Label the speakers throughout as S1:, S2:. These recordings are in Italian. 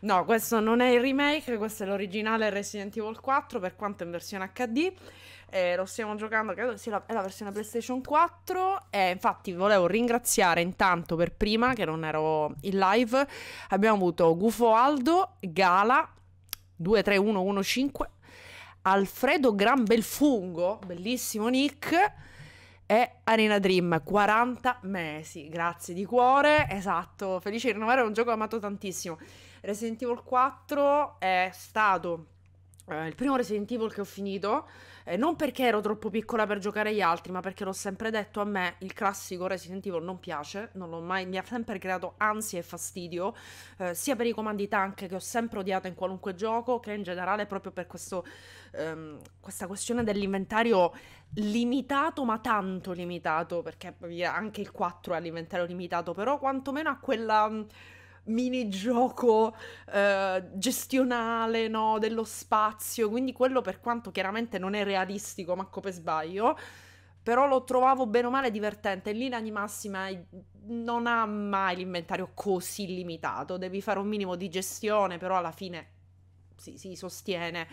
S1: No, questo non è il remake, questo è l'originale Resident Evil 4, per quanto in versione HD. Eh, lo stiamo giocando, credo sia la, la versione PlayStation 4. E infatti volevo ringraziare intanto per prima, che non ero in live. Abbiamo avuto Gufo Aldo, Gala 23115, Alfredo Gran Belfungo, bellissimo nick. E Arena Dream, 40 mesi, grazie di cuore, esatto, felice di rinnovare, è un gioco amato tantissimo. Resident Evil 4 è stato eh, il primo Resident Evil che ho finito, eh, non perché ero troppo piccola per giocare agli altri, ma perché l'ho sempre detto a me, il classico Resident Evil non piace, non mai, mi ha sempre creato ansia e fastidio, eh, sia per i comandi tank che ho sempre odiato in qualunque gioco, che in generale proprio per questo, ehm, questa questione dell'inventario limitato, ma tanto limitato, perché anche il 4 è all'inventario limitato, però quantomeno a quella minigioco eh, gestionale no, dello spazio, quindi quello per quanto chiaramente non è realistico, manco per sbaglio, però lo trovavo bene o male divertente. In linea di massima non ha mai l'inventario così limitato, devi fare un minimo di gestione, però alla fine si, si sostiene.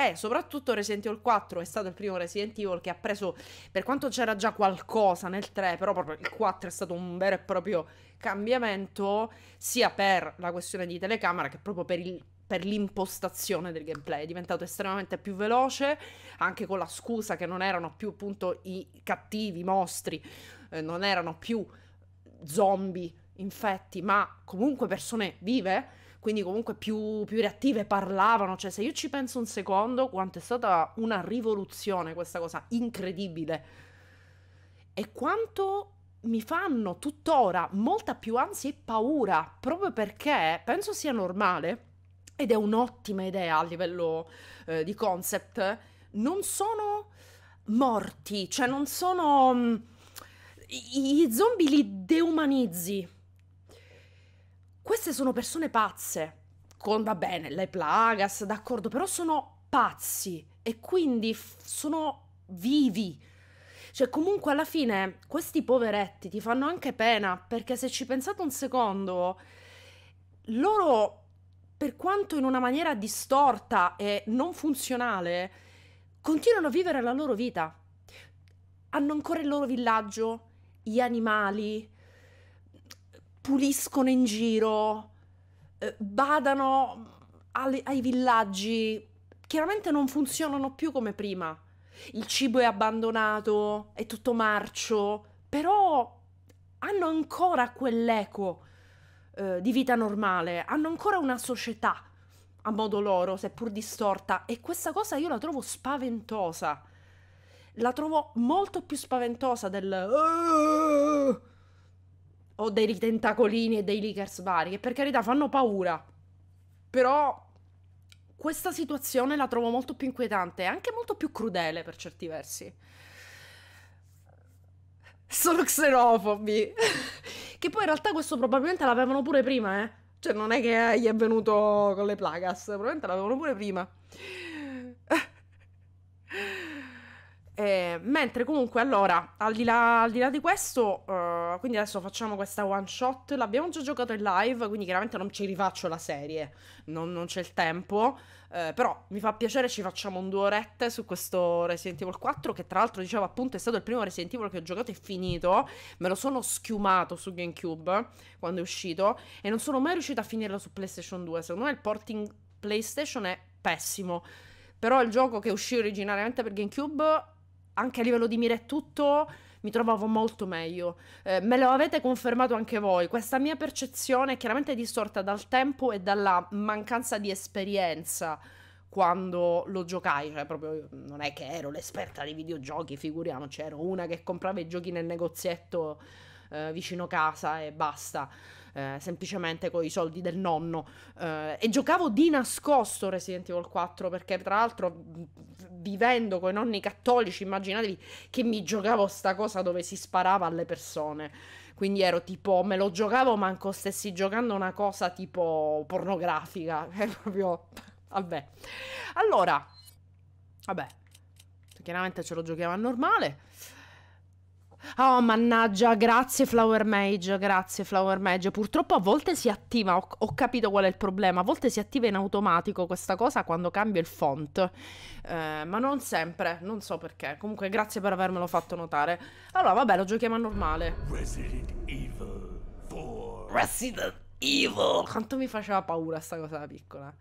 S1: E soprattutto Resident Evil 4 è stato il primo Resident Evil che ha preso, per quanto c'era già qualcosa nel 3, però proprio il 4 è stato un vero e proprio cambiamento sia per la questione di telecamera che proprio per, il, per l'impostazione del gameplay. È diventato estremamente più veloce, anche con la scusa che non erano più appunto i cattivi, mostri, eh, non erano più zombie infetti, ma comunque persone vive quindi comunque più, più, reattive parlavano, cioè se io ci penso un secondo quanto è stata una rivoluzione questa cosa incredibile e quanto mi fanno tuttora molta più ansia e paura, proprio perché penso sia normale, ed è un'ottima idea a livello eh, di concept, non sono morti, cioè non sono... Mm, I zombie li deumanizzi. Queste sono persone pazze. Con, va bene, le plagas, d'accordo, però sono pazzi e quindi sono vivi cioè, comunque alla fine questi poveretti ti fanno anche pena perché se ci pensate un secondo, loro, per quanto in una maniera distorta e non funzionale, continuano a vivere la loro vita. Hanno ancora il loro villaggio, gli animali, puliscono in giro, eh, badano alle, ai villaggi. Chiaramente non funzionano più come prima il cibo è abbandonato, è tutto marcio, però hanno ancora quell'eco eh, di vita normale, hanno ancora una società a modo loro, seppur distorta, e questa cosa io la trovo spaventosa. La trovo molto più spaventosa del... O dei tentacolini e dei leakers vari, che per carità fanno paura. Però questa situazione la trovo molto più inquietante e anche molto più crudele per certi versi. Sono xenofobi. che poi in realtà questo probabilmente l'avevano pure prima, eh. Cioè non è che gli è venuto con le plagas, probabilmente l'avevano pure prima. Eh, mentre comunque allora, al di là, al di, là di questo, uh, quindi adesso facciamo questa one shot, l'abbiamo già giocato in live, quindi chiaramente non ci rifaccio la serie, non, non c'è il tempo, uh, però mi fa piacere ci facciamo un due orette su questo Resident Evil 4, che tra l'altro dicevo appunto è stato il primo Resident Evil che ho giocato e finito, me lo sono schiumato su GameCube quando è uscito e non sono mai riuscito a finirlo su PlayStation 2, secondo me il porting PlayStation è pessimo, però il gioco che uscì originariamente per GameCube anche a livello di mira e tutto mi trovavo molto meglio. Eh, me lo avete confermato anche voi. Questa mia percezione è chiaramente distorta dal tempo e dalla mancanza di esperienza quando lo giocai, cioè proprio non è che ero l'esperta di videogiochi, figuriamoci, ero una che comprava i giochi nel negozietto eh, vicino casa e basta eh, semplicemente con i soldi del nonno. Eh, e giocavo di nascosto Resident Evil 4 perché tra l'altro vivendo con i nonni cattolici, immaginatevi che mi giocavo sta cosa dove si sparava alle persone. Quindi ero tipo, me lo giocavo manco stessi giocando una cosa tipo pornografica. È proprio... Vabbè. Allora, vabbè, chiaramente ce lo giochiamo a normale. Oh, mannaggia, grazie Flower Mage, grazie Flower Mage. Purtroppo a volte si attiva, ho, ho, capito qual è il problema, a volte si attiva in automatico questa cosa quando cambio il font, eh, ma non sempre, non so perché. Comunque grazie per avermelo fatto notare. Allora, vabbè, lo giochiamo a normale. Resident Evil 4. Resident Evil. Quanto mi faceva paura sta cosa da piccola.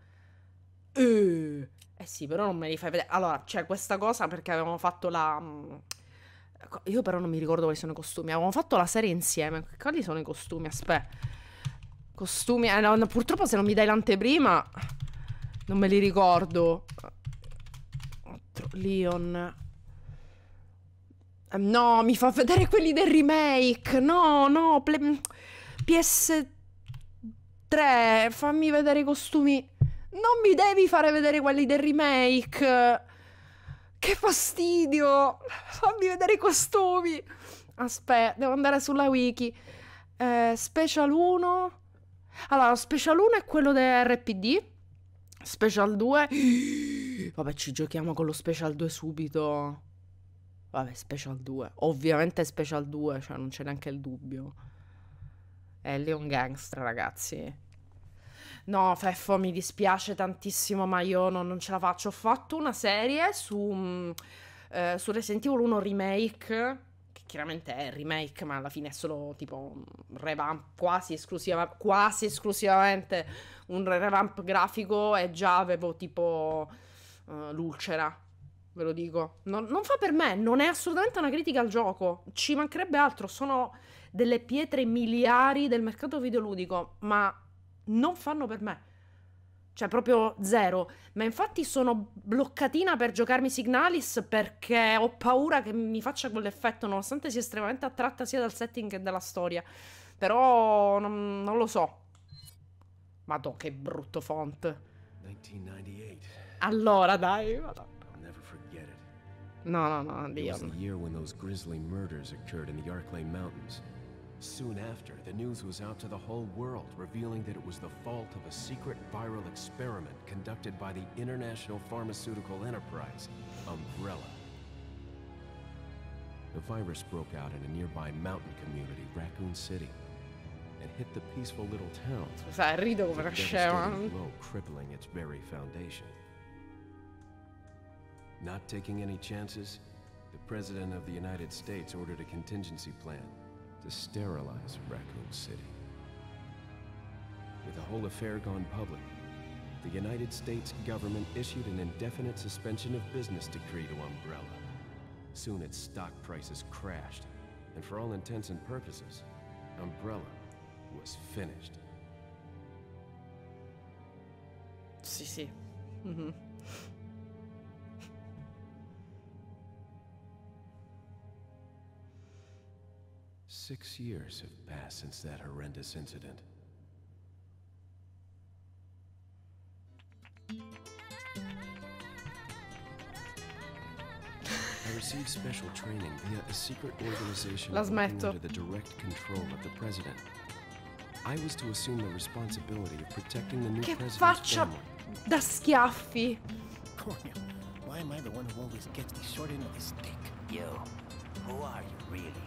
S1: Eh, eh sì, però non me li fai vedere. Allora, c'è questa cosa perché avevamo fatto la... Mm, io però non mi ricordo quali sono i costumi. Avevamo fatto la serie insieme. Quali sono i costumi? Aspetta. Costumi... Eh, no, purtroppo se non mi dai l'anteprima... Non me li ricordo. Leon... No, mi fa vedere quelli del remake. No, no. PS3. Fammi vedere i costumi. Non mi devi fare vedere quelli del remake. Che fastidio! Fammi vedere i costumi. Aspetta, devo andare sulla wiki. Eh, special 1. Allora, Special 1 è quello dell'RPD. Special 2. Vabbè, ci giochiamo con lo Special 2 subito. Vabbè, Special 2. Ovviamente Special 2, cioè non c'è neanche il dubbio. È Leon Gangster, ragazzi. No, Feffo, mi dispiace tantissimo, ma io non, non ce la faccio. Ho fatto una serie su, mm, eh, su Resident Evil 1 Remake, che chiaramente è remake, ma alla fine è solo tipo un revamp quasi, esclusiva, quasi esclusivamente un revamp grafico e già avevo tipo uh, l'ulcera. Ve lo dico. Non, non fa per me, non è assolutamente una critica al gioco. Ci mancherebbe altro, sono delle pietre miliari del mercato videoludico, ma non fanno per me. Cioè, proprio zero. Ma infatti sono bloccatina per giocarmi Signalis perché ho paura che mi faccia quell'effetto, nonostante sia estremamente attratta sia dal setting che dalla storia. Però non, non lo so. Madò, che brutto font. 1998. Allora, dai. No, no, no, Dio. It was the year when those grisly murders occurred in the Arklay Mountains. Soon after, the news was out to the whole world, revealing that it was the fault of a secret viral experiment conducted by the international pharmaceutical enterprise, Umbrella. The virus broke out in a nearby mountain community, Raccoon City, and hit the peaceful little town. Sai, rido come blow crippling its very foundation. Not taking any chances, the President of the United States ordered a contingency plan to sterilize Raccoon City. With the whole affair gone public, the United States government issued an indefinite suspension of business decree to Umbrella. Soon its stock prices crashed, and for all intents and purposes, Umbrella was finished. Sì, sì. Mm Six years have passed since that horrendous incident. I received special training via a secret organization under the direct control of the president. I was to assume the responsibility of protecting the new che president's faccia family. da schiaffi.
S2: Cornel, why am I the one who always gets the short end of the stick?
S3: You, who are you really?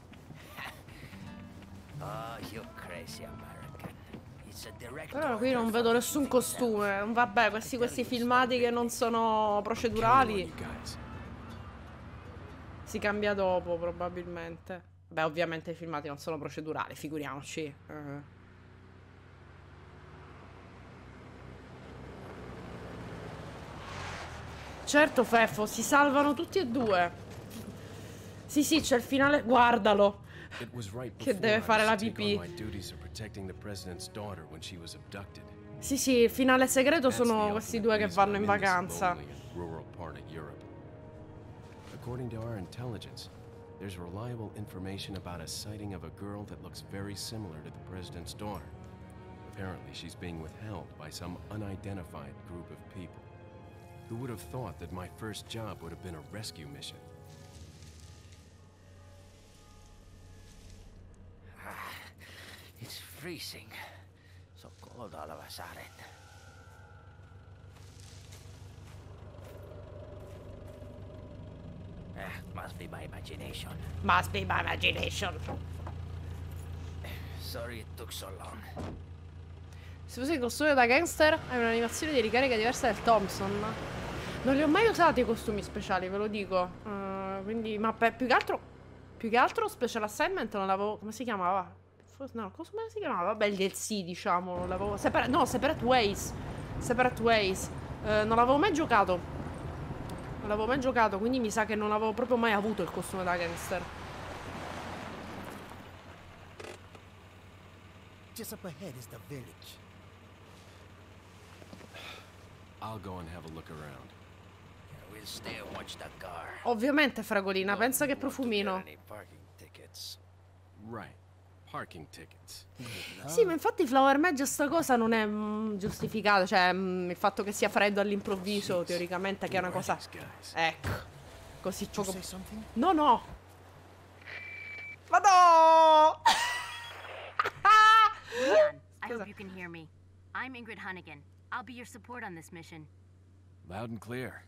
S3: Oh,
S1: Però qui non vedo nessun costume. Vabbè, questi, questi filmati che non sono procedurali. Si cambia dopo, probabilmente. Beh, ovviamente i filmati non sono procedurali, figuriamoci. Uh. Certo, Feffo, si salvano tutti e due. Sì, sì, c'è il finale. Guardalo. Che deve fare la pipì. Sì, sì, il finale segreto sono questi due che vanno in vacanza.
S4: According to our intelligence, there's reliable information about a sighting of a girl that looks very similar to the president's daughter. Apparently, she's being withheld by some unidentified group of people. Who would have thought that my first job would have been a rescue mission?
S3: Freezing. So cold all of a sudden. Eh, must be my imagination.
S1: Must be my imagination.
S3: Sorry it took so long.
S1: Se usi il costume da gangster hai un'animazione di ricarica diversa del Thompson. Non li ho mai usati i costumi speciali, ve lo dico. Uh, quindi, ma per, più che altro. Più che altro special assignment non l'avevo. Come si chiamava? Forse, no, come si chiamava? Vabbè, il DLC, diciamo. Non l'avevo. Separa, no, Separate Ways. Separate Ways. Uh, non l'avevo mai giocato. Non l'avevo mai giocato, quindi mi sa che non avevo proprio mai avuto il costume da gangster.
S2: Just up ahead is the village.
S4: I'll go and have a look around.
S3: Yeah, we'll stay and watch the car.
S1: Ovviamente, Fragolina, pensa che profumino.
S4: Right. Parking tickets.
S1: Sì, ma infatti Flower Mage sta cosa non è mm, giustificata, cioè mm, il fatto che sia freddo all'improvviso, teoricamente che è una cosa... Ecco, così poco... No, no! Vado!
S5: Leon, I hope you can hear me. I'm Ingrid Hunnigan. I'll be your support on this mission.
S6: Loud and clear.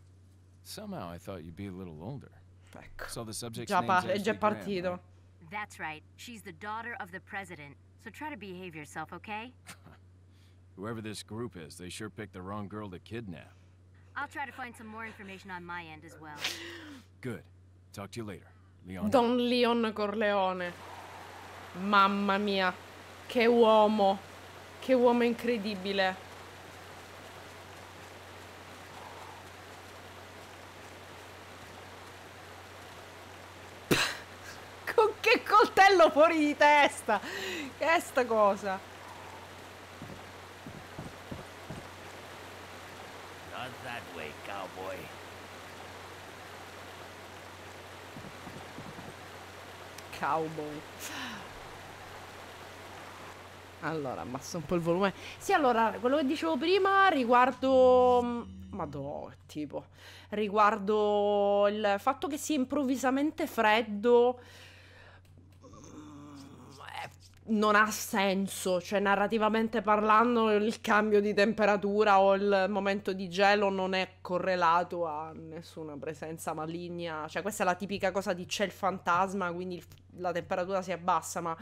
S6: Somehow I thought you'd be a little older.
S1: Ecco,
S6: So the subject's
S1: già,
S6: name's
S1: par- è già
S6: Ashley Graham,
S1: partito.
S6: right?
S5: That's right. She's the daughter of the president. So try to behave yourself, okay?
S6: Whoever this group is, they sure picked the wrong girl to kidnap.
S5: I'll try to find some more information on my end as well.
S6: Good. Talk to you later. Leon.
S1: Don Leon Corleone. Mamma mia, che uomo. Che uomo incredibile. Coltello fuori di testa? Che è sta cosa?
S3: Not that way, cowboy.
S1: Cowboy. Allora, ammassa un po' il volume. Sì, allora, quello che dicevo prima riguardo... mm, che tipo... Riguardo il fatto che sia improvvisamente freddo... Non ha senso, cioè narrativamente parlando il cambio di temperatura o il momento di gelo non è correlato a nessuna presenza maligna, cioè questa è la tipica cosa di c'è il fantasma, quindi il- la temperatura si abbassa, ma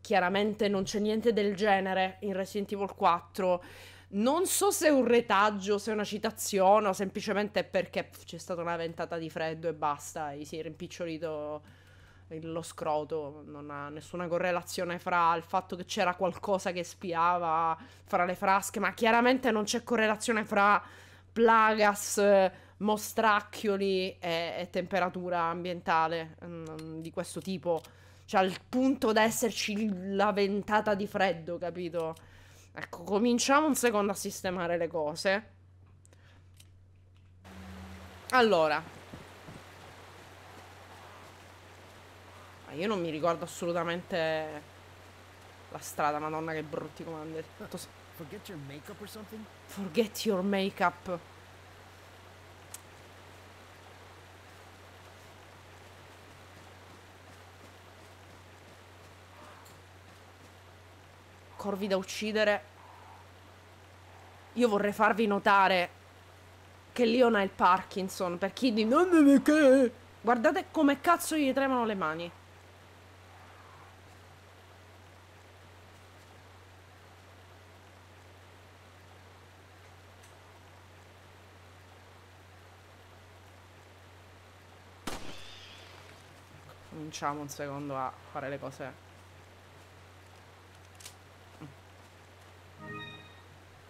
S1: chiaramente non c'è niente del genere in Resident Evil 4. Non so se è un retaggio, se è una citazione o semplicemente perché pff, c'è stata una ventata di freddo e basta, e si è rimpicciolito lo scroto, non ha nessuna correlazione fra il fatto che c'era qualcosa che spiava fra le frasche, ma chiaramente non c'è correlazione fra plagas, mostracchioli e, e temperatura ambientale mm, di questo tipo. Cioè al punto da esserci la ventata di freddo, capito? Ecco, cominciamo un secondo a sistemare le cose. Allora. Ma io non mi ricordo assolutamente la strada, madonna che brutti comandi.
S2: Forget your makeup or something?
S1: Forget your makeup. Corvi da uccidere. Io vorrei farvi notare che Leon ha il Parkinson. Per chi di. Guardate come cazzo gli tremano le mani. Cominciamo un secondo a fare le cose.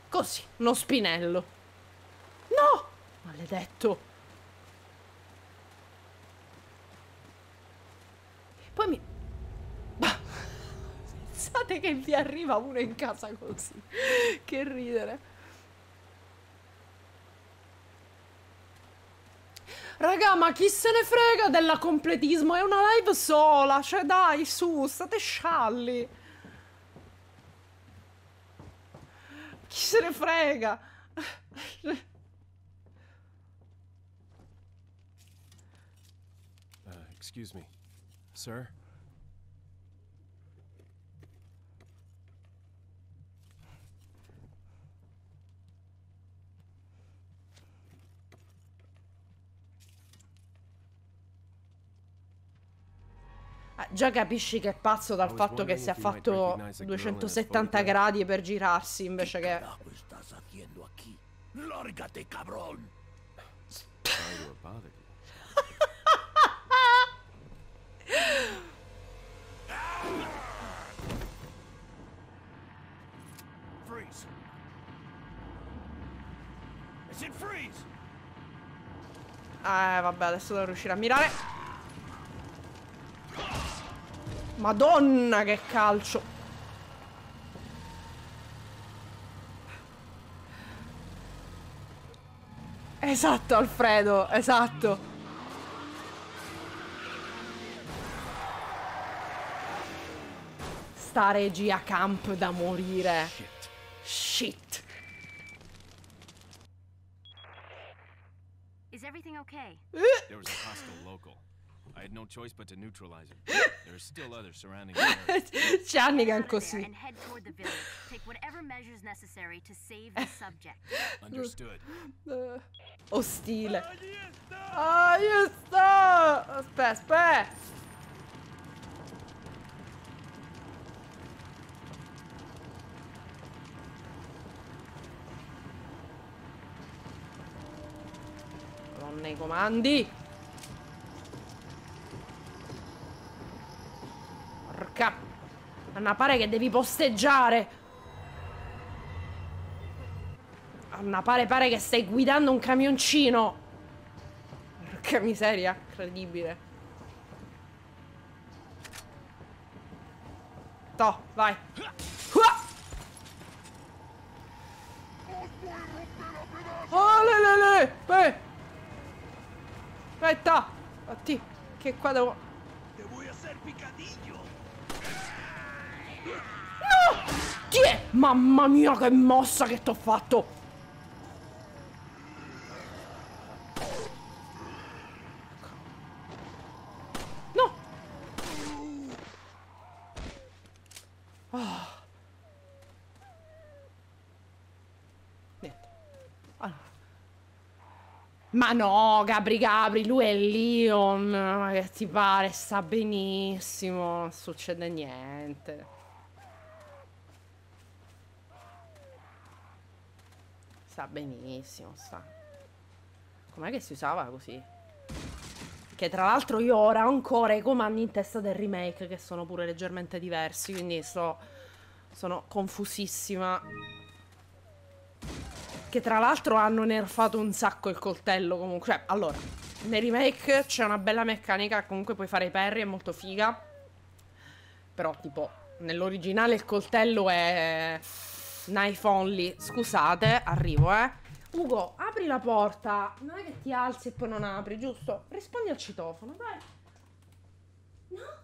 S1: Così, uno spinello. No! Maledetto. Poi mi... Bah, Pensate che vi arriva uno in casa così. Che ridere. Raga, ma chi se ne frega della completismo? È una live sola. Cioè, dai, su, state scialli. Chi se ne frega?
S4: Uh, excuse me. Sir?
S1: Già capisci che è pazzo dal fatto che si è fatto
S4: recognize a girl in this
S1: 270
S4: photograph.
S1: gradi per girarsi invece che...
S2: I said freeze!
S1: Eh, vabbè, adesso devo riuscire a mirare. Madonna, che calcio. Esatto, Alfredo, esatto. Sta regia camp da morire. Shit.
S5: Is everything okay?
S6: There was a hostile local. I had no choice but to neutralize it. There are still others surrounding the area.
S1: C'è anni che è
S5: Out of there
S1: così.
S5: And head toward the village. Take whatever measures necessary to save the subject.
S6: Understood.
S1: Ostile. Ahí sta! Aspetta, aspetta! Madonna i comandi! Anna pare che devi posteggiare! Anna, pare, pare che stai guidando un camioncino. Porca miseria, incredibile. To, vai. Oh, le, le, le. Beh. Aspetta. Fatti, che qua devo... Chi è? Mamma mia, che mossa che t'ho fatto. No. Ah. Niente. Allora. Ma no, Gabri Gabri, lui è Leon. Ma che ti pare? Sta benissimo. Non succede niente. Sta benissimo, sta. Com'è che si usava così? Che tra l'altro io ora ho ancora i comandi in testa del remake che sono pure leggermente diversi, quindi sto sono confusissima. Che tra l'altro hanno nerfato un sacco il coltello comunque. Cioè, allora, nel remake c'è una bella meccanica, comunque puoi fare i parry, è molto figa. Però tipo, nell'originale il coltello è knife only. Scusate, arrivo, eh. Ugo, apri la porta. Non è che ti alzi e poi non apri, giusto? Rispondi al citofono, dai. No?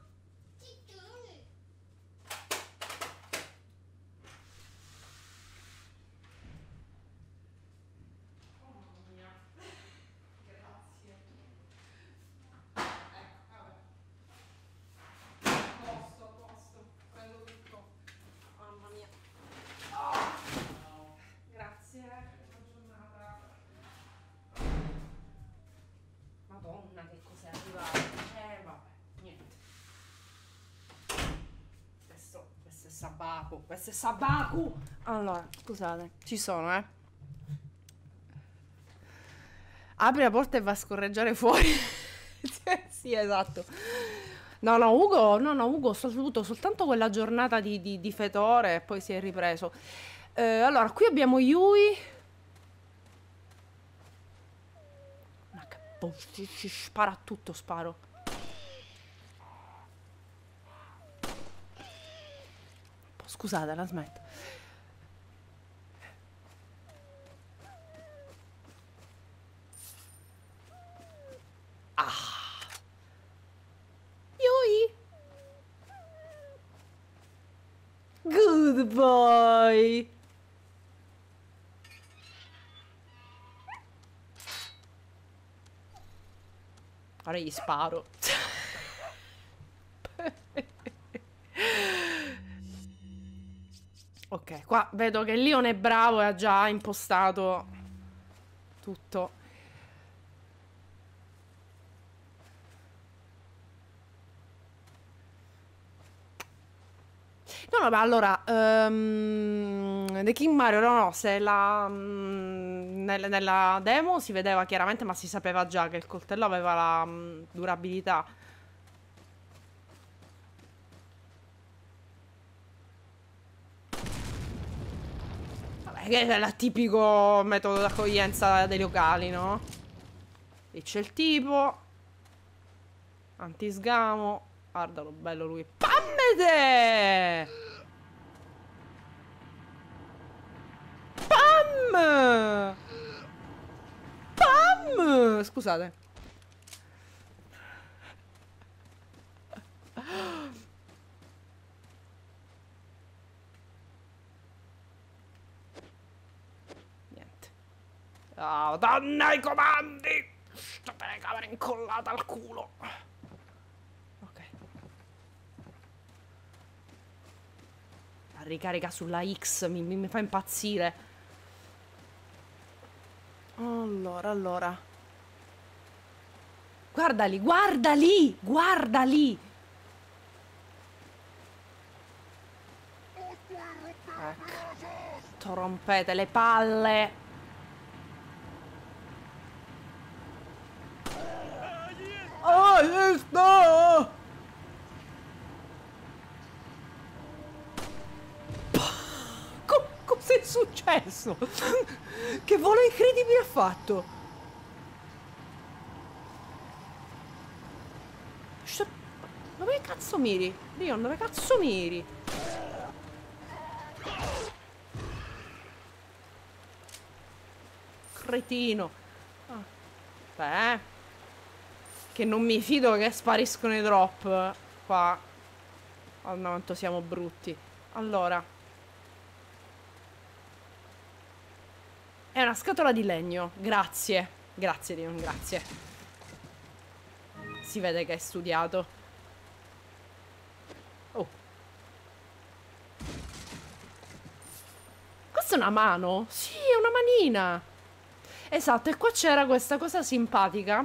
S1: Posto, posto, prendo tutto. Mamma mia. Ah. Grazie, buona giornata. Madonna, che cos'è arrivato? Eh, vabbè, niente. Questo, questo è Sabaku, questo è Sabaku. Allora, scusate, ci sono, eh. Apri la porta e va a scorreggiare fuori. sì, esatto. No, no, Ugo, no, no, Ugo, ho avuto soltanto quella giornata di, di, di fetore e poi si è ripreso. Eh, allora, qui abbiamo Yui. Ma che bo- ci- ci spara a tutto, sparo. Scusate, la smetto. Ah. Yoi. Good boy. Ora gli sparo. ok, qua vedo che Leon è bravo e ha già impostato tutto. No, no, beh, allora, um, The King Mario, no, no, se la, um, nel, nella demo si vedeva chiaramente, ma si sapeva già che il coltello aveva la um, durabilità. Che è il tipico metodo d'accoglienza dei locali, no? Lì c'è il tipo. Antisgamo. Guardalo, bello lui. Pammete! Pam! Pam! Scusate. Niente. Ah, danna i comandi! Sto telecamera incollata al culo. Ok. La ricarica sulla X mi, mi, mi fa impazzire. Allora, allora. Guarda lì, guarda lì, guarda lì. Ecco. Rompete le palle. Oh, sto! Co- Cos'è successo? Che volo incredibile ha fatto? Dove cazzo miri? Leon, dove cazzo miri? Cretino. Ah. Beh. Che non mi fido che spariscono i drop qua. Oh, no, quanto siamo brutti. Allora. Una scatola di legno. Grazie. Grazie, Leon, grazie. Si vede che hai studiato. Oh. Questa è una mano? Sì, è una manina. Esatto, e qua c'era questa cosa simpatica.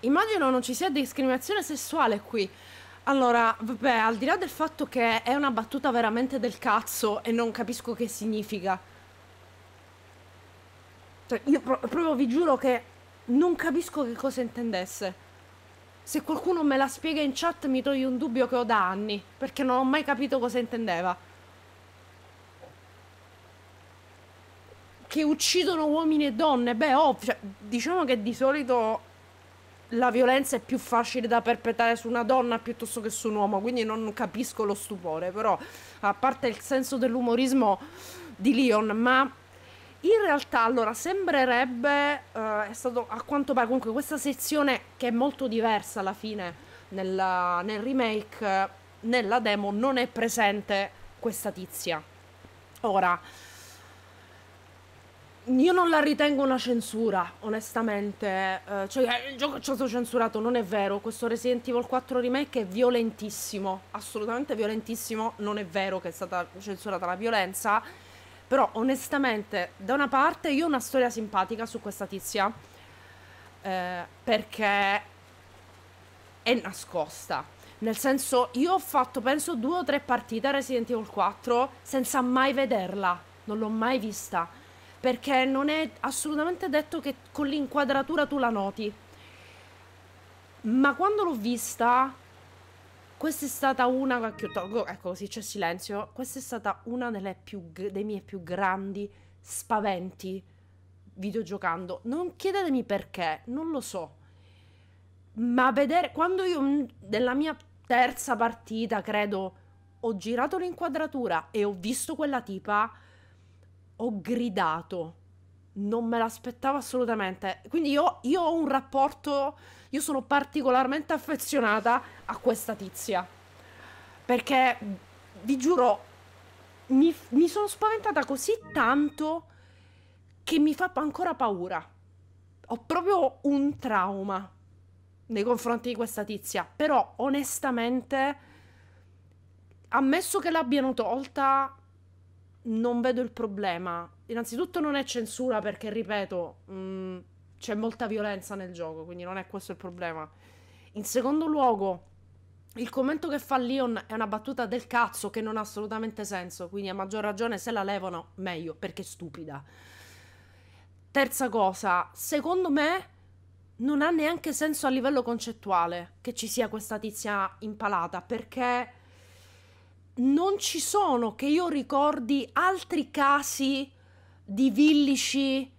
S1: Immagino non ci sia discriminazione sessuale qui. Allora, vabbè, al di là del fatto che è una battuta veramente del cazzo e non capisco che significa. Cioè, io pro- proprio vi giuro che non capisco che cosa intendesse. Se qualcuno me la spiega in chat mi toglie un dubbio che ho da anni, perché non ho mai capito cosa intendeva. Che uccidono uomini e donne, beh, oh, cioè, diciamo che di solito la violenza è più facile da perpetrare su una donna piuttosto che su un uomo, quindi non capisco lo stupore, però a parte il senso dell'umorismo di Leon, ma in realtà allora sembrerebbe, eh, è stato a quanto pare comunque questa sezione che è molto diversa alla fine nella- nel remake, nella demo non è presente questa tizia. Ora, io non la ritengo una censura, onestamente. Eh, cioè, eh, il gioco è stato censurato, non è vero. Questo Resident Evil 4 Remake è violentissimo, assolutamente violentissimo. Non è vero che è stata censurata la violenza. Però, onestamente, da una parte io ho una storia simpatica su questa tizia. eh, perché è nascosta. Nel senso, io ho fatto penso due o tre partite a Resident Evil 4 senza mai vederla. Non l'ho mai vista. Perché non è assolutamente detto che con l'inquadratura tu la noti. Ma quando l'ho vista, questa è stata una. tolgo- Ecco così c'è silenzio. Questa è stata una delle più, dei miei più grandi spaventi videogiocando. Non chiedetemi perché, non lo so. Ma vedere. Quando io mm, nella mia terza partita, credo, ho girato l'inquadratura e ho visto quella tipa, ho gridato. Non me l'aspettavo assolutamente. Quindi io, io ho un rapporto. Io sono particolarmente affezionata a questa tizia. Perché vi giuro, mi, mi sono spaventata così tanto che mi fa ancora paura. Ho proprio un trauma nei confronti di questa tizia. Però, onestamente, ammesso che l'abbiano tolta, non vedo il problema. Innanzitutto non è censura perché, ripeto, mh, c'è molta violenza nel gioco, quindi non è questo il problema. In secondo luogo, il commento che fa Leon è una battuta del cazzo che non ha assolutamente senso, quindi a maggior ragione se la levano meglio, perché è stupida. Terza cosa, secondo me non ha neanche senso a livello concettuale che ci sia questa tizia impalata, perché non ci sono che io ricordi altri casi di villici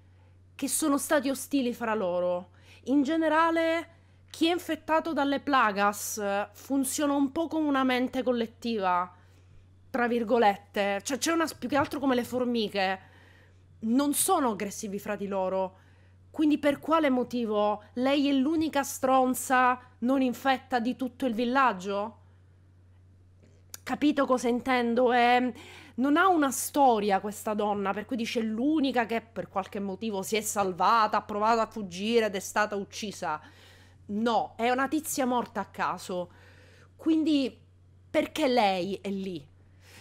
S1: che sono stati ostili fra loro. In generale, chi è infettato dalle plagas funziona un po' come una mente collettiva, tra virgolette. Cioè, c'è una più che altro come le formiche. Non sono aggressivi fra di loro. Quindi per quale motivo lei è l'unica stronza non infetta di tutto il villaggio? Capito cosa intendo? È... Non ha una storia questa donna, per cui dice l'unica che per qualche motivo si è salvata, ha provato a fuggire ed è stata uccisa. No, è una tizia morta a caso. Quindi perché lei è lì?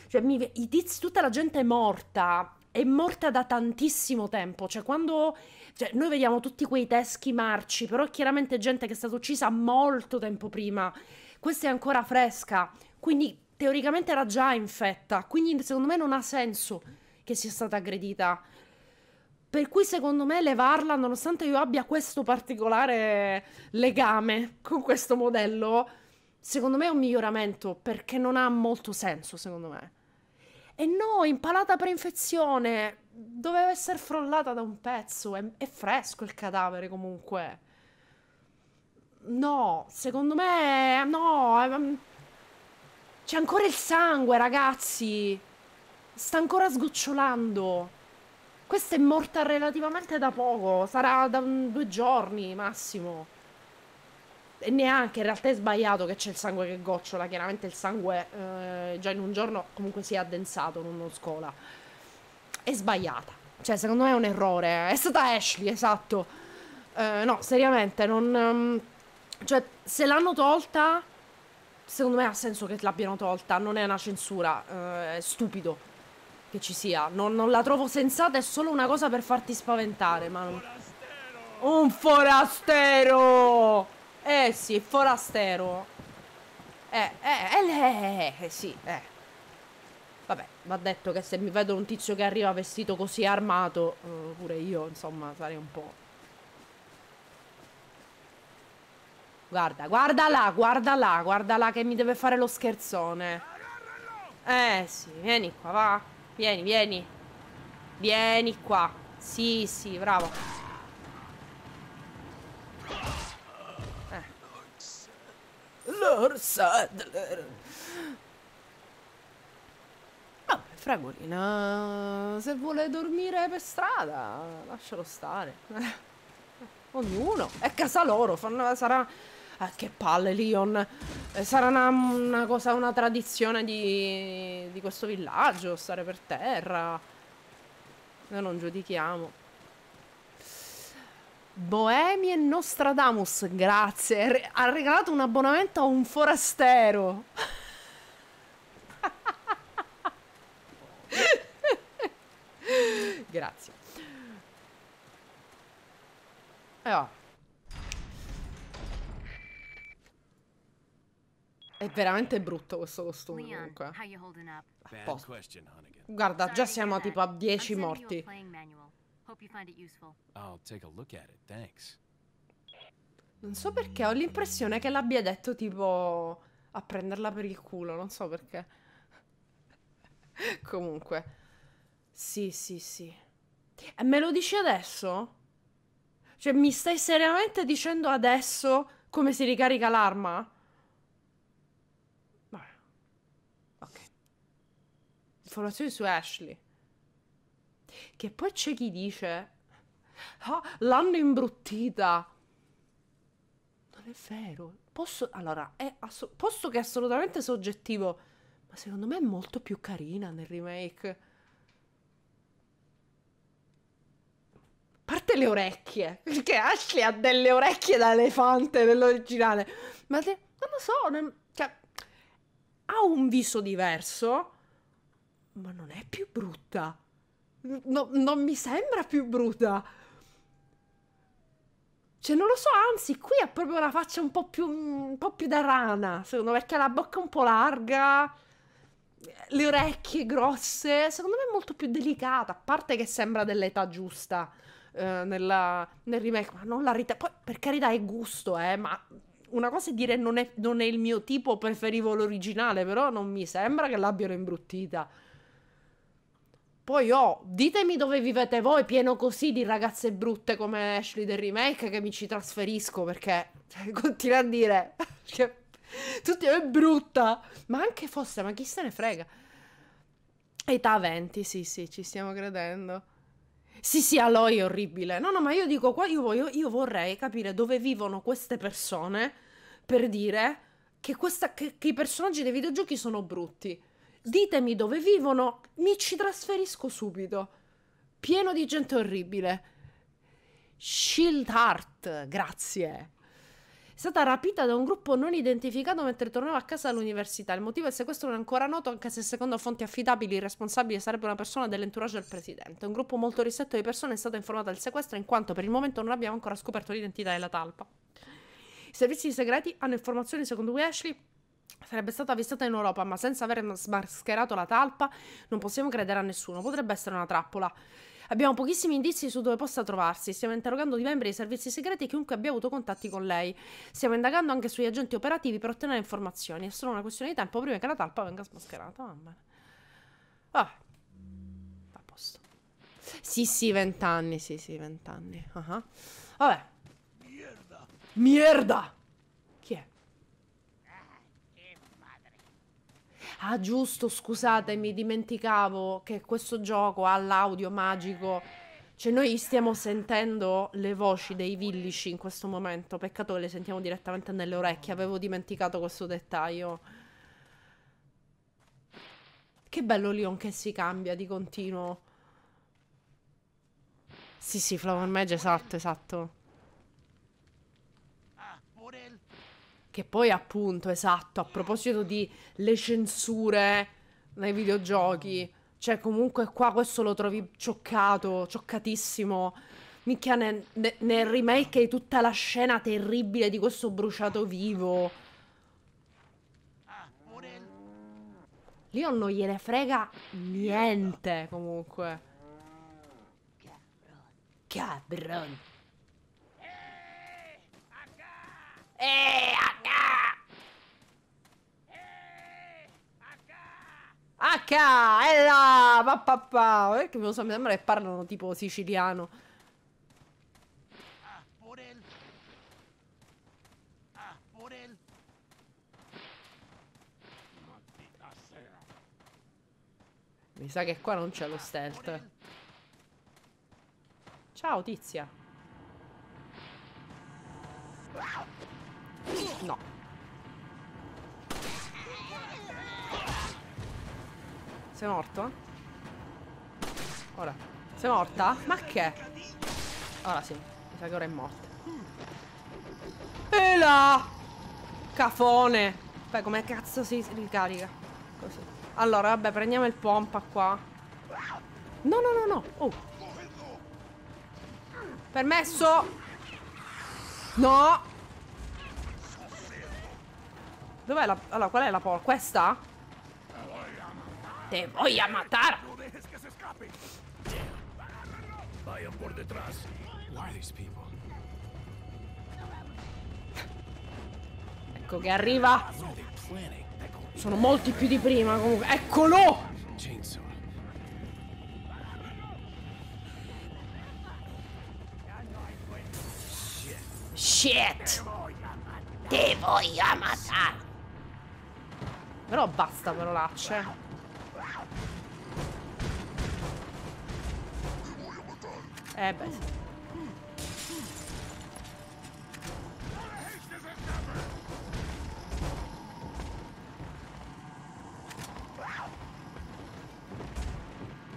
S1: Cioè, mi... i tizi, tutta la gente è morta, è morta da tantissimo tempo. Cioè, quando cioè, noi vediamo tutti quei teschi marci, però è chiaramente gente che è stata uccisa molto tempo prima. Questa è ancora fresca, quindi teoricamente era già infetta, quindi secondo me non ha senso che sia stata aggredita. Per cui secondo me levarla, nonostante io abbia questo particolare legame con questo modello, secondo me è un miglioramento perché non ha molto senso, secondo me. E no, impalata per infezione, doveva essere frollata da un pezzo, è, è fresco il cadavere comunque. No, secondo me no, è, c'è ancora il sangue, ragazzi. Sta ancora sgocciolando. Questa è morta relativamente da poco. Sarà da un, due giorni massimo. E neanche, in realtà è sbagliato che c'è il sangue che gocciola. Chiaramente il sangue eh, già in un giorno comunque si è addensato, non scola. È sbagliata. Cioè, secondo me è un errore. È stata Ashley, esatto. Eh, no, seriamente, non... Um, cioè, se l'hanno tolta secondo me ha senso che l'abbiano tolta, non è una censura, uh, è stupido che ci sia. Non, non, la trovo sensata, è solo una cosa per farti spaventare, ma. Un forastero! Eh sì, forastero. Eh, eh, eh, eh, eh, sì, eh. Vabbè, va detto che se mi vedo un tizio che arriva vestito così armato, uh, pure io, insomma, sarei un po'... Guarda, guarda là, guarda là, guarda là che mi deve fare lo scherzone. Eh sì, vieni qua, va. Vieni, vieni. Vieni qua. Sì, sì, bravo. Eh. Lord Sadler. Vabbè, fragolina. Se vuole dormire per strada, lascialo stare. Ognuno. È casa loro. Fanno, sarà Ah, che palle, Leon. Eh, sarà una, una, cosa, una tradizione di, di questo villaggio, stare per terra. Noi non giudichiamo. Bohemi e Nostradamus, grazie. Ha regalato un abbonamento a un forastero. grazie. E oh. È veramente brutto questo costume comunque. Posto. Guarda, già siamo tipo a
S5: that.
S1: 10
S5: I'm sending you a
S1: morti. Non so perché, ho l'impressione che l'abbia detto tipo a prenderla per il culo, non so perché. Comunque. Sì, sì, sì. E me lo dici adesso? Cioè, mi stai seriamente dicendo adesso come si ricarica l'arma? Vabbè. Ok. Informazioni su Ashley. Che poi c'è chi dice... Ah, l'hanno imbruttita. Non è vero. Posso... Allora, è asso- posto che è assolutamente soggettivo, Ma secondo me è molto più carina nel remake. Parte le orecchie, perché Ashley ha delle orecchie da elefante nell'originale. Ma te- non lo so, non- cioè, ha un viso diverso, ma non è più brutta. No- non mi sembra più brutta. Cioè, non lo so, anzi, qui ha proprio la faccia un po' più, un po' più da rana, secondo me, perché ha la bocca un po' larga, le orecchie grosse, secondo me è molto più delicata, a parte che sembra dell'età giusta eh, nella- nel remake, ma non la ritengo, poi per carità è gusto, eh, ma una cosa è dire non è, non è il mio tipo, preferivo l'originale, però non mi sembra che l'abbiano imbruttita. Poi oh, ditemi dove vivete voi, pieno così di ragazze brutte come Ashley del remake, che mi ci trasferisco perché cioè, continua a dire che tutti è brutta, ma anche fosse, ma chi se ne frega. Età 20, sì, sì, ci stiamo credendo. Sì, sì, Aloy è orribile. No, no, ma io dico qua, io, voglio- io vorrei capire dove vivono queste persone per dire che, questa- che- che i personaggi dei videogiochi sono brutti. Ditemi dove vivono, mi ci trasferisco subito. Pieno di gente orribile. Shield Heart, grazie. È stata rapita da un gruppo non identificato mentre tornava a casa dall'università. Il motivo del sequestro non è ancora noto, anche se secondo fonti affidabili il responsabile sarebbe una persona dell'entourage del presidente. Un gruppo molto ristretto di persone è stato informato del sequestro in quanto per il momento non abbiamo ancora scoperto l'identità della talpa. I servizi segreti hanno informazioni secondo cui Ashley sarebbe stata avvistata in Europa, ma senza aver smascherato la talpa non possiamo credere a nessuno. Potrebbe essere una trappola. Abbiamo pochissimi indizi su dove possa trovarsi. Stiamo interrogando i membri dei servizi segreti e chiunque abbia avuto contatti con lei. Stiamo indagando anche sugli agenti operativi per ottenere informazioni. È solo una questione di tempo prima che la talpa venga smascherata. Va bene. Ah. A posto. Sì, sì, vent'anni. Sì, sì, vent'anni. Ah. Vabbè. Mierda. Mierda. Chi è? Ah, giusto, scusate, mi dimenticavo che questo gioco ha l'audio magico. Cioè, noi stiamo sentendo le voci dei villici in questo momento. Peccato che le sentiamo direttamente nelle orecchie. Avevo dimenticato questo dettaglio. Che bello Leon che si cambia di continuo. Sì, sì, Flower Mage, esatto, esatto. Che poi appunto, esatto, a proposito di le censure nei videogiochi, cioè comunque qua questo lo trovi cioccato, cioccatissimo. Minchia, nel, ne- nel remake hai tutta la scena terribile di questo bruciato vivo. Leon non gliene frega niente, comunque. Cabron. Eh, H! E là! Pa, pa, pa. Perché mi so- mi sembra che parlano tipo siciliano. Mi sa che qua non c'è lo stealth. Ciao tizia. No. Sei morto? Ora. Sei morta? Ma che? Ora sì. Mi sa che ora è morta. E là! Cafone! Beh, come cazzo si ricarica? Così. Allora, vabbè, prendiamo il pompa qua. No, no, no, no. Oh. Permesso. No. Dov'è la... Allora, qual è la porta? Questa? Te a matar.
S4: Detrás. Why are these people?
S1: Ecco che arriva. Sono molti più di prima comunque. Eccolo!
S4: Chainsaw.
S1: Shit! Te a matar. Però basta parolacce. Eh beh.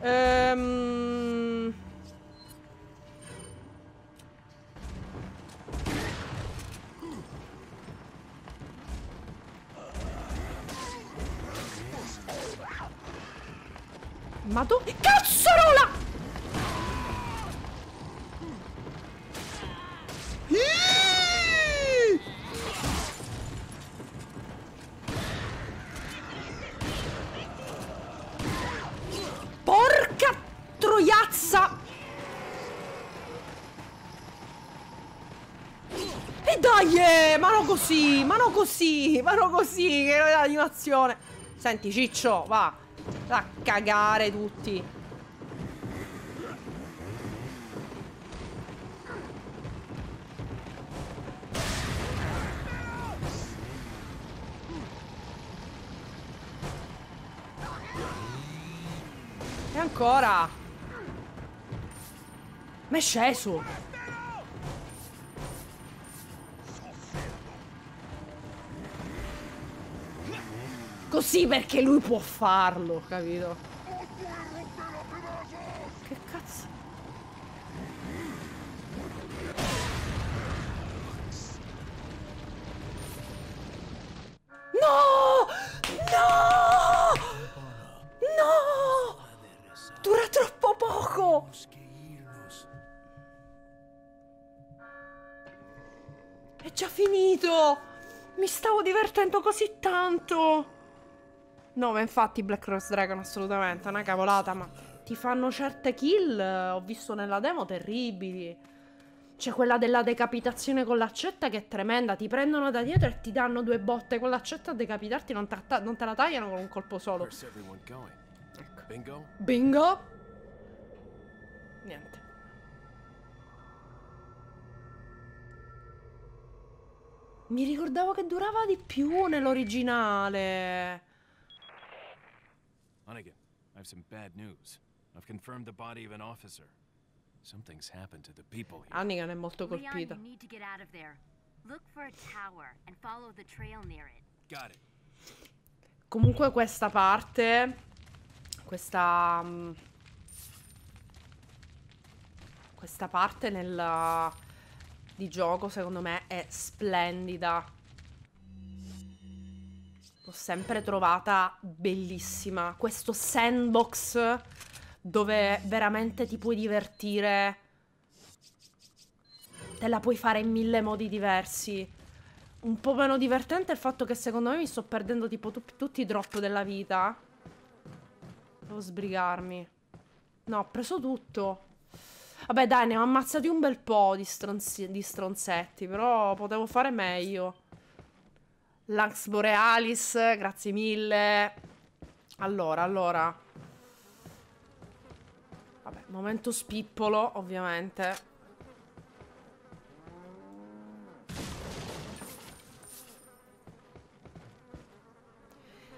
S1: Ehm... Ma tu... Cazzarola! Porca troiazza! E dai, eh, ma non così, ma non così, ma non così, che è l'animazione. Senti, Ciccio, va. A cagare tutti. E ancora. Ma è sceso. Così perché lui può farlo, capito? Che cazzo? No! No! No! Dura troppo poco! È già finito! Mi stavo divertendo così tanto! No, ma infatti Black Rose Dragon assolutamente, è una cavolata, ma ti fanno certe kill, ho visto nella demo, terribili. C'è quella della decapitazione con l'accetta che è tremenda, ti prendono da dietro e ti danno due botte con l'accetta a decapitarti, non, non te la tagliano con un colpo solo.
S4: Going? Bingo?
S1: Bingo! Niente. Mi ricordavo che durava di più nell'originale.
S6: Hunnigan, I have some bad news. I've confirmed the body of an officer. Something's happened to the people here.
S1: È molto
S5: Leon,
S1: colpita.
S5: you need to get out of there. Look for a tower and follow the trail near it.
S6: Got it.
S1: Comunque questa parte, questa... mm, Questa parte nel... di gioco secondo me è splendida. L'ho sempre trovata bellissima. Questo sandbox dove veramente ti puoi divertire. Te la puoi fare in mille modi diversi. Un po' meno divertente è il fatto che secondo me mi sto perdendo tipo tu- tutti i drop della vita. Devo sbrigarmi. No, ho preso tutto. Vabbè, dai, ne ho ammazzati un bel po' di, stronzi- di stronzetti, però potevo fare meglio. Lux Borealis, grazie mille. Allora, allora. Vabbè, momento spippolo, ovviamente.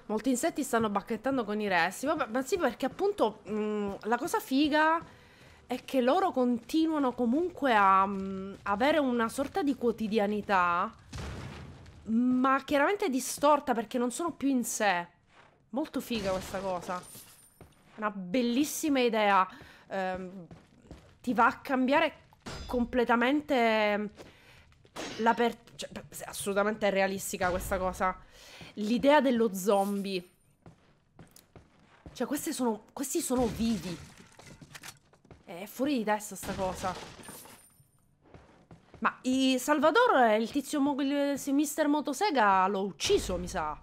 S1: Molti insetti stanno bacchettando con i resti. Vabbè, ma sì, perché appunto mh, la cosa figa è che loro continuano comunque a mh, avere una sorta di quotidianità, ma chiaramente distorta perché non sono più in sé. Molto figa questa cosa. Una bellissima idea. Ehm, ti va a cambiare completamente la per... cioè, assolutamente è realistica questa cosa. L'idea dello zombie. Cioè, sono, questi sono vivi. È fuori di testa sta cosa. Ma i Salvador, il tizio mo- il Mister Motosega, l'ho ucciso, mi sa.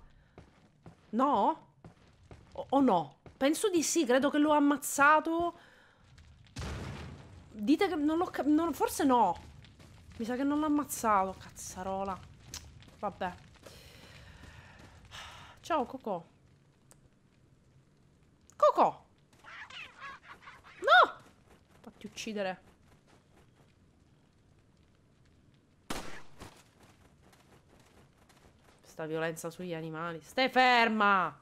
S1: No? O, o no? Penso di sì, credo che l'ho ammazzato. Dite che non l'ho non- Forse no. Mi sa che non l'ho ammazzato, cazzarola. Vabbè. Ciao, Coco. Coco! No! Fatti uccidere. sta violenza sugli animali. Stai ferma!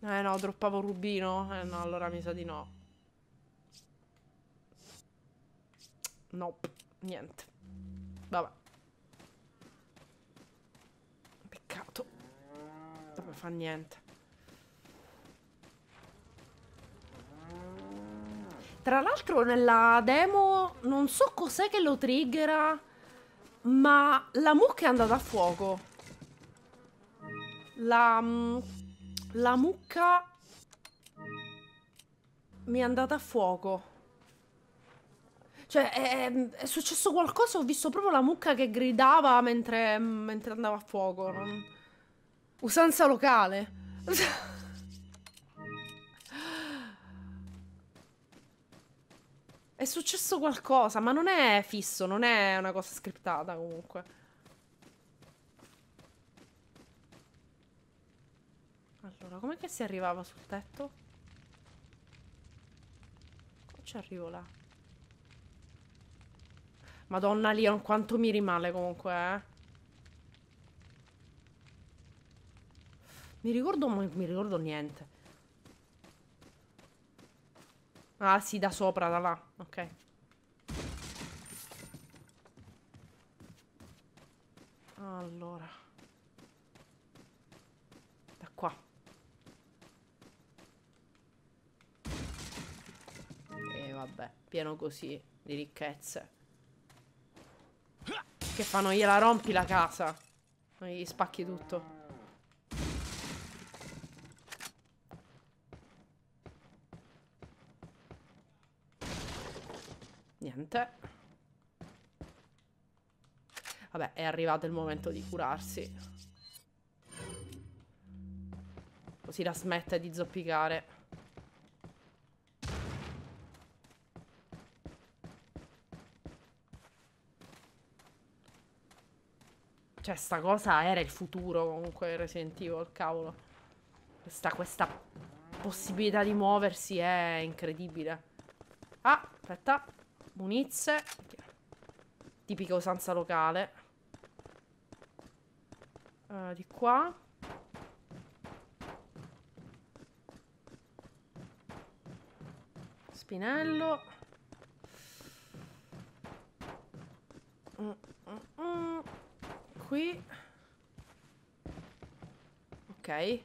S1: Eh no, droppavo Rubino? Eh no, allora mi sa di no. Nope, niente. Vabbè. Peccato. Non fa niente. Tra l'altro nella demo non so cos'è che lo triggera, ma la mucca è andata a fuoco. La, mm, la mucca mi è andata a fuoco. Cioè, è, è successo qualcosa, ho visto proprio la mucca che gridava mentre, mentre andava a fuoco. Non... Usanza locale. È successo qualcosa, ma non è fisso, non è una cosa scriptata comunque. Allora, com'è che si arrivava sul tetto? Come ci arrivo là? Madonna Leon, quanto mi rimale comunque, eh. Mi ricordo, ma mi ricordo niente. Ah, sì, da sopra, da là. Ok. Allora. Da qua. E vabbè, pieno così di ricchezze. Che fanno? Gliela rompi la casa. Gli spacchi tutto. Niente. Vabbè, è arrivato il momento di curarsi. Così la smette di zoppicare. Cioè, sta cosa era il futuro comunque Resident Evil, cavolo. Questa, questa possibilità di muoversi è incredibile. Ah, aspetta. Munizie. Tipica usanza locale. Uh, di qua. Spinello. Mm, mm, mm qui. Ok.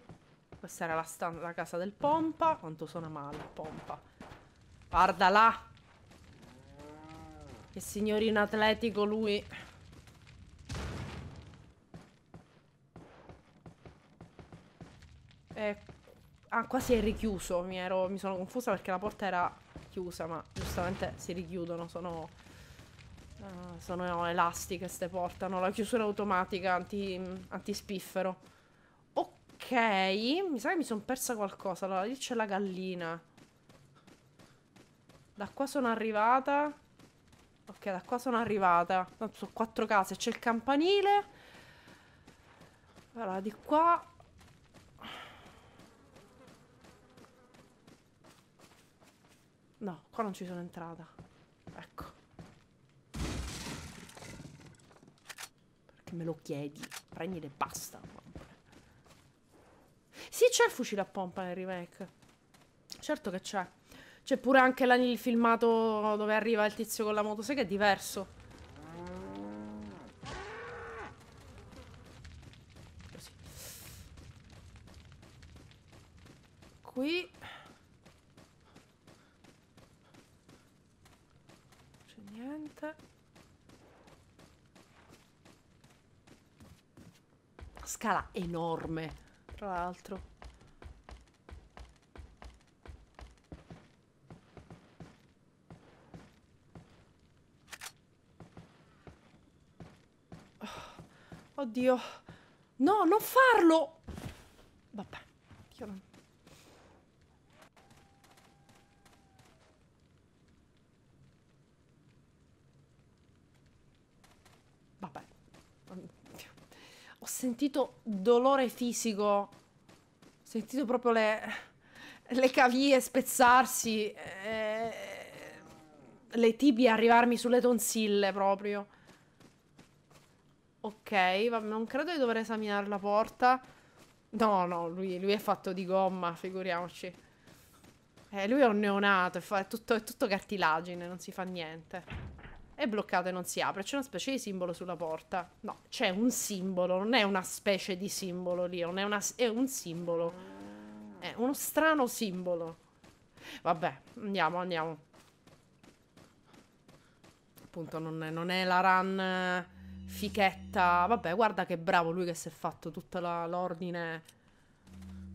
S1: Questa era la, la casa del pompa. Quanto suona male pompa. Guarda là. Che signorino atletico lui. Eh, ah, quasi è richiuso. Mi, ero, mi sono confusa perché la porta era chiusa, ma giustamente si richiudono. Sono Uh, sono elastiche queste portano la chiusura automatica anti, antispiffero. Ok, mi sa che mi sono persa qualcosa. Allora, lì c'è la gallina. Da qua sono arrivata. Ok, da qua sono arrivata. sono quattro case. C'è il campanile. Allora, di qua... No, qua non ci sono entrata. Ecco. Che me lo chiedi. Prendile e basta. Sì, c'è il fucile a pompa nel remake. Certo che c'è. C'è pure anche là il filmato dove arriva il tizio con la moto. Sai che è diverso. Così. Qui. C'è niente. scala enorme, tra l'altro. Oddio. No, non farlo! Vabbè, io non... sentito dolore fisico. Ho sentito proprio le, le cavie spezzarsi. Eh, le tibie arrivarmi sulle tonsille proprio. Ok, vabbè, non credo di dover esaminare la porta. No, no, lui, lui è fatto di gomma, figuriamoci. Eh, lui è un neonato, è, tutto, è tutto cartilagine, non si fa niente. È bloccata e non si apre. C'è una specie di simbolo sulla porta. No, c'è un simbolo, non è una specie di simbolo, Leon. È, è un simbolo. È uno strano simbolo. Vabbè, andiamo, andiamo. Appunto, non è, non è la run eh, fichetta. Vabbè, guarda che bravo lui che si è fatto tutta l'ordine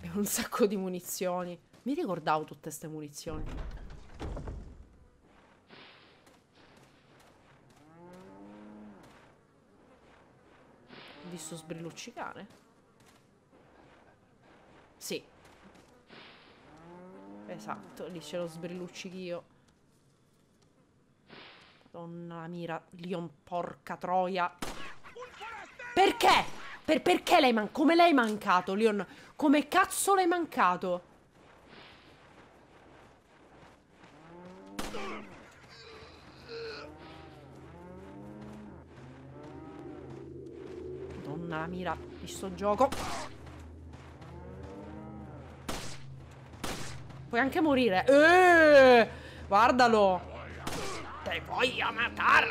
S1: e un sacco di munizioni. Mi ricordavo tutte queste munizioni. Visto sbrilluccicare? Sì. Esatto, lì ce lo sbrilluccichio. Madonna la mira, Leon, porca troia. Perché? Per, perché lei man... Come l'hai mancato, Leon? Come cazzo l'hai mancato? Madonna la mira di sto gioco. Puoi anche morire. Eeeh, guardalo. Te voglio matare.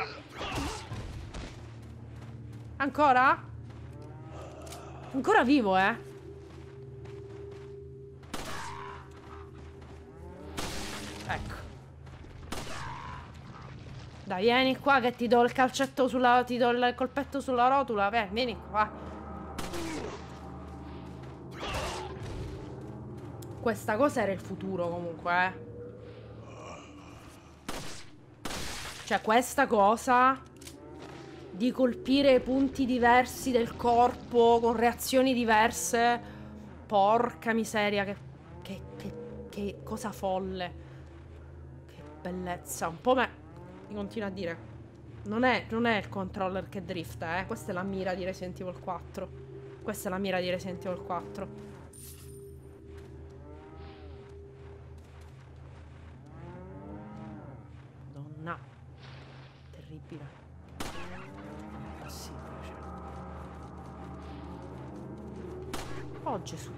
S1: Ancora? Ancora vivo, eh? Ecco. Dai, vieni qua che ti do il calcetto sulla... Ti do il colpetto sulla rotula. Beh, vieni qua. Questa cosa era il futuro comunque, eh. Cioè, questa cosa di colpire punti diversi del corpo con reazioni diverse. Porca miseria, che, che, che, che cosa folle. Che bellezza. Un po' me... Mi continua a dire. Non è, non è il controller che drifta, eh. Questa è la mira di Resident Evil 4. Questa è la mira di Resident Evil 4. Oh Gesù.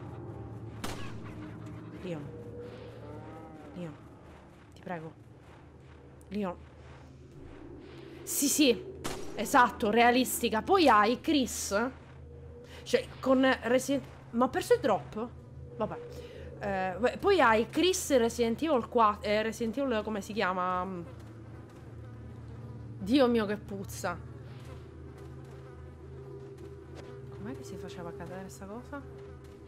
S1: Leon. Leon. Ti prego. Leon. Sì, sì. Esatto, realistica. Poi hai Chris. Cioè, con Resident... Ma ho perso il drop? Vabbè. Eh, poi hai Chris Resident Evil 4... Eh, Resident Evil come si chiama? Dio mio che puzza. Com'è che si faceva cadere sta cosa?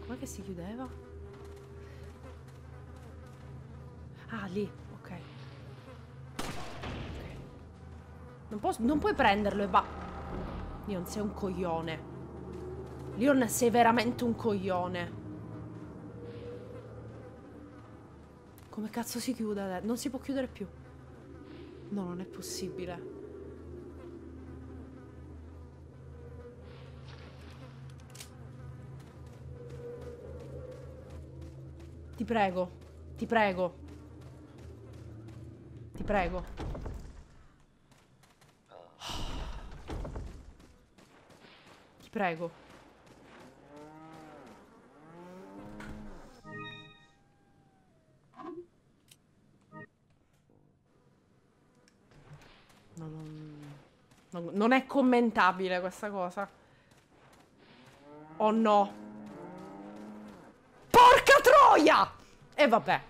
S1: Com'è che si chiudeva? Ah, lì, ok. Ok. Non, posso, non puoi prenderlo e va. Leon, sei un coglione. Leon, sei veramente un coglione. Come cazzo si chiude? Non si può chiudere più. No, non è possibile. Ti prego, ti prego. Ti prego. Ti prego. Non, non, non è commentabile questa cosa. Oh no. Troia! E vabbè.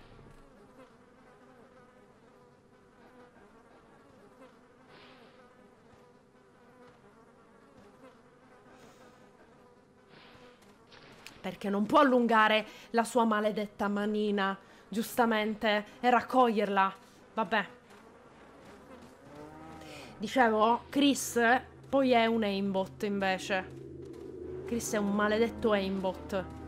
S1: Perché non può allungare la sua maledetta manina, giustamente, e raccoglierla. Vabbè. Dicevo, Chris poi è un aimbot invece. Chris è un maledetto aimbot.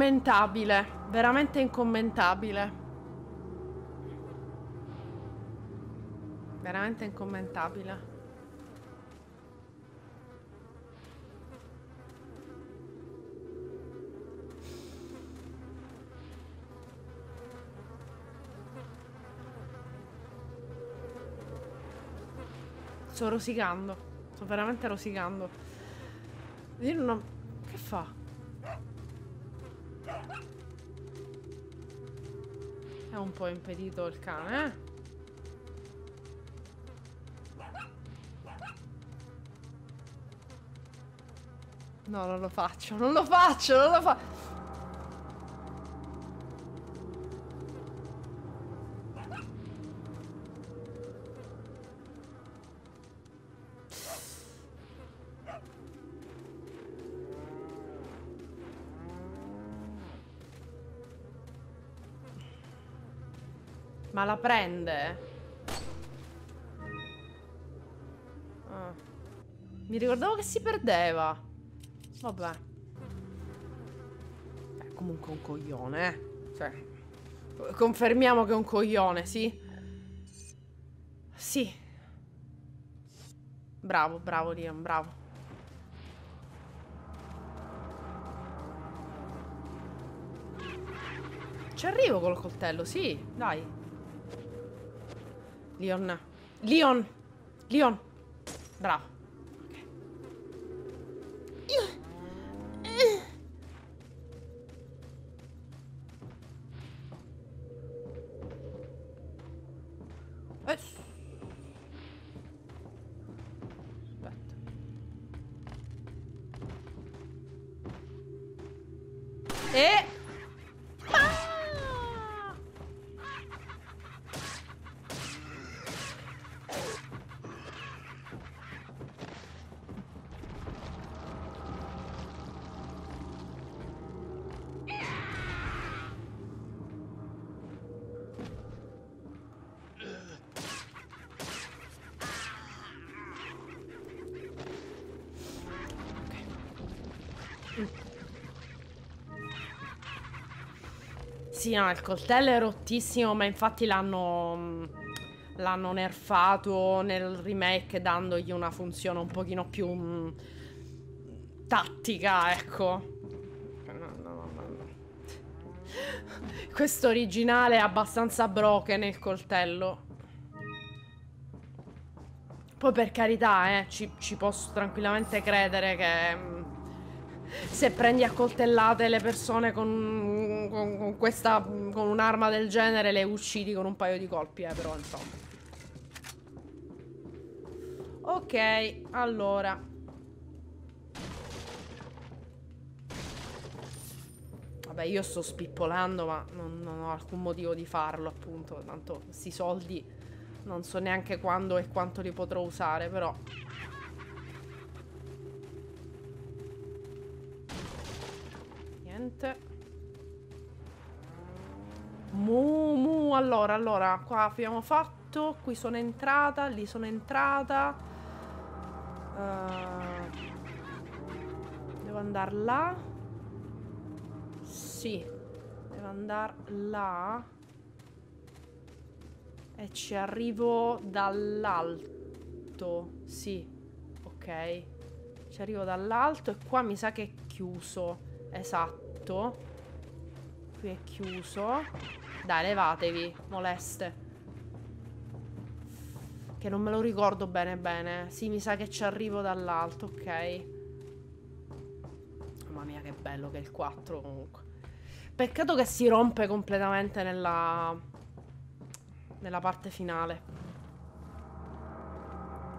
S1: incommentabile, veramente incommentabile. Veramente incommentabile. Sto rosicando. Sto veramente rosicando. Io non ho... Che fa? Un po' impedito il cane, eh? No, non lo faccio, non lo faccio, non lo faccio. Ma la prende? Ah. Mi ricordavo che si perdeva. Vabbè. È comunque un coglione, eh. Cioè, confermiamo che è un coglione, sì? Sì. Bravo, bravo Liam, bravo. Ci arrivo col coltello, sì, dai. Leon. Leon! Leon! Bravo. Sì, no, il coltello è rottissimo, ma infatti l'hanno l'hanno nerfato nel remake dandogli una funzione un pochino più mm, tattica, ecco. Questo originale è abbastanza broken il coltello. Poi per carità, eh, ci, ci posso tranquillamente credere che mm, se prendi a coltellate le persone con, con, questa con un'arma del genere le uccidi con un paio di colpi, eh, però insomma. Ok, allora. Vabbè, io sto spippolando, ma non, non ho alcun motivo di farlo, appunto. Tanto questi soldi non so neanche quando e quanto li potrò usare, però... Niente. Mu, mu, allora, allora, qua abbiamo fatto, qui sono entrata, lì sono entrata. Uh, devo andare là. Sì, devo andare là. E ci arrivo dall'alto. Sì, ok. Ci arrivo dall'alto e qua mi sa che è chiuso. Esatto. Qui è chiuso. Dai, levatevi, moleste. Che non me lo ricordo bene bene. Sì, mi sa che ci arrivo dall'alto, ok. Mamma mia, che bello che è il 4 comunque. Peccato che si rompe completamente nella... Nella parte finale.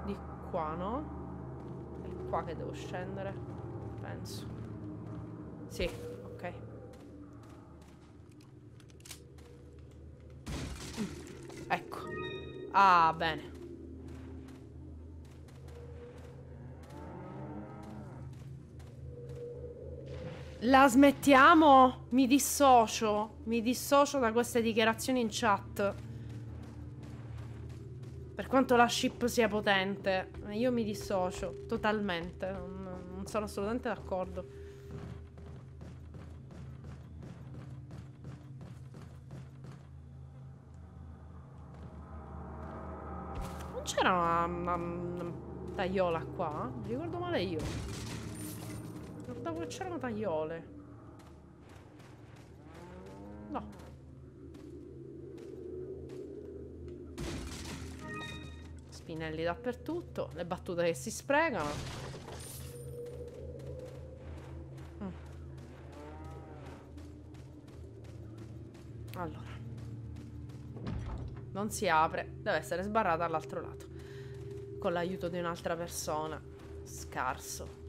S1: Di qua, no? È qua che devo scendere. Penso. Sì, ok. Ecco. Ah, bene. La smettiamo? Mi dissocio. Mi dissocio da queste dichiarazioni in chat. Per quanto la ship sia potente, io mi dissocio totalmente. Non, sono assolutamente d'accordo. Una, una tagliola qua? Mi ricordo male io. Ricordavo che c'erano tagliole. spinelli dappertutto, le battute che si sprecano. Mm. Allora. Non si apre, deve essere sbarrata all'altro lato. Con l'aiuto di un'altra persona. Scarso.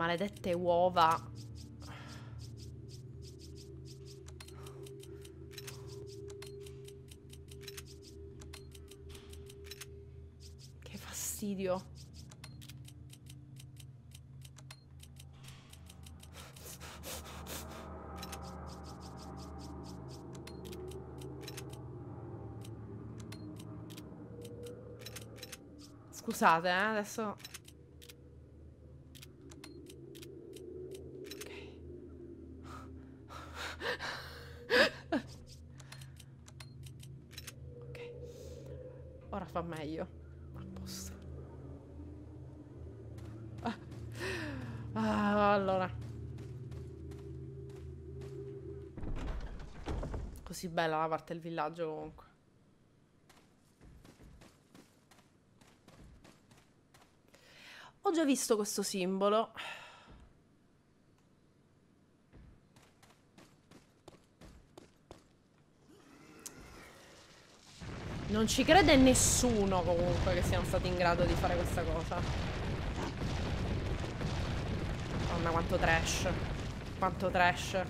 S1: Maledette uova. Che fastidio. Scusate, eh, adesso... Ok. Ok. Ora fa meglio. A posto. Ah. Ah, allora. Così bella la parte del villaggio comunque. Ho già visto questo simbolo. Non ci crede nessuno comunque che siamo stati in grado di fare questa cosa. Madonna quanto trash. Quanto trash.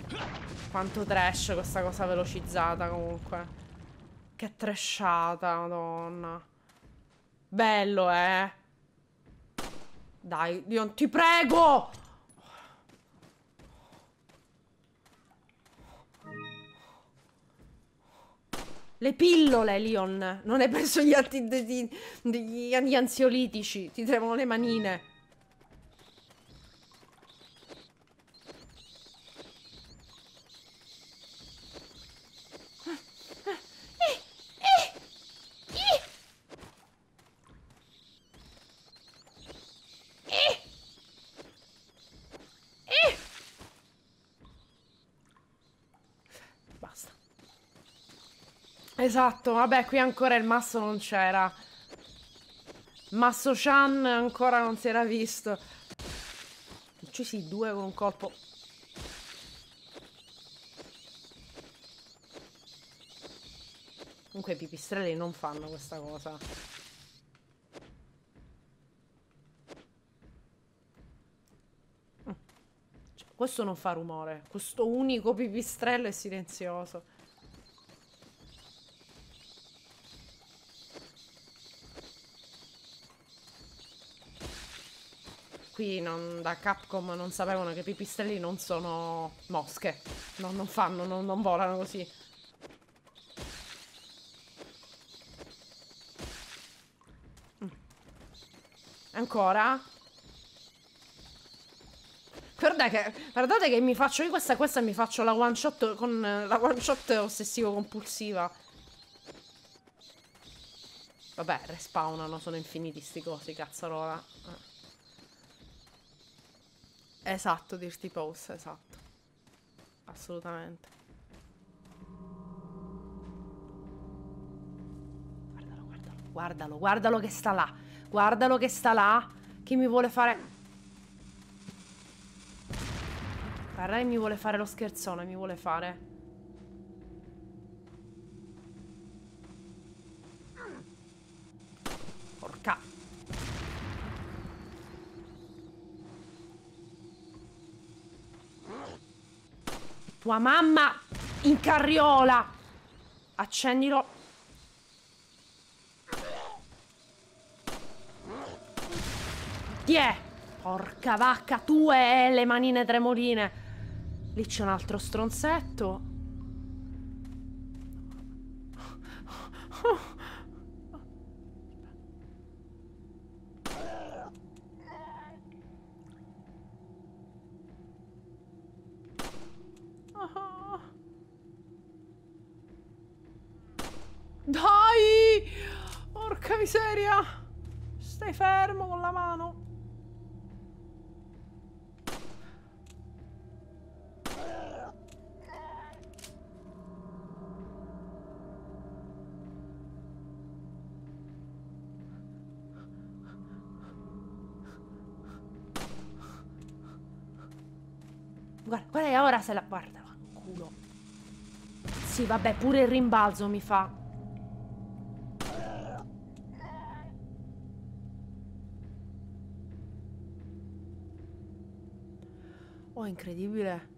S1: Quanto trash questa cosa velocizzata comunque. Che trashata, madonna. Bello, eh. Dai, Leon, ti prego! Le pillole, Leon. Non hai preso gli, anti, gli, gli, ansiolitici. Ti tremono le manine. Esatto, vabbè, qui ancora il masso non c'era. Masso Chan ancora non si era visto. Ci sì, due con un colpo. Comunque i pipistrelli non fanno questa cosa. Mm. Cioè, questo non fa rumore. Questo unico pipistrello è silenzioso. Qui non- da Capcom non sapevano che i pipistrelli non sono mosche. No, non fanno, non, non volano così. Mm. Ancora? Guardate che, guardate che mi faccio io questa, questa mi faccio la one shot con la one shot ossessivo compulsiva. Vabbè, respawnano, sono infiniti sti cosi, cazzarola. Eh. Esatto, dirty pose, esatto. Assolutamente. Guardalo, guardalo, guardalo, guardalo che sta là. Guardalo che sta là. Che mi vuole fare... Guarda che mi vuole fare lo scherzone, mi vuole fare. Porca... Tua mamma in carriola. Accendilo. Chi è? Porca vacca, tu e le manine tremoline. Lì c'è un altro stronzetto. Dai! Porca miseria! Stai fermo con la mano. Guarda, guarda, ora se la... Guarda, culo. Sì, vabbè, pure il rimbalzo mi fa. Oh, incredibile.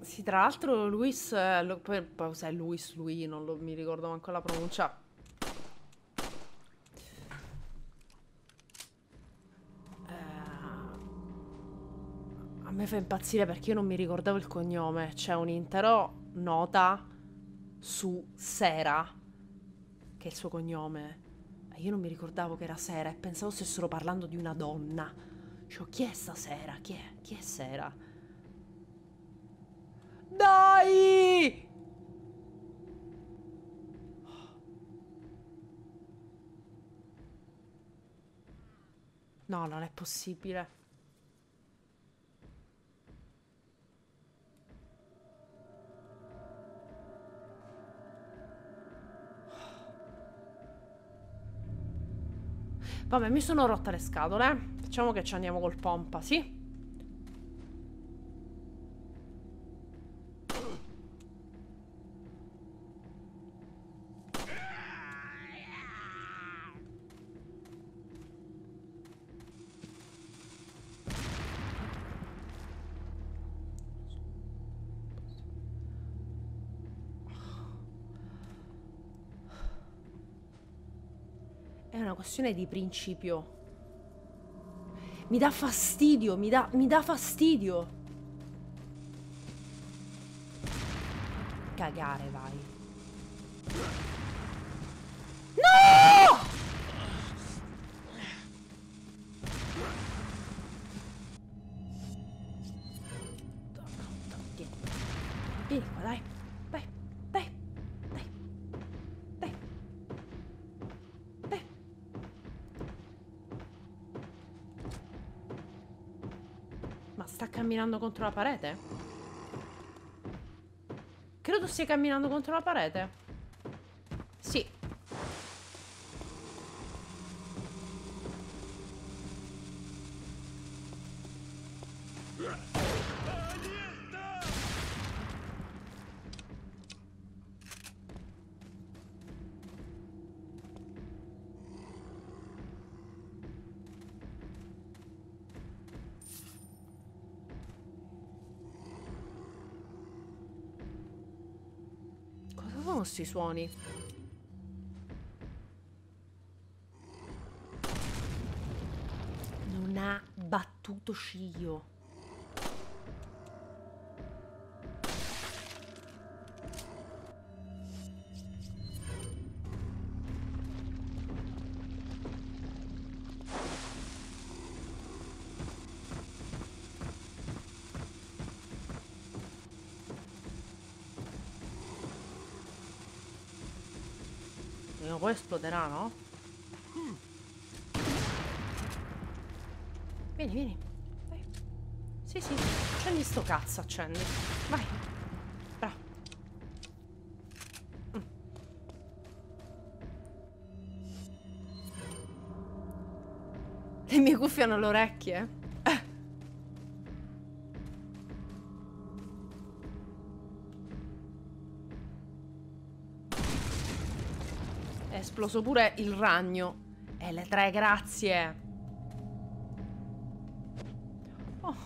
S1: Sì, tra l'altro Luis... eh, lo- poi, poi cos'è Luis, lui, non lo- mi ricordo manco la pronuncia. Eh, A me fa impazzire perché io non mi ricordavo il cognome. C'è un'intera nota su Sera, che è il suo cognome. E io non mi ricordavo che era Sera e pensavo stessero parlando di una donna. Cioè, chi è sta Sera? Chi è? Chi è Sera? Dai! No, non è possibile. Vabbè, mi sono rotta le scatole. Facciamo che ci andiamo col pompa, sì? Questione di principio. Mi dà fastidio, mi dà, mi dà fastidio. Cagare, vai. Camminando contro la parete? Credo stia camminando contro la parete. Sti suoni? Non ha battuto ciglio. Prima o poi esploderà, no? Vieni, vieni. Vai. Sì, sì. Accendi sto cazzo, accendi. Vai. Bravo. Mm. Le mie cuffie hanno le orecchie. Esploso pure il ragno. E le tre grazie. Oh.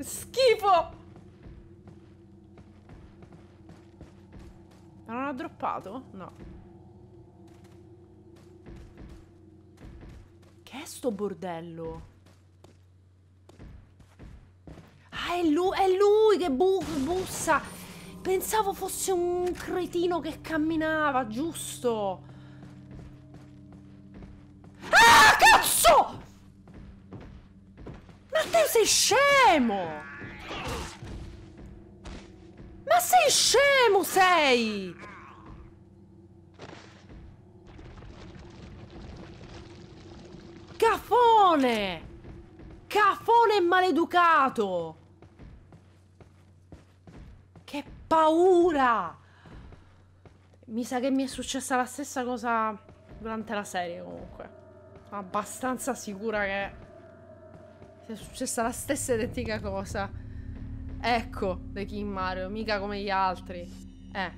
S1: Schifo! Ma non ha droppato? No. Che è sto bordello? Ah, è lui, è lui che bu- bussa. Pensavo fosse un cretino che camminava, giusto? Ah, cazzo! Ma te sei scemo! Ma sei scemo, sei! Cafone! Cafone maleducato! Paura! Mi sa che mi è successa la stessa cosa durante la serie comunque. Sono abbastanza sicura che sia successa la stessa identica cosa. Ecco, The King Mario, mica come gli altri. Eh.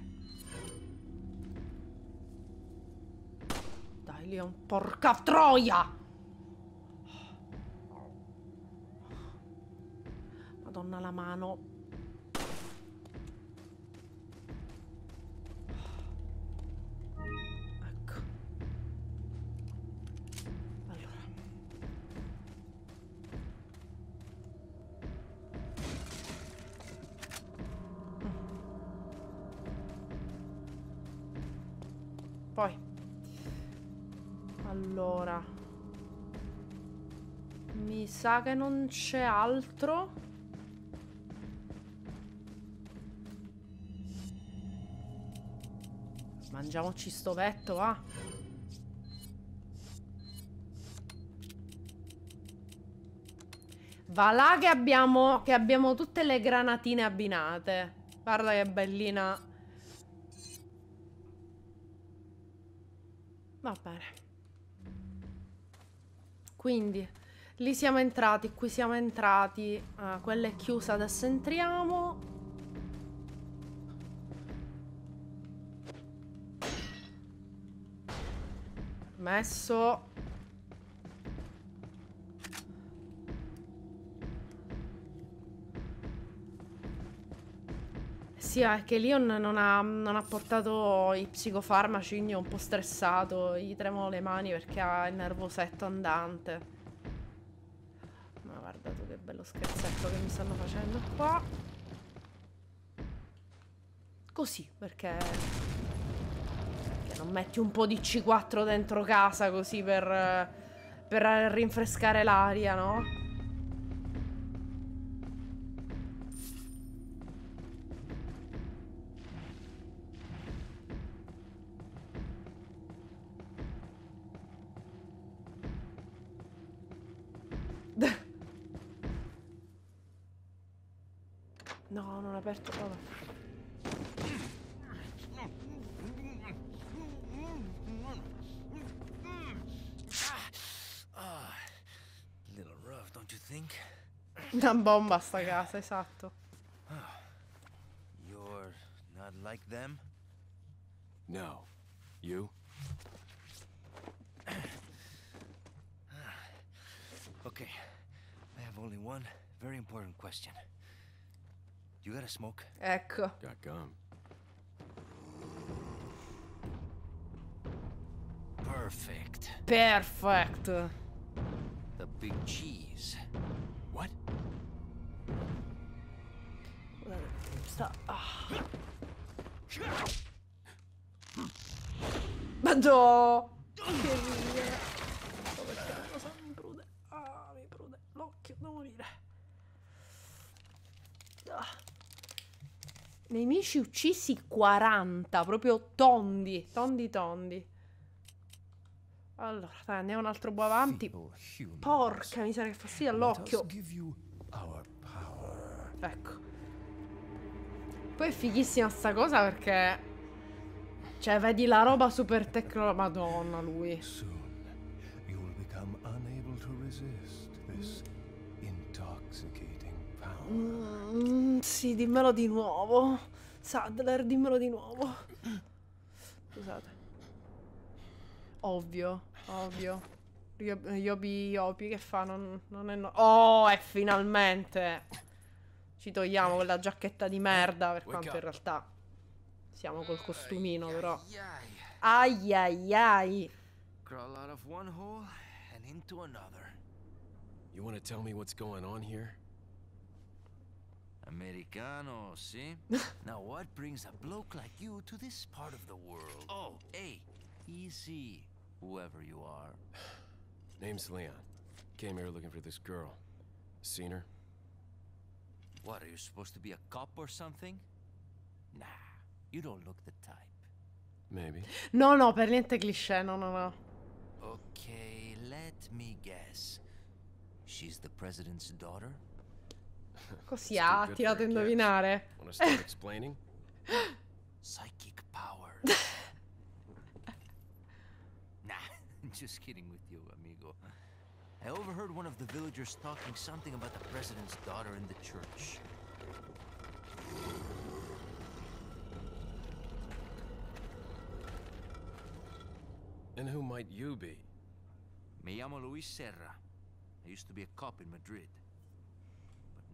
S1: Dai, Leon, porca troia! Madonna la mano. Poi. Allora. Mi sa che non c'è altro. Mangiamoci sto vetto, va. Va là che abbiamo, che abbiamo tutte le granatine abbinate. Guarda che bellina. Va bene. Quindi, lì siamo entrati, qui siamo entrati. Ah, quella è chiusa, adesso entriamo. Messo. Sì, è che Leon non ha, non ha portato i psicofarmaci, quindi è un po' stressato. Gli tremano le mani perché ha il nervosetto andante. Ma guarda tu che bello scherzetto che mi stanno facendo qua. Così, perché... Perché non metti un po' di C4 dentro casa così per... Per rinfrescare l'aria, no? Aperto. Vabbè.
S3: Little rough, don't you think?
S1: Una bomba sta casa, esatto.
S3: You're not like them?
S4: No. You?
S3: Okay, I have only one very important question. You got a smoke?
S1: Ecco.
S4: Got gum.
S3: Perfect.
S1: Perfect.
S3: The big cheese.
S4: What?
S1: Sta... Ah. Madò! Che ridere. Nemici uccisi 40, proprio tondi, tondi tondi. Allora, dai, andiamo un altro po' avanti. Porca miseria, che fastidio all'occhio. Ecco. Poi è fighissima sta cosa perché... Cioè, vedi la roba super tecno... Madonna, lui.
S2: Soon, you will become unable to resist this intoxicating power.
S1: Mm, Mm, sì, dimmelo di nuovo. Sadler, dimmelo di nuovo. Scusate. Ovvio, ovvio. Yobi Yopi che fa? Non, non è no oh, e finalmente! Ci togliamo quella giacchetta di merda, per quanto in realtà siamo col costumino, però. Ai ai ai!
S3: Crawl out of one hole and into another. You want to tell me what's going on here? Americano, see? now what brings a bloke like you to this part of the world? Oh, hey, easy, whoever you are.
S4: Name's Leon. Came here looking for this girl. Seen her?
S3: What, are you supposed to be a cop or something? Nah, you don't look the type.
S4: Maybe.
S1: No, no, per niente cliché, no, no, no.
S3: Okay, let me guess. She's the president's daughter?
S1: Così
S4: Still
S1: ha
S4: good
S1: tirato
S4: for
S1: a
S4: a
S1: indovinare.
S4: Wanna start explaining?
S3: Psychic power. nah, just kidding with you, amigo. I overheard one of the villagers talking something about the president's daughter in the church.
S4: And who might you be?
S3: Me llamo Luis Serra. I used to be a cop in Madrid.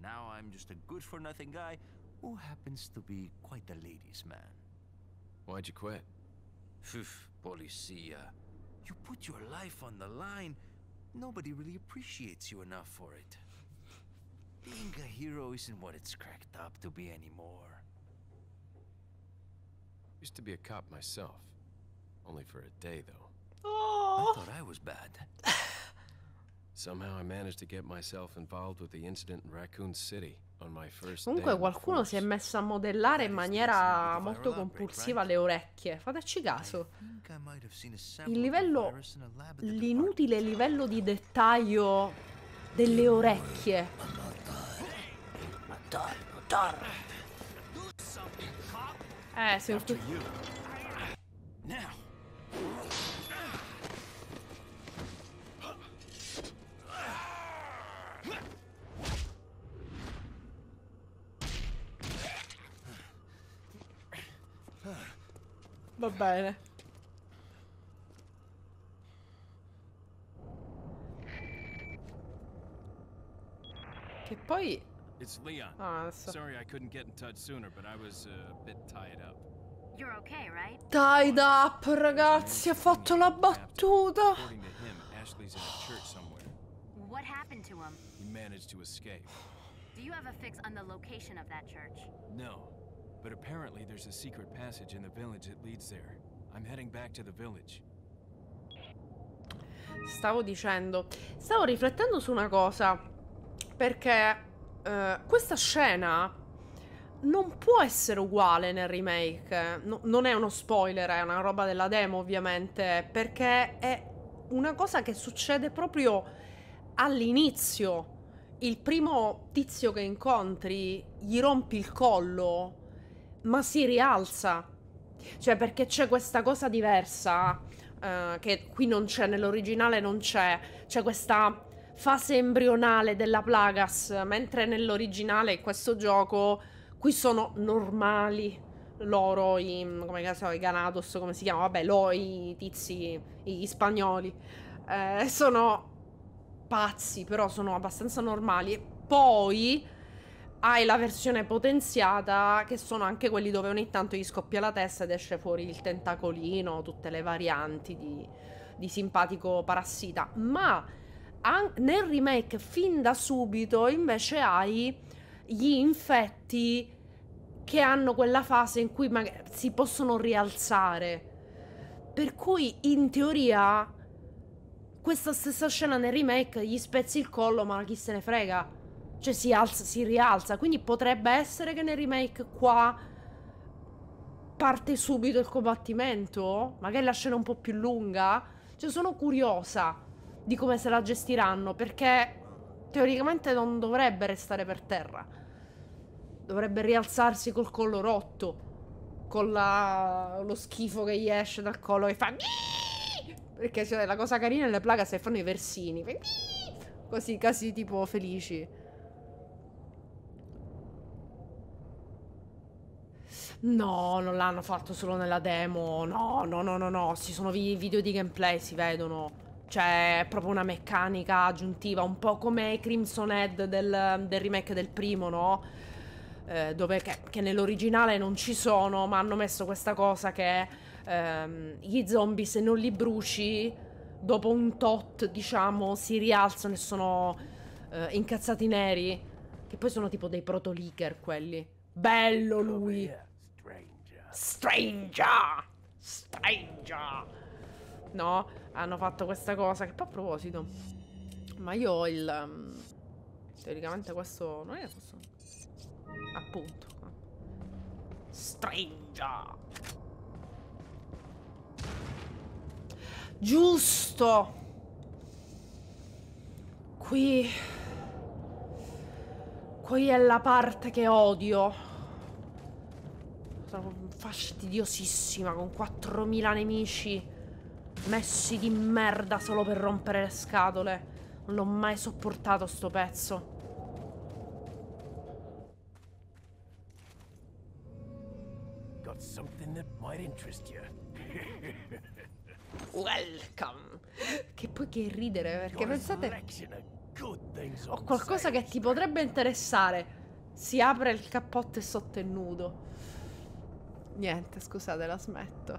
S3: But now I'm just a good-for-nothing guy who happens to be quite a ladies' man.
S4: Why'd you quit?
S3: Phew, policia. You put your life on the line, nobody really appreciates you enough for it. Being a hero isn't what it's cracked up to be anymore.
S4: Used to be a cop myself. Only for a day, though.
S3: I
S1: Oh.
S3: thought I was bad.
S4: Somehow I managed to get myself involved with the incident in Raccoon City on my first
S1: Comunque qualcuno si è messo a modellare in maniera molto compulsiva le orecchie. Fateci caso. Il livello, l'inutile livello di dettaglio delle orecchie. Eh, sì, tu-
S6: Now.
S1: Va bene. Che poi...
S6: It's Leon.
S1: Ah, adesso...
S6: Sorry I couldn't get in touch sooner, but I was uh, a bit tied up.
S5: You're okay, right?
S1: Tied up, ragazzi, ha fatto la battuta.
S6: According to him, Ashley's in a church somewhere.
S5: What happened to him?
S6: He managed to escape.
S5: Do you have a fix on the location of that church?
S6: No, but apparently there's a secret passage in the village that leads there. I'm heading back to the village.
S1: Stavo dicendo, stavo riflettendo su una cosa, perché eh, questa scena non può essere uguale nel remake. No- non è uno spoiler, è una roba della demo ovviamente, perché è una cosa che succede proprio all'inizio. Il primo tizio che incontri gli rompi il collo, ma si rialza. Cioè, perché c'è questa cosa diversa eh, che qui non c'è, nell'originale non c'è. C'è questa fase embrionale della Plagas, mentre nell'originale in questo gioco qui sono normali loro, i, come so, i Ganados, come si chiama? Vabbè, lo, i tizi, i spagnoli. Eh, sono pazzi, però sono abbastanza normali. E poi hai la versione potenziata, che sono anche quelli dove ogni tanto gli scoppia la testa ed esce fuori il tentacolino, tutte le varianti di, di simpatico parassita. Ma nel remake, fin da subito, invece hai gli infetti che hanno quella fase in cui si possono rialzare. Per cui, in teoria, questa stessa scena nel remake gli spezzi il collo, ma chi se ne frega. Cioè si alza, si rialza. Quindi potrebbe essere che nel remake qua parte subito il combattimento. Magari la scena un po' più lunga. Cioè sono curiosa di come se la gestiranno. Perché teoricamente non dovrebbe restare per terra. Dovrebbe rialzarsi col collo rotto. Con la... lo schifo che gli esce dal collo e fa. Perché cioè, la cosa carina è le plaga se fanno i versini. Così, casi tipo felici. No, non l'hanno fatto solo nella demo. No, no, no, no, no. Ci sono vi- video di gameplay, si vedono. Cioè, è proprio una meccanica aggiuntiva, un po' come Crimson Head del, del remake del primo, no? Eh, dove che, che nell'originale non ci sono, ma hanno messo questa cosa che ehm, gli zombie se non li bruci, dopo un tot, diciamo, si rialzano e sono eh, incazzati neri. Che Che poi sono tipo dei proto-leaker quelli. Bello lui. Stranger. Stranger. No, hanno fatto questa cosa. Che poi a proposito. Ma io ho il... um, teoricamente questo... Non è questo... Appunto. Stranger. Giusto. Qui... Qui è la parte che odio. Sono fastidiosissima con 4.000 nemici messi di merda solo per rompere le scatole. Non l'ho mai sopportato sto pezzo.
S2: Got something that might interest you.
S1: Welcome. Che poi che ridere, perché pensate... Ho qualcosa che ti potrebbe interessare. Si apre il cappotto e sotto è nudo. Niente, scusate, la smetto.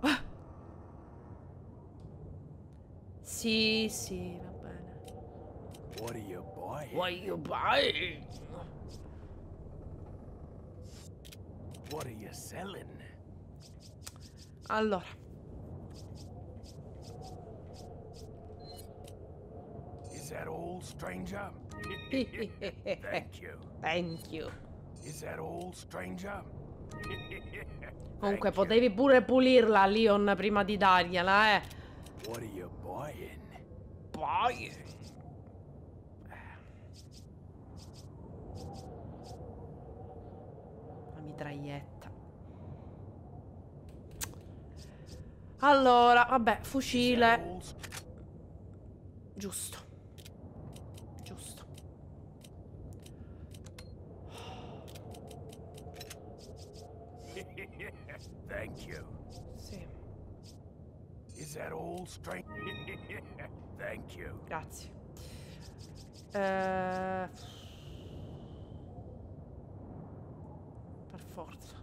S1: Ah! Sì, sì, va bene.
S2: What are you buying?
S1: What you buying?
S2: What are you selling?
S1: Allora,
S2: Is that all, stranger? Thank you.
S1: thank you.
S2: Is that all, stranger?
S1: Comunque potevi pure pulirla, Leon, prima di dargliela, eh.
S2: What are you buying?
S1: Poi... La mitraglietta. Allora, vabbè, fucile. Giusto.
S2: Thank you.
S1: Sì,
S2: Is that all, stranger? Thank you.
S1: grazie. Eh... Per forza.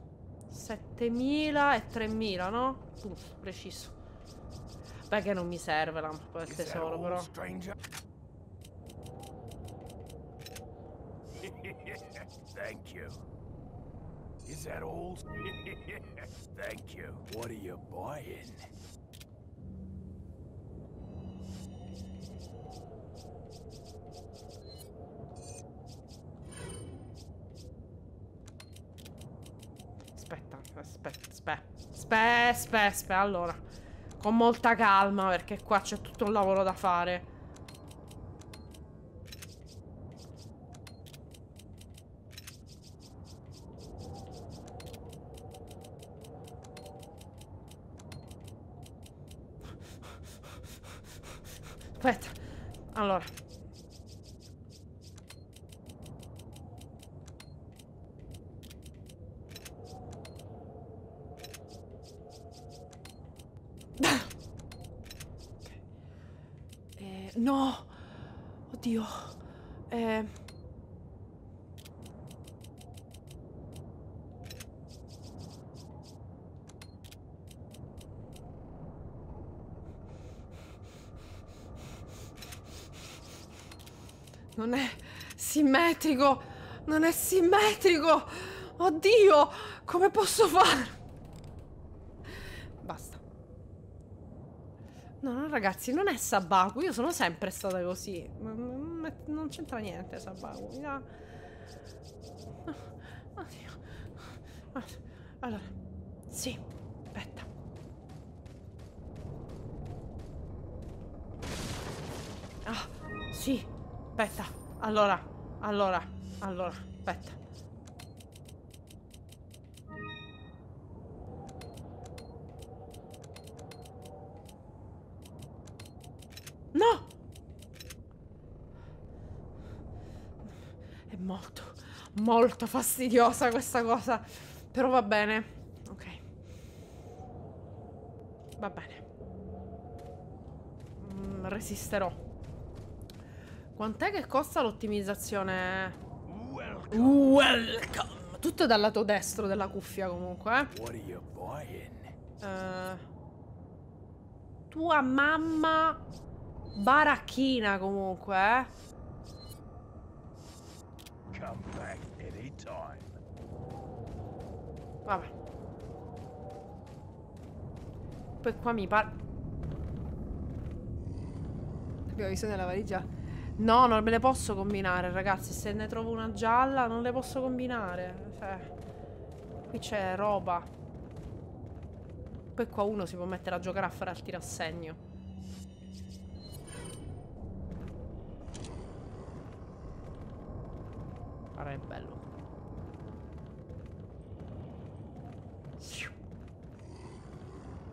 S1: 7000 e 3000, no? Uff, preciso. Beh, che non mi serve la mappa del tesoro, però.
S2: Thank you. Is that all? Thank you. What are you buying?
S1: Aspetta, aspetta, aspetta, allora. Con molta calma, perché qua c'è tutto un lavoro da fare. Aspetta, allora. Eh, no! Oddio. Eh... Non è simmetrico! Non è simmetrico! Oddio! Come posso fare? Basta. No, no, ragazzi, non è Sabaku. Io sono sempre stata così. Non, c'entra niente Sabaku. Mi Oddio. Allora, sì, aspetta. Ah, sì, aspetta. Allora, allora, allora, aspetta. No! È molto, molto fastidiosa questa cosa. Però va bene. Ok. Va bene. Mm, resisterò. Quant'è che costa l'ottimizzazione?
S2: Welcome.
S1: Welcome! Tutto dal lato destro della cuffia comunque, eh.
S2: What are you buying?
S1: Eh, tua mamma baracchina comunque, eh.
S2: come back anytime.
S1: Vabbè. Poi qua mi pare...
S7: Abbiamo visto nella valigia.
S1: No, non me le posso combinare, ragazzi. Se ne trovo una gialla, non le posso combinare. Cioè, qui c'è roba. Poi qua uno si può mettere a giocare a fare al tirassegno. Che bello.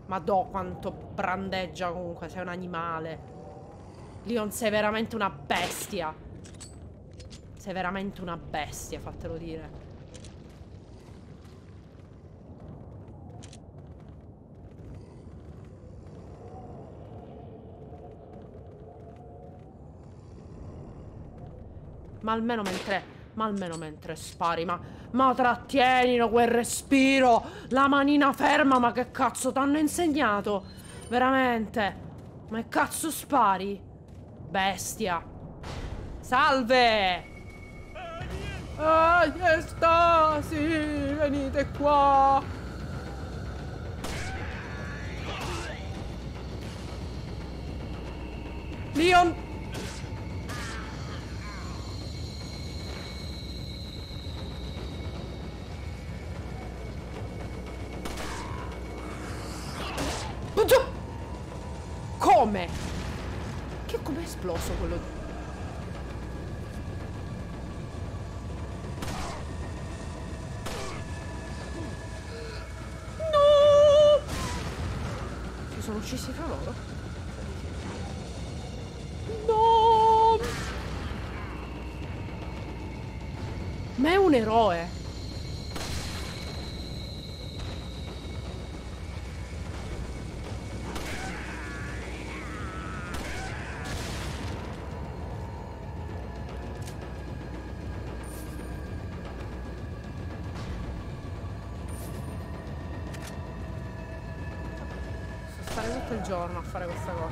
S1: Madò quanto brandeggia comunque, sei un animale. Leon, sei veramente una bestia. Sei veramente una bestia, fatelo dire. Ma almeno mentre... Ma almeno mentre spari, ma... Ma trattienilo quel respiro! La manina ferma, ma che cazzo t'hanno insegnato? Veramente? Ma che cazzo spari? Bestia! Salve! Ah, estasi! Venite qua! Leon! Esploso quello? No! Si sono uccisi fra loro? No! Ma è un eroe!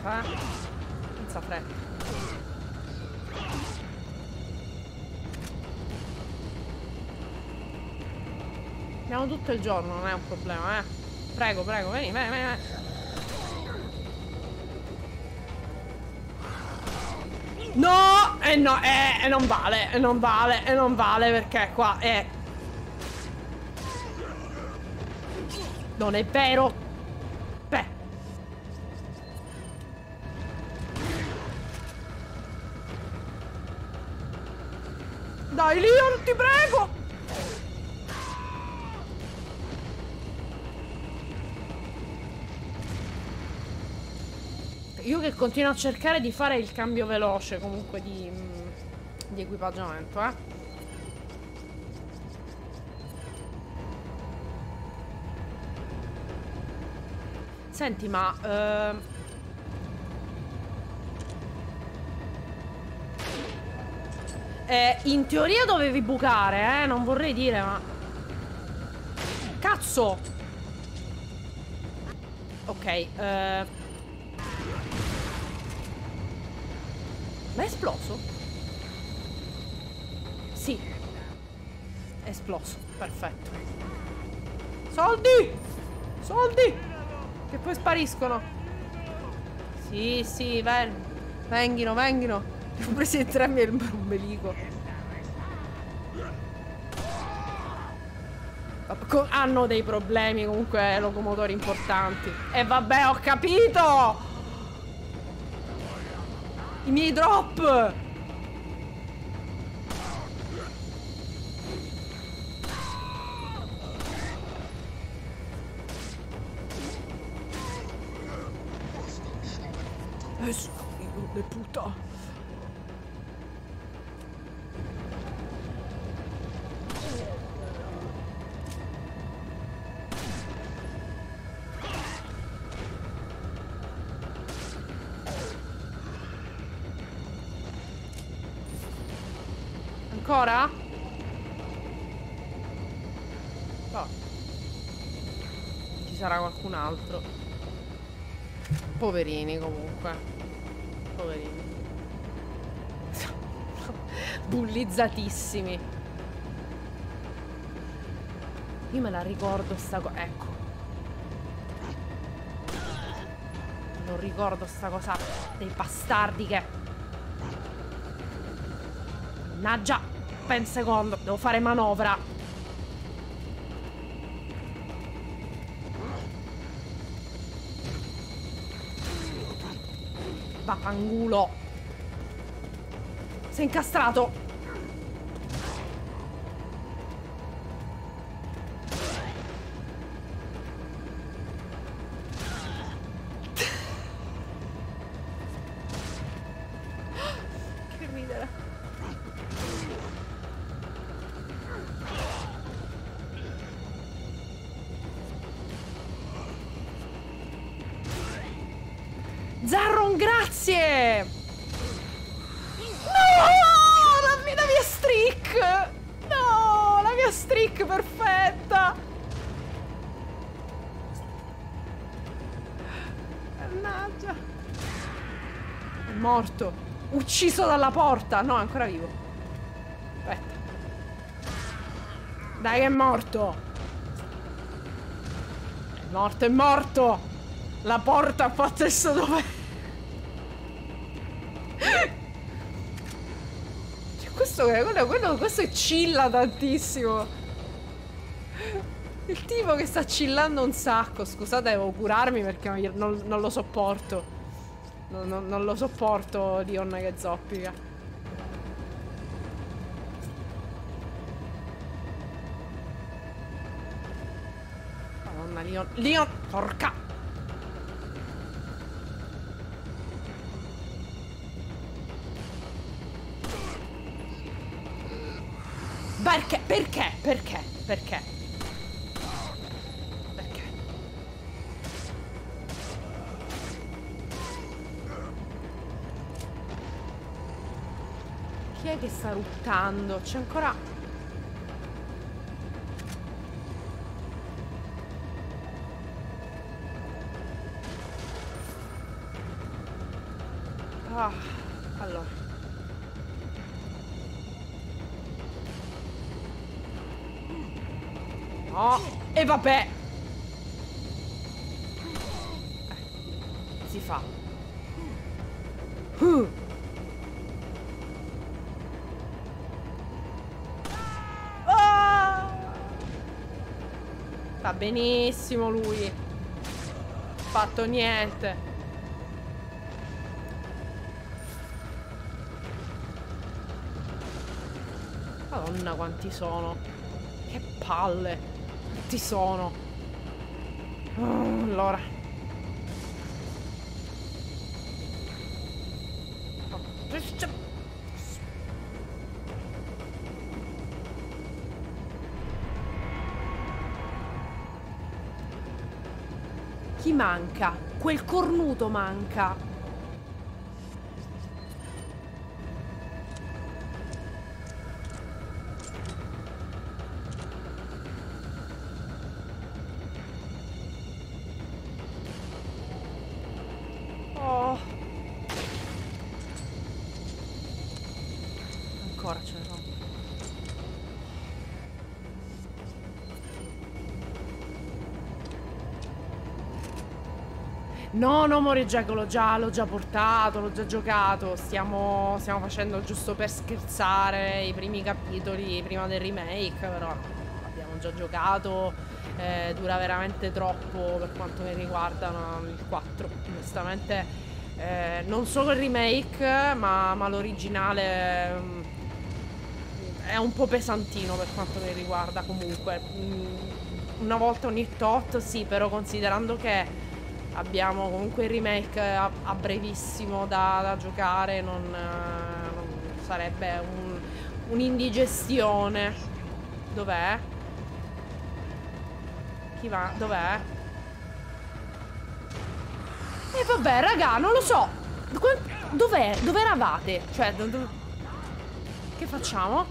S1: Eh? Senza fretta. Abbiamo tutto il giorno, non è un problema, eh? Prego, prego, vieni, vieni, vieni. No! E no, eh, e non vale, e non vale, e non vale perché qua è... Non è vero! Continuo a cercare di fare il cambio veloce comunque di, mm, di equipaggiamento, eh. Senti, ma... ehm, eh, in teoria dovevi bucare, eh? Non vorrei dire, ma... Cazzo! Ok, eh... esploso, perfetto. Soldi! Soldi! Che poi spariscono. Sì, sì, ven venghino, venghino. Li ho presi entrambi il ombelico. Co- hanno dei problemi comunque locomotori importanti. E vabbè, ho capito! I miei drop! Poverini comunque. Poverini. Bullizzatissimi. Io me la ricordo sta cosa. Ecco. Non ricordo sta cosa dei bastardi che. Mannaggia! Ben secondo, devo fare manovra. Vaffanculo. Sei incastrato. Ucciso dalla porta! No, è ancora vivo. Aspetta. Dai è morto! È morto, è morto! La porta ha fatto adesso dove? Cioè, questo, quello, quello, questo chilla tantissimo. Il tipo che sta chillando un sacco. Scusate, devo curarmi perché non- non lo sopporto. Non, non- non lo sopporto Leon che zoppica. Madonna, Leon. Leon! Porca! Perché? Perché? Perché? Perché? È che sta ruttando? C'è ancora... Ah, allora. No. E vabbè. Benissimo lui. Fatto niente. Madonna quanti sono. Che palle. Quanti sono. Allora. Manca? Quel cornuto manca. No, no, More Jack l'ho già, già portato, l'ho già giocato. Stiamo, stiamo facendo giusto per scherzare i primi capitoli prima del remake, però abbiamo già giocato. eh, dura veramente troppo per quanto mi riguarda no, il 4. Onestamente, eh, non solo il remake, ma, ma l'originale. mm, è un po' pesantino per quanto mi riguarda comunque. Mm, Una volta ogni tot, sì, però considerando che abbiamo comunque il remake a, a brevissimo da, da giocare, non, eh, non sarebbe un- un'indigestione. Dov'è? Chi va? Dov'è? E vabbè, raga, non lo so. Dov'è? Dove eravate? Cioè, do- do- che facciamo?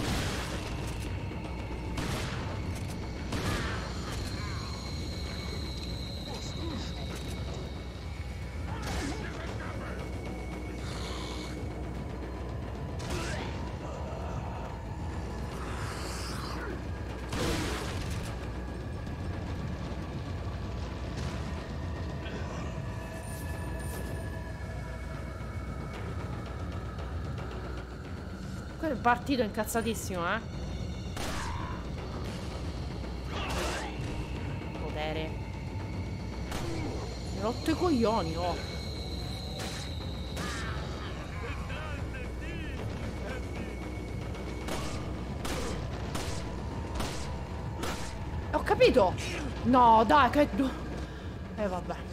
S1: Partito incazzatissimo, eh. Potere. Mi rotto i coglioni, oh. Ho capito! No, dai, che... Eh, vabbè.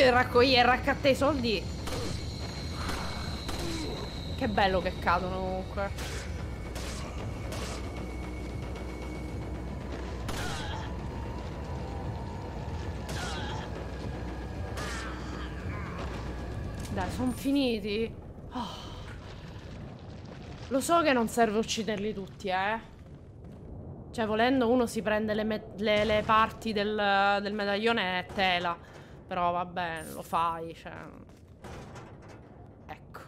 S1: Tu che raccogli e raccatta i soldi. Che bello che cadono comunque. Dai, sono finiti. Oh. Lo so che non serve ucciderli tutti, eh. Cioè, volendo, uno si prende le, le- le parti del, del medaglione e tela. Però vabbè, lo fai, cioè... Ecco.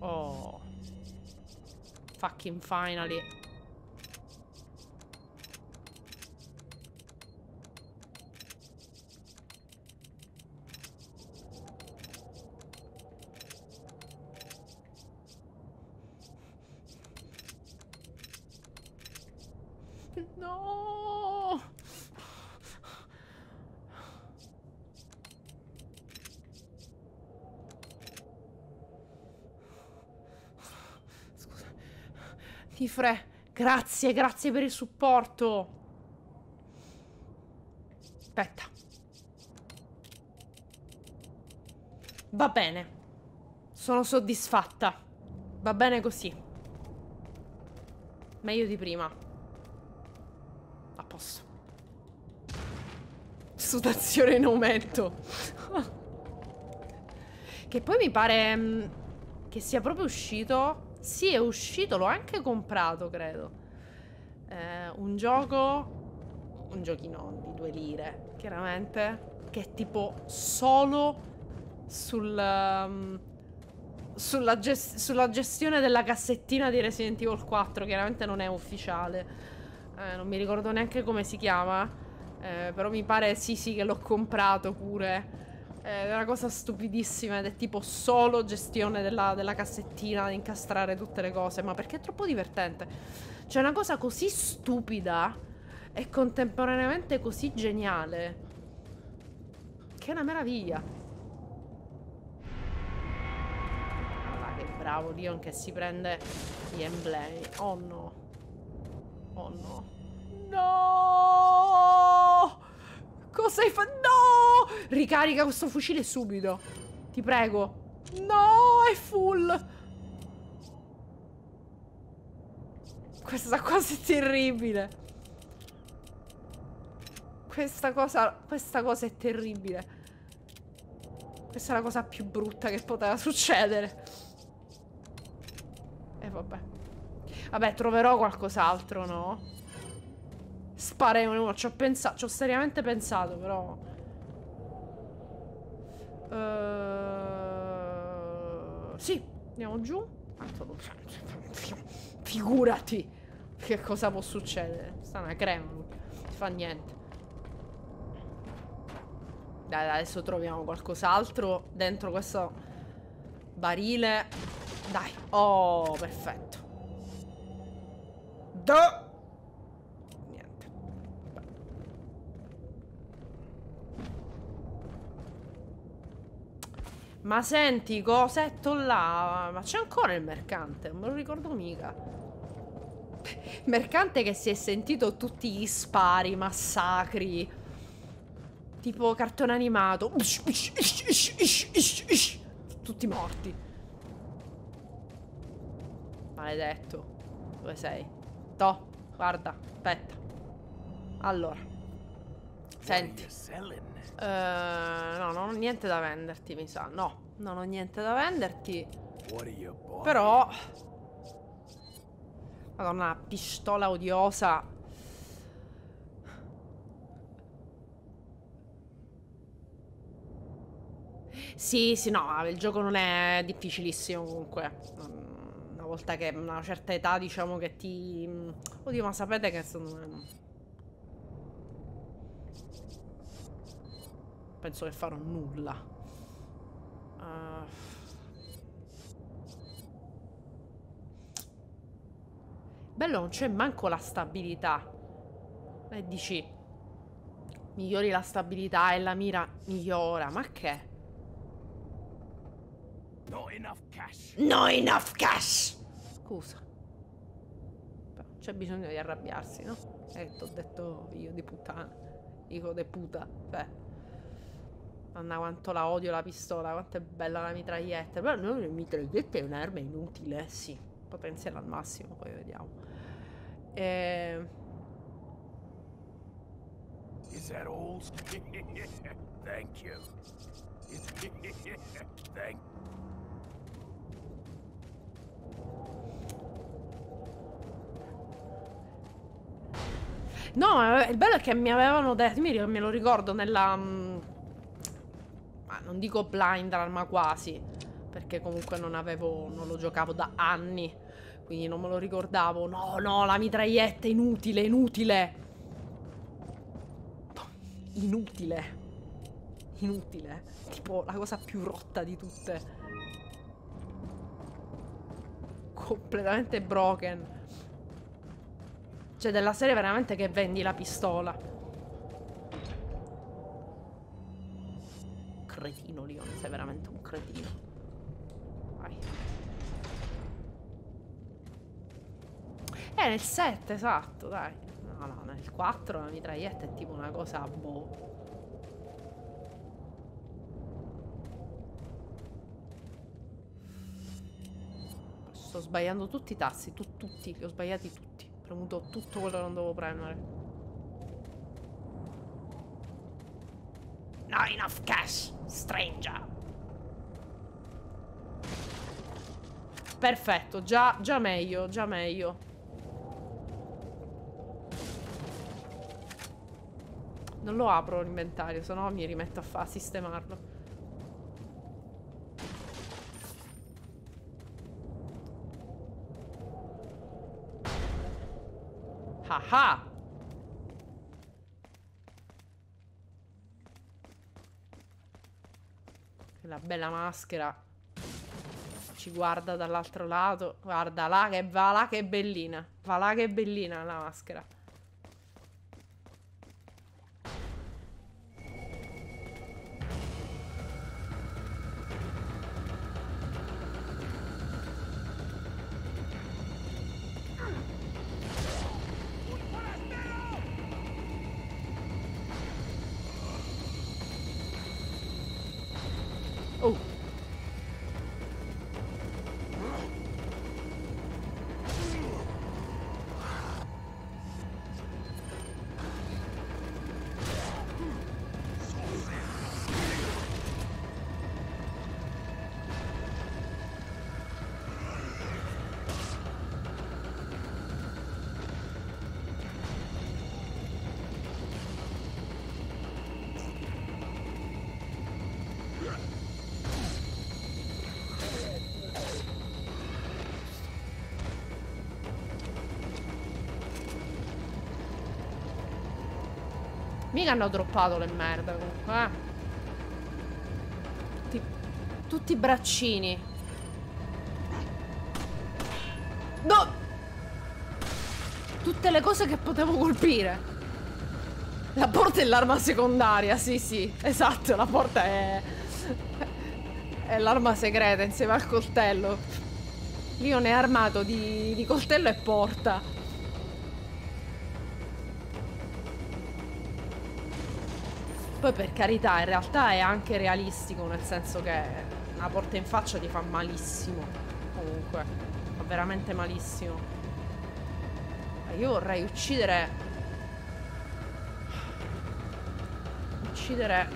S1: Oh. Fucking finally. No! Scusa. Tifre, grazie, grazie per il supporto. Aspetta. Va bene. Sono soddisfatta. Va bene così. Meglio di prima. A posto. Sudazione in aumento. che poi mi pare mm, che sia proprio uscito. Sì, è uscito, l'ho anche comprato, credo. Eh, un gioco. Un giochino di due lire, chiaramente. Che è tipo solo sul. um, sulla, ges- sulla gestione della cassettina di Resident Evil 4. Chiaramente non è ufficiale. Eh, non mi ricordo neanche come si chiama. eh, però mi pare sì, sì, che l'ho comprato pure. È una cosa stupidissima ed è tipo solo gestione della, della cassettina, incastrare tutte le cose. Ma perché è troppo divertente. C'è una cosa così stupida e contemporaneamente così geniale. Che è una meraviglia. Guarda che bravo Leon che si prende gli emblemi. Oh no. Oh no. No! Cosa hai fatto? No! Ricarica questo fucile subito. Ti prego. No, è full. Questa cosa è terribile. Questa cosa, questa cosa è terribile. Questa è la cosa più brutta che poteva succedere. E vabbè. Vabbè, troverò qualcos'altro, no? Sparemo, ci ho pensato, ci ho seriamente pensato, però. Eh, Sì, andiamo giù. Figurati che cosa può succedere. Sta una crema. Non fa niente. Dai, adesso troviamo qualcos'altro dentro questo barile. Dai. Oh, perfetto. Da. Niente. Ma senti, cosetto là. Ma c'è ancora il mercante? Non me lo ricordo mica. Mercante che si è sentito tutti gli spari, massacri. Tipo cartone animato. Tutti morti. Maledetto. Dove sei? To, guarda, aspetta. Allora. Senti. Eh, no, non ho niente da venderti, mi sa. No, non ho niente da venderti. Però... Madonna, una pistola odiosa. Sì, sì, no, il gioco non è difficilissimo comunque. Una volta che una certa età, diciamo che ti... Oddio, ma sapete che sono... Penso che farò nulla. Uh... Bello, non c'è manco la stabilità. E dici... Migliori la stabilità e la mira migliora. Ma che?
S3: No enough cash.
S1: No enough cash! Scusa. C'è bisogno di arrabbiarsi, no? Eh, t'ho detto io di puttana. Dico de puta. Beh. Anna quanto la odio la pistola, quanto è bella la mitraglietta. Però no, la mitraglietta è un'arma inutile, sì. Potenziale al massimo, poi vediamo. E...
S3: Is that all? Thank you. Thank
S1: No, il bello è che mi avevano detto, me lo ricordo nella... Ma non dico blind arma quasi, perché comunque non avevo, non lo giocavo da anni, quindi non me lo ricordavo. No, no, la mitraglietta è inutile, inutile. Inutile. Inutile. Tipo la cosa più rotta di tutte. Completamente broken. Cioè della serie veramente che vendi la pistola. Cretino Leon, sei veramente un cretino. Vai. Eh, nel 7, esatto, dai. No, no, nel 4 la mitraglietta è tipo una cosa boh. Sto sbagliando tutti i tassi, tu, tutti, li ho sbagliati tutti premuto tutto quello che non dovevo premere. Not enough cash, stranger. Perfetto, già, già meglio, già meglio. Non lo apro l'inventario, se no mi rimetto a, a sistemarlo. Ah! La bella maschera ci guarda dall'altro lato. Guarda là che va là che è bellina. Va là che è bellina la maschera. Mica hanno droppato le merda comunque, eh. Tutti, tutti braccini. No! Tutte le cose che potevo colpire. La porta è l'arma secondaria, sì sì, esatto, la porta è... È l'arma segreta insieme al coltello. Leon è armato di, di coltello e porta. Poi per carità, in realtà è anche realistico, nel senso che una porta in faccia ti fa malissimo. Comunque, fa veramente malissimo. Ma Io vorrei uccidere... Uccidere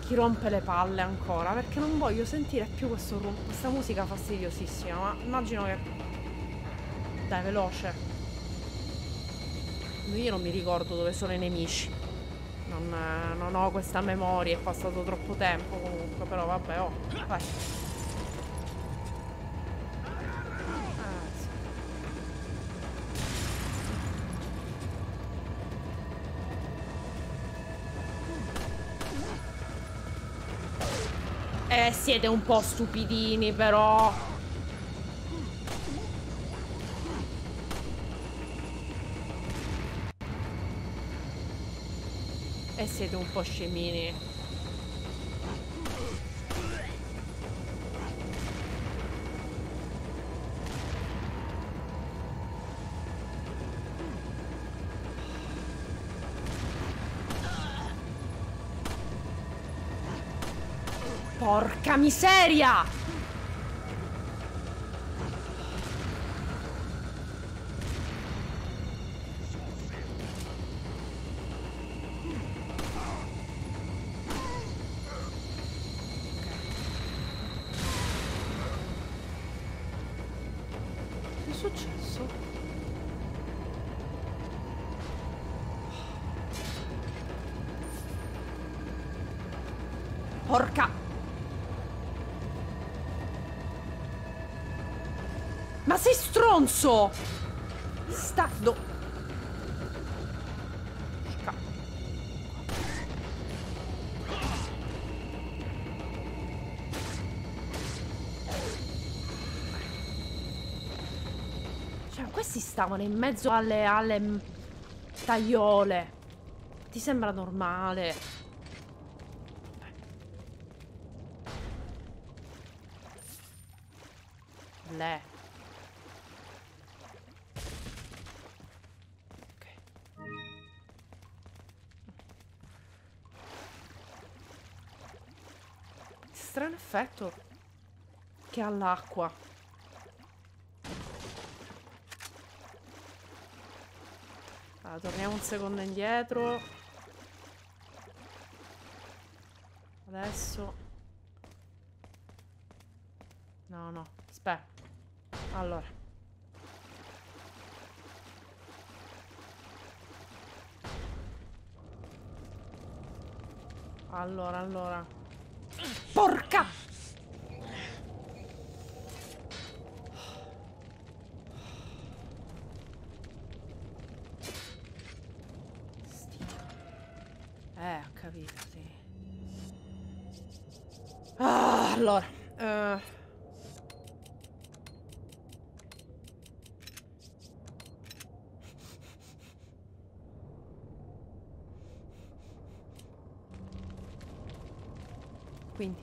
S1: chi rompe le palle ancora, perché non voglio sentire più questo questa musica fastidiosissima, ma immagino che... Dai, veloce. Io non mi ricordo dove sono i nemici. Non, non ho questa memoria, è passato troppo tempo comunque, però vabbè, oh, vai. Eh, siete un po' stupidini, però. Siete un po' scemini. Porca miseria! Stronzo! Sta... do- Sca- Cioè, questi stavano in mezzo alle, alle tagliole. Ti sembra normale? Effetto che ha l'acqua. Allora, torniamo un secondo indietro. Adesso. No, no, aspetta. Allora. Allora, allora. Porca! Eh, ho capito, sì. Ah, allora. eh. Quindi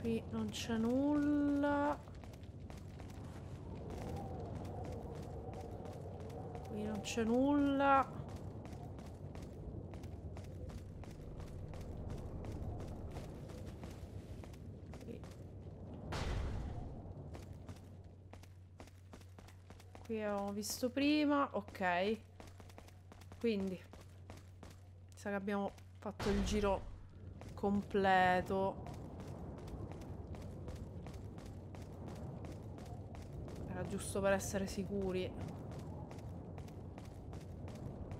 S1: qui non c'è nulla. Qui non c'è nulla. Qui. Qui avevamo visto prima, ok. Quindi, mi sa che abbiamo fatto il giro completo. Era giusto per essere sicuri.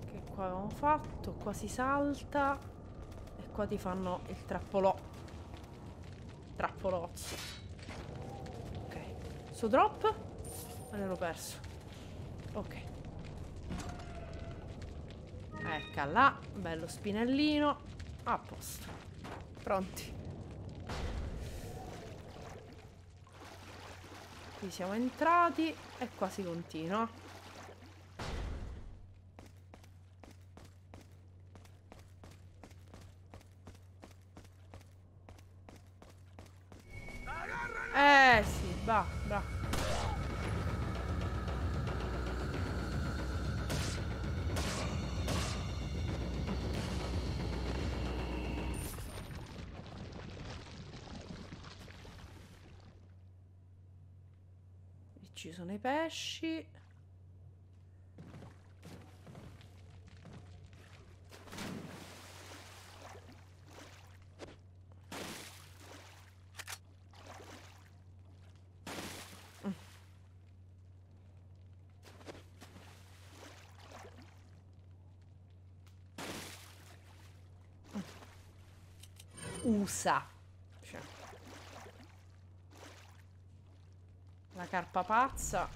S1: Che qua avevamo fatto, qua si salta e qua ti fanno il trappolò. Trappolozzo. Ok. Su drop? Me l'ero perso. Ok. Ecca là, bello spinellino. A posto. Pronti. Siamo entrati e qua si continua. Sono i pesci. Mm. Usa. Cioè. La carpa pazza.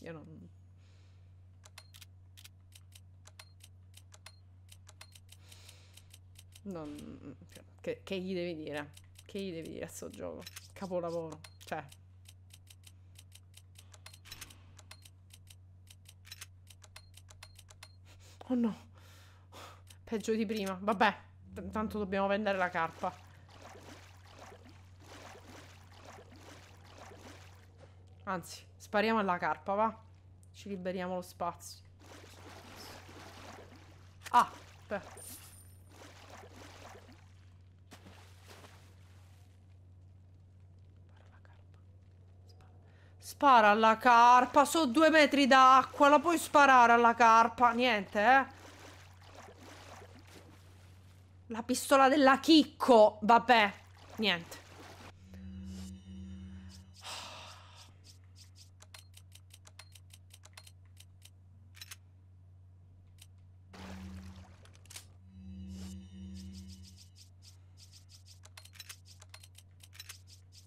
S1: Io non... Non... Che, che gli devi dire? Che gli devi dire a sto gioco? Capolavoro. Cioè... Oh no. Peggio di prima. Vabbè, tanto dobbiamo vendere la carpa. Anzi, spariamo alla carpa, va? Ci liberiamo lo spazio. Ah, beh. Spara alla carpa, so due metri d'acqua, la puoi sparare alla carpa, niente, eh? La pistola della Chicco, vabbè, niente.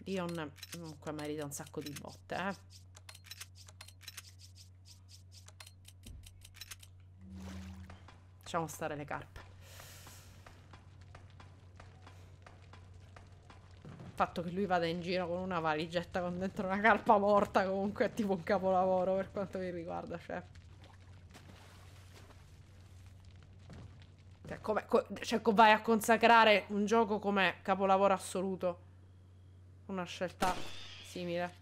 S1: Leon comunque merita un sacco di botte, eh. Lasciamo stare le carpe. Fatto che lui vada in giro con una valigetta con dentro una carpa morta comunque è tipo un capolavoro per quanto mi riguarda, cioè. Cioè, come, co- cioè, vai a consacrare un gioco come capolavoro assoluto. Una scelta simile.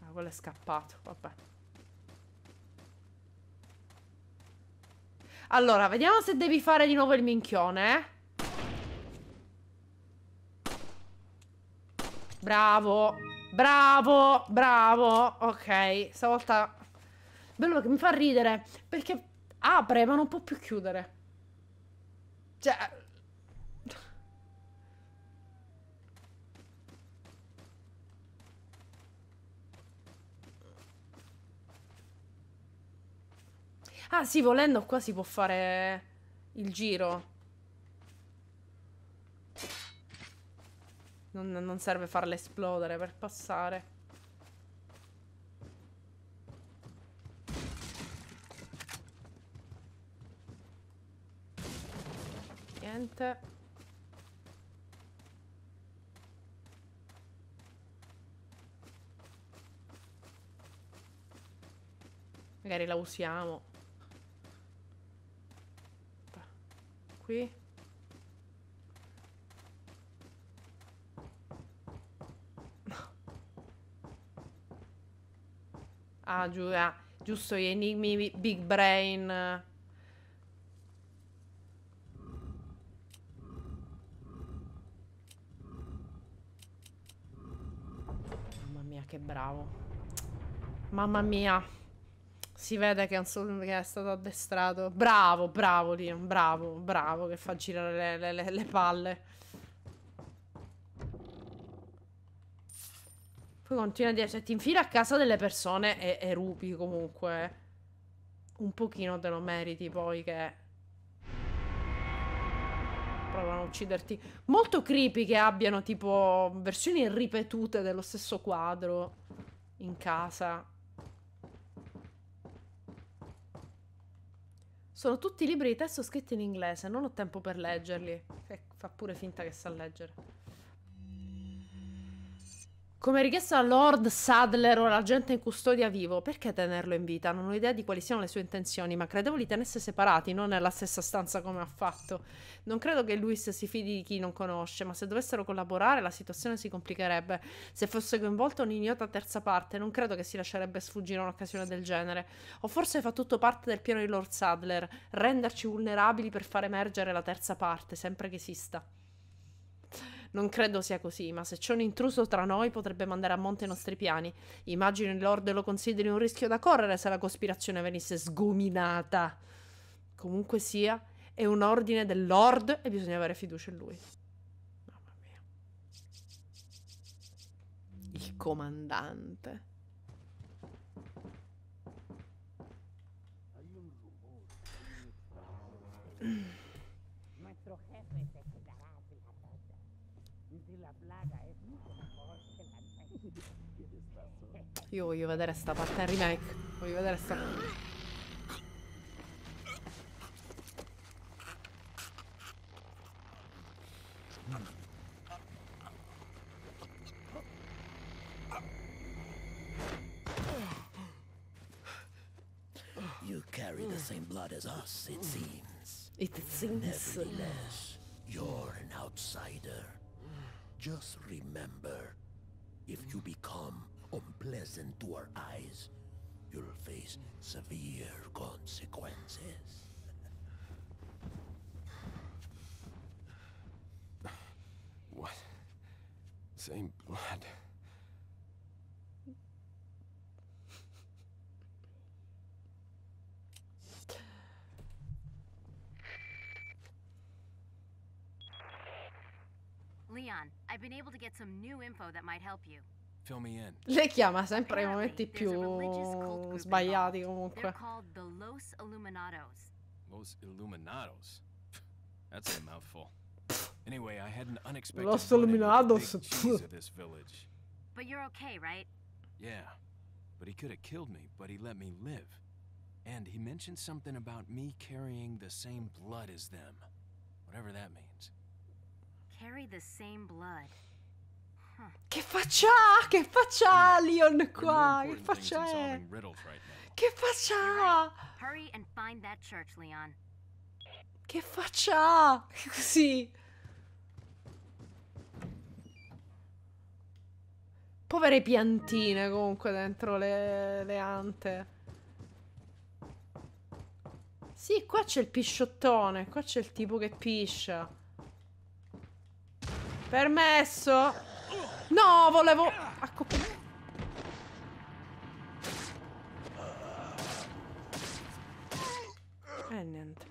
S1: Ah, quello è scappato, vabbè. Allora, vediamo se devi fare di nuovo il minchione. Bravo, bravo, bravo. Ok, stavolta... Bello che mi fa ridere, perché apre ma non può più chiudere. Cioè... Ah sì, volendo qua si può fare il giro. Non, non serve farle esplodere per passare. Niente. Magari la usiamo. Qui. Ah, giu- ah, giusto, gli enigmi bi- Big Brain. Mamma mia, che bravo. Mamma mia. Si vede che è, sol- che è stato addestrato. Bravo, bravo, Leon. Bravo, bravo, che fa girare le, le- le- le palle. Poi continua a dire, cioè, ti infili a casa delle persone e, e rupi comunque. Un pochino te lo meriti poi che... Provano a ucciderti. Molto creepy che abbiano tipo versioni ripetute dello stesso quadro in casa. Sono tutti libri di testo scritti in inglese, non ho tempo per leggerli. Fa pure finta che sa leggere. Come richiesto da Lord Sadler o l'agente in custodia vivo, perché tenerlo in vita? Non ho idea di quali siano le sue intenzioni, ma credevo li tenesse separati, non nella stessa stanza come ha fatto. Non credo che Luis si fidi di chi non conosce, ma se dovessero collaborare la situazione si complicherebbe. Se fosse coinvolta un'ignota terza parte, non credo che si lascerebbe sfuggire un'occasione del genere. O forse fa tutto parte del piano di Lord Sadler, renderci vulnerabili per far emergere la terza parte, sempre che esista. Non credo sia così, ma se c'è un intruso tra noi potrebbe mandare a monte i nostri piani. Immagino il Lord lo consideri un rischio da correre se la cospirazione venisse sgominata. Comunque sia, è un ordine del Lord e bisogna avere fiducia in lui. Mamma mia. Il comandante.
S8: Nuestro
S1: Io voglio vedere sta parte in remake. Voglio vedere sta.
S9: You carry the same blood as us, it seems.
S1: It seems.
S9: Nevertheless, you're an outsider. Just remember, if you become unpleasant to our eyes, you'll face severe consequences.
S4: What? Same blood.
S5: Leon, I've been able to get some new info that might help you.
S6: Fill me in.
S1: Chiama sempre i momenti più
S5: a religious cult group
S1: sbagliati comunque.
S5: They're called the Los Illuminados.
S6: Los Illuminados. That's a mouthful. Anyway, I had an unexpected
S1: Los
S6: run-in with the
S1: Illuminados.
S6: of this village.
S5: But you're okay, right?
S6: Yeah, but he could have killed me, but he let me live. And he mentioned something about me carrying the same blood as them. Whatever that means.
S5: Carry the same blood.
S1: Che faccia ha? Che faccia ha Leon qua? Che faccia è? Che faccia ha? Che faccia ha? Così. Povere piantine comunque dentro le, le ante. Sì, qua c'è il pisciottone, qua c'è il tipo che piscia. Permesso? No, volevo... accoppiare. Eh, niente.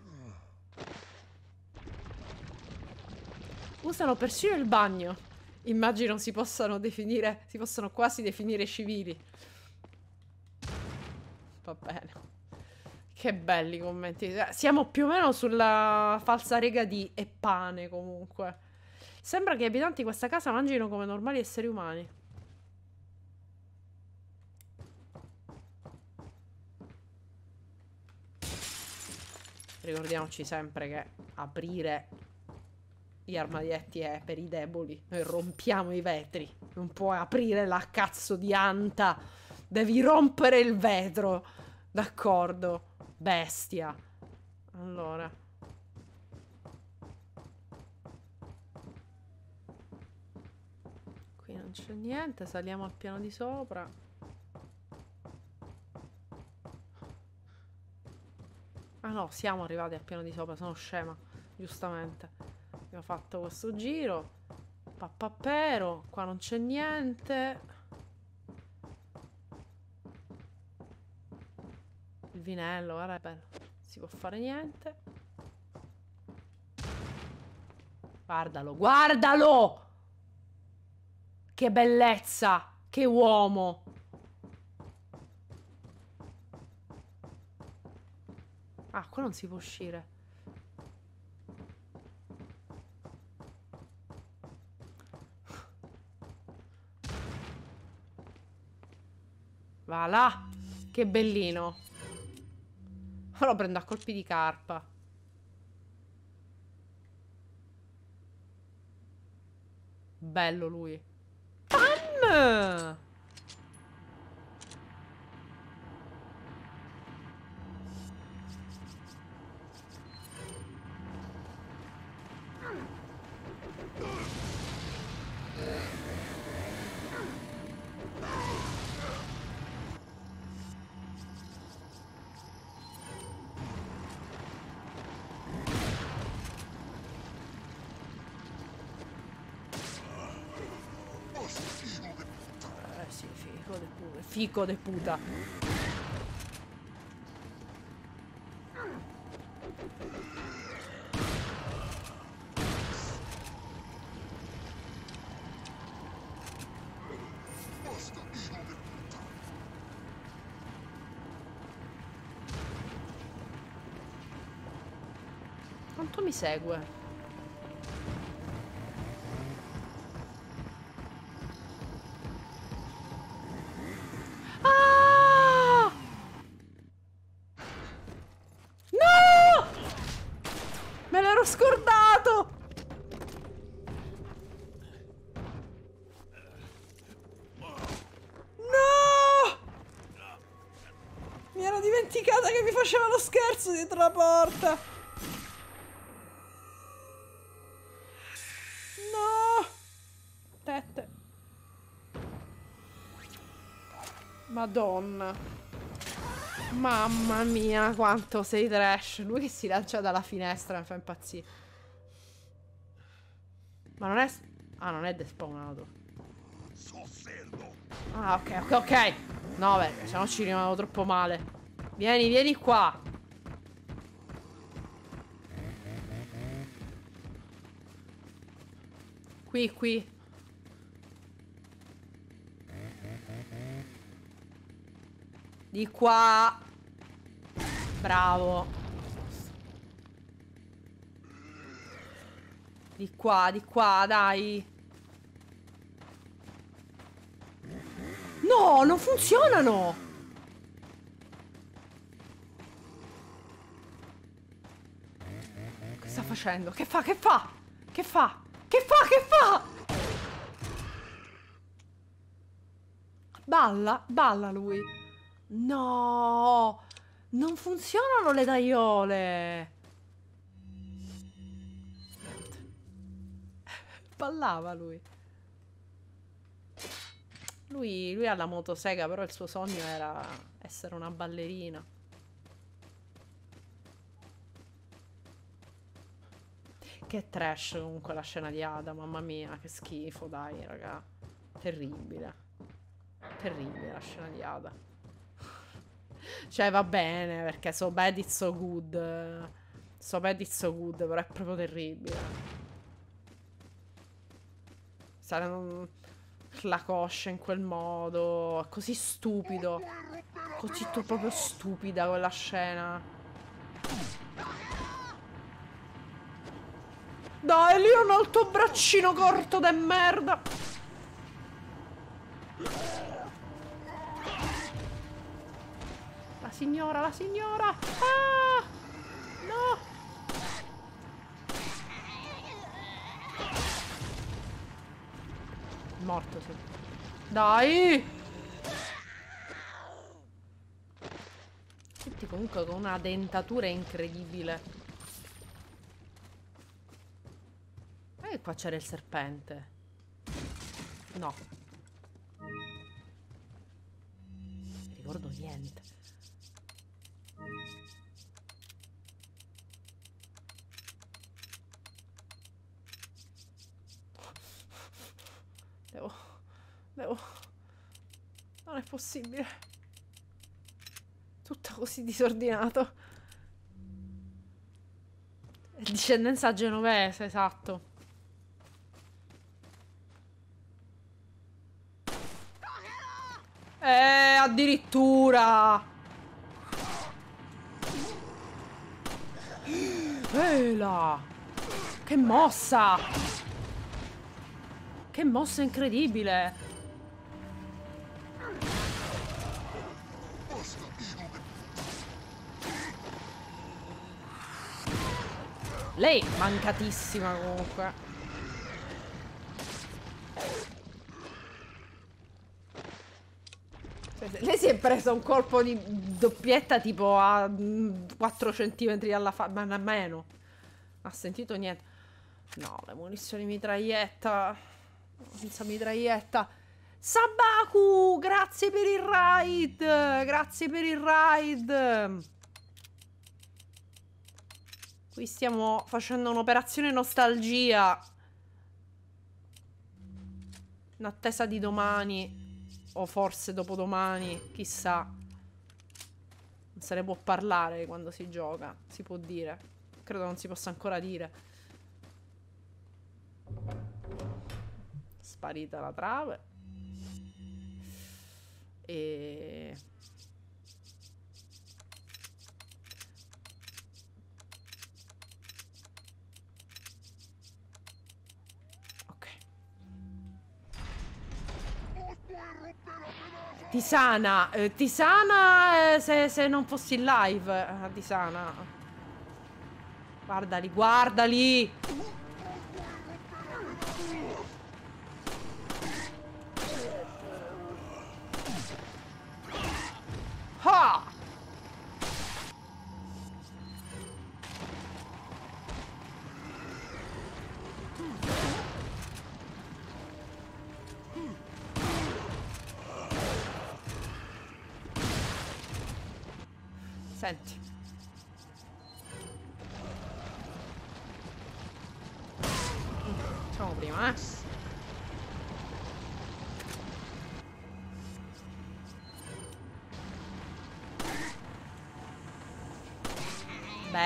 S1: Usano persino il bagno. Immagino si possano definire, si possono quasi definire civili. Va bene. Che belli commenti. Eh, Siamo più o meno sulla falsa riga di e pane comunque. Sembra che gli abitanti di questa casa mangino come normali esseri umani. Ricordiamoci sempre che aprire gli armadietti è per i deboli. Noi rompiamo i vetri. Non puoi aprire la cazzo di anta. Devi rompere il vetro. D'accordo. Bestia. Allora. Qui non c'è niente. Saliamo al piano di sopra. Ah no, siamo arrivati al piano di sopra. Sono scema. Giustamente. Abbiamo fatto questo giro. Pappapero. Qua non c'è niente. Il vinello, guarda, è bello. Si può fare niente. Guardalo, guardalo! Che bellezza! Che uomo! Ah, qua non si può uscire. Va là! Che bellino! Ora lo prendo a colpi di carpa. Bello lui. Pam! Fico de puta. Quanto mi segue? Faceva lo scherzo dietro la porta. No! Tette. Madonna. Mamma mia, quanto sei trash. Lui che si lancia dalla finestra mi fa impazzire. Ma non è... Ah, non è despawnato. Ah, ok, ok, ok. No, perché sennò ci rimaniamo troppo male. Vieni, vieni qua. Qui, qui. Di qua. Bravo. Di qua, di qua, dai. No, non funzionano. Facendo? Che fa? Che fa? Che fa? Che fa? Che fa? Balla, balla lui. No, non funzionano le daiole. Ballava lui. Lui, lui ha la motosega, però il suo sogno era essere una ballerina. Che trash comunque la scena di Ada, mamma mia, che schifo, dai, raga. Terribile. Terribile la scena di Ada. Cioè, va bene, perché so bad it's so good. So bad it's so good, però è proprio terribile. Stare non- la coscia in quel modo. Così stupido. Così tu proprio stupida quella scena. Dai, lì un altro braccino corto de merda. La signora, la signora. Ah! No! Morto, sì. Dai! Tutti comunque con una dentatura incredibile. E qua c'era il serpente. No. Non ricordo niente. Devo... Devo... Non è possibile. Tutto così disordinato. Discendenza genovese, esatto. Eh, addirittura. Ela. Che mossa. Che mossa incredibile. Lei mancatissima comunque. Presa un colpo di doppietta tipo a mm, 4 cm dalla fa... ma nemmeno. Ha sentito niente. No, le munizioni mitraglietta. Senza mitraglietta. Sabaku, grazie per il ride. Grazie per il ride. Qui stiamo facendo un'operazione nostalgia. In attesa di domani. O forse dopodomani, chissà. Non se ne può parlare quando si gioca, si può dire. Credo non si possa ancora dire. Sparita la trave. E... Tisana, eh, Tisana eh, se, se non fossi in live, eh, Tisana. Guardali, guardali.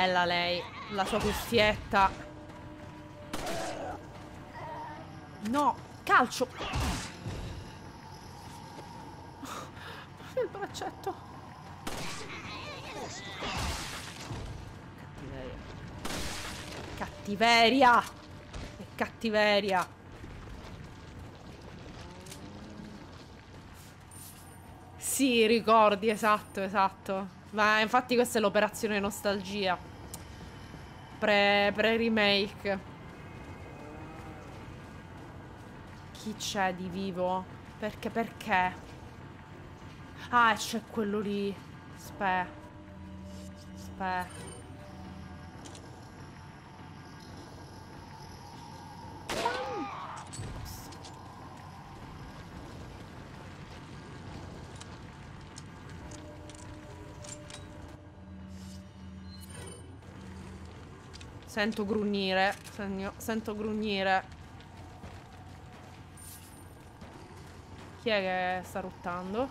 S1: Bella lei, la sua cuffietta. No, calcio. Il braccetto. Cattiveria. Cattiveria. Che cattiveria. Sì, ricordi, esatto, esatto. Ma infatti questa è l'operazione nostalgia. Pre- Pre-remake. Chi c'è di vivo? Perché, perché? Ah, c'è quello lì. Aspe. Aspe. Sento grugnire. Sento grugnire. Chi è che sta ruttando?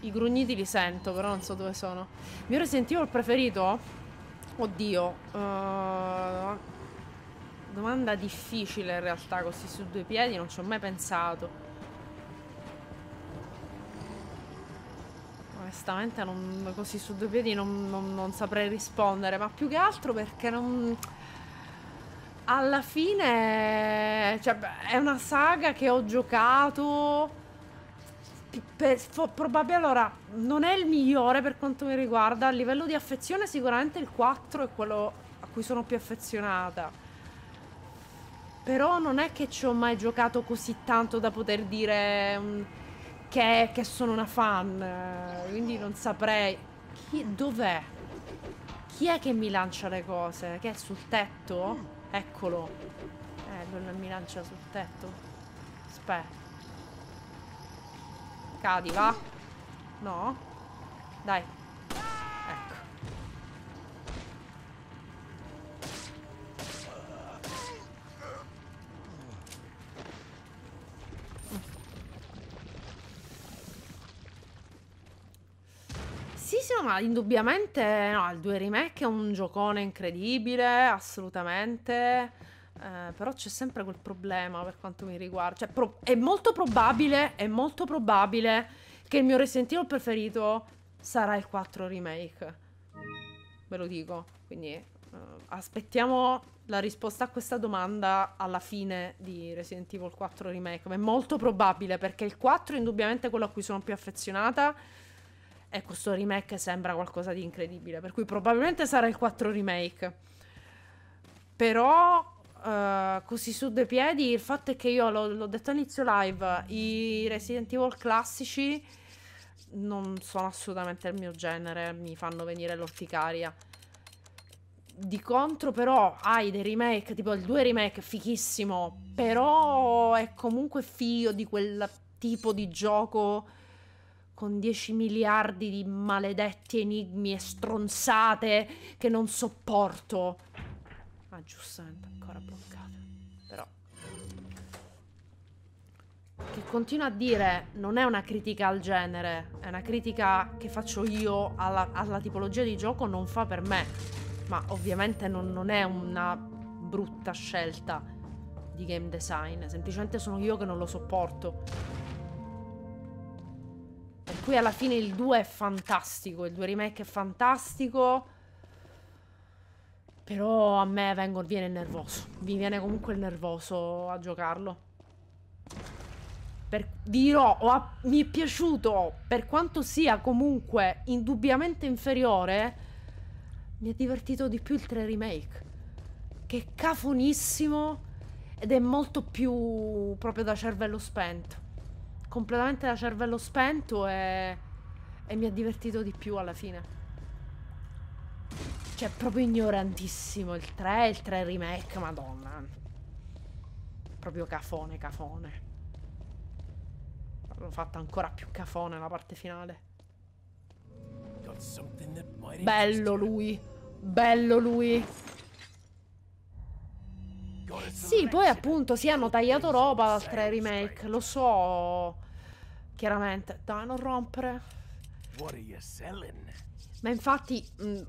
S1: I grugniti li sento, però non so dove sono. Il mio Resident Evil preferito? Oddio. eh, domanda difficile in realtà, così su due piedi, non ci ho mai pensato. Onestamente non- così su due piedi non, non- non saprei rispondere, ma più che altro perché non... Alla fine, cioè, è una saga che ho giocato. per- fo- probabile, allora, non è il migliore per quanto mi riguarda. A livello di affezione, sicuramente il 4 è quello a cui sono più affezionata. Però non è che ci ho mai giocato così tanto da poter dire mm, che, che sono una fan. eh, Quindi non saprei. Chi, dov'è? Chi è che mi lancia le cose? Che è sul tetto? Eccolo. Eh, quello mi lancia sul tetto. Aspetta. Cadi, va? No? Dai. No, ma indubbiamente no, il 2 Remake è un giocone incredibile, assolutamente. Eh, però c'è sempre quel problema per quanto mi riguarda. Cioè, è molto probabile, è molto probabile che il mio Resident Evil preferito sarà il 4 Remake. Ve lo dico. Quindi eh, aspettiamo la risposta a questa domanda alla fine di Resident Evil 4 Remake. Ma è molto probabile perché il 4 è indubbiamente quello a cui sono più affezionata. E questo remake sembra qualcosa di incredibile. Per cui probabilmente sarà il 4 remake. Però, eh, così su due piedi, il fatto è che io l'ho, l'ho detto all'inizio live, i Resident Evil classici non sono assolutamente il mio genere, mi fanno venire l'orticaria. Di contro, però, hai dei remake, tipo il 2 remake, fichissimo. Però è comunque figlio di quel tipo di gioco con 10 miliardi di maledetti enigmi e stronzate che non sopporto. Ah, giustamente, ancora bloccato. Però. Che continua a dire non è una critica al genere, è una critica che faccio io alla, alla tipologia di gioco, non fa per me. Ma ovviamente non, non è una brutta scelta di game design, semplicemente sono io che non lo sopporto. Per cui alla fine il 2 è fantastico, il 2 remake è fantastico. Però a me vengo, viene nervoso. Mi viene comunque il nervoso a giocarlo. Per, dirò, ho, mi è piaciuto, per quanto sia comunque indubbiamente inferiore, mi ha divertito di più il 3 remake. Che è cafonissimo ed è molto più proprio da cervello spento. Completamente da cervello spento e, e mi ha divertito di più alla fine. Cioè, proprio ignorantissimo il 3 il 3 remake, madonna. Proprio cafone, cafone. L'hanno fatta ancora più cafone la parte finale. Bello lui. Bello lui. Sì, poi appunto si hanno tagliato roba dal 3 remake, lo so. Chiaramente. Dai, non rompere. Ma infatti, mh,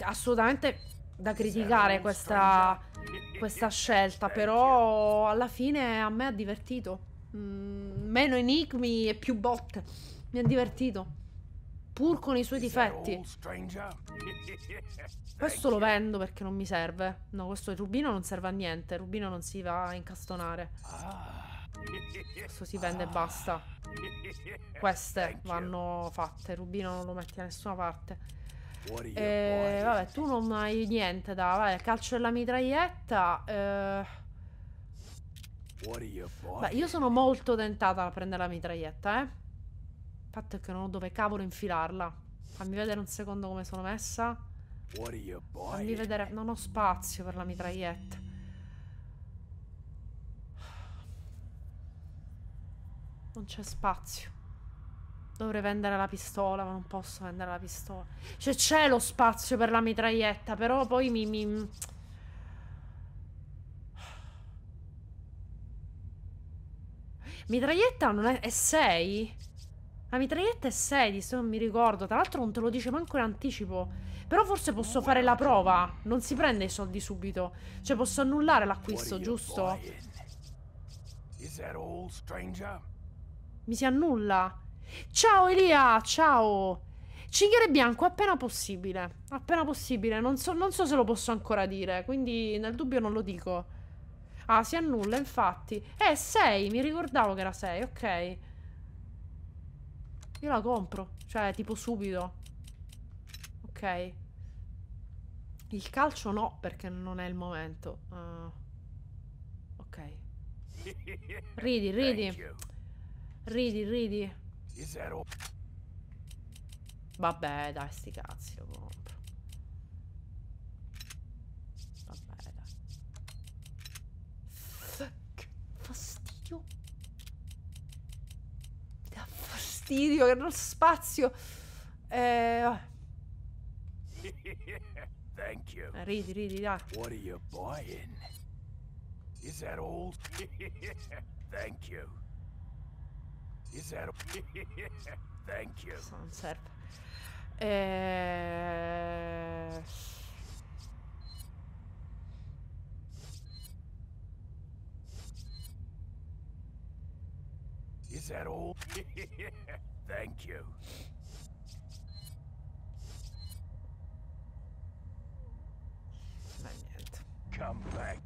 S1: assolutamente da criticare questa, questa scelta, però alla fine a me ha divertito. Mm, meno enigmi e più botte. Mi ha divertito pur con i suoi difetti. Questo lo vendo perché non mi serve. No, questo rubino non serve a niente. Rubino non si va a incastonare. Questo si vende e basta. Queste vanno fatte. Rubino non lo metti da nessuna parte. E, vabbè, tu non hai niente da... Vabbè, calcio della mitraglietta. Eh... Beh, io sono molto tentata a prendere la mitraglietta, eh fatto è che non ho dove cavolo infilarla. Fammi vedere un secondo come sono messa. Fammi vedere. Non ho spazio per la mitraglietta. Non c'è spazio. Dovrei vendere la pistola, ma non posso vendere la pistola. Cioè, c'è lo spazio per la mitraglietta, però poi mi... mi... Mitraglietta non è... è 6? La mitraglietta è 6, se non mi ricordo. Tra l'altro non te lo dice manco in anticipo. Però forse posso fare la prova. Non si prende i soldi subito. Cioè posso annullare l'acquisto, giusto? Mi si annulla. Ciao Elia, ciao. Cinghiale bianco appena possibile. Appena possibile. Non so, non so se lo posso ancora dire. Quindi nel dubbio non lo dico. Ah, si annulla, infatti. Eh, 6. Mi ricordavo che era 6, ok. Io la compro. Cioè, tipo subito. Ok. Il calcio no, perché non è il momento. Uh, ok. Ridi, ridi. Ridi, ridi. Vabbè, dai, sti cazzi, lo compro. Vabbè, dai. Che fastidio. Fastidio, che non spazio. Eh...
S3: Thank you.
S1: Ridi, ridi, dai.
S3: What are you buying? Is that all? Thank you. Is that Thank you.
S1: Non serve. Eh...
S3: Is that all? Thank you.
S1: Ma niente.
S3: Come back.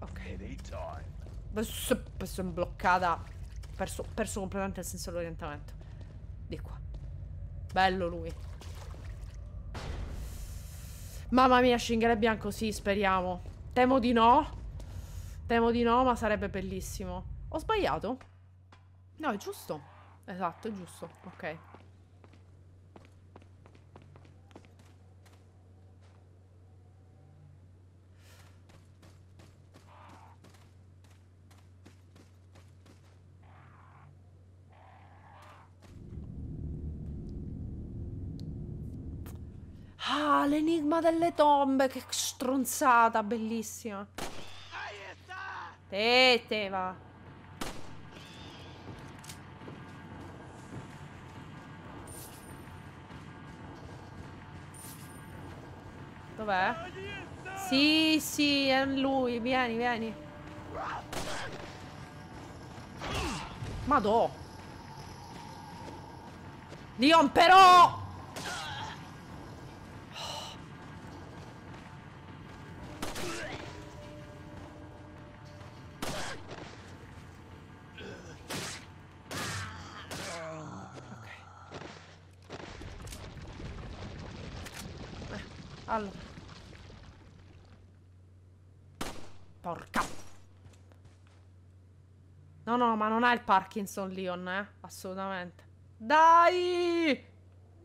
S1: Ok. Sono bloccata. Perso, perso completamente il senso dell'orientamento. Di qua. Bello lui. Mamma mia, Shingere bianco, sì, speriamo. Temo di no. Temo di no, ma sarebbe bellissimo. Ho sbagliato? No, è giusto. Esatto, è giusto. Ok. Ah, l'enigma delle tombe, che stronzata, bellissima. Te, te va. Dov'è? Sì, sì, è lui, vieni, vieni. Madò. Leon, però! No, ma non ha il Parkinson Leon, eh? Assolutamente. Dai!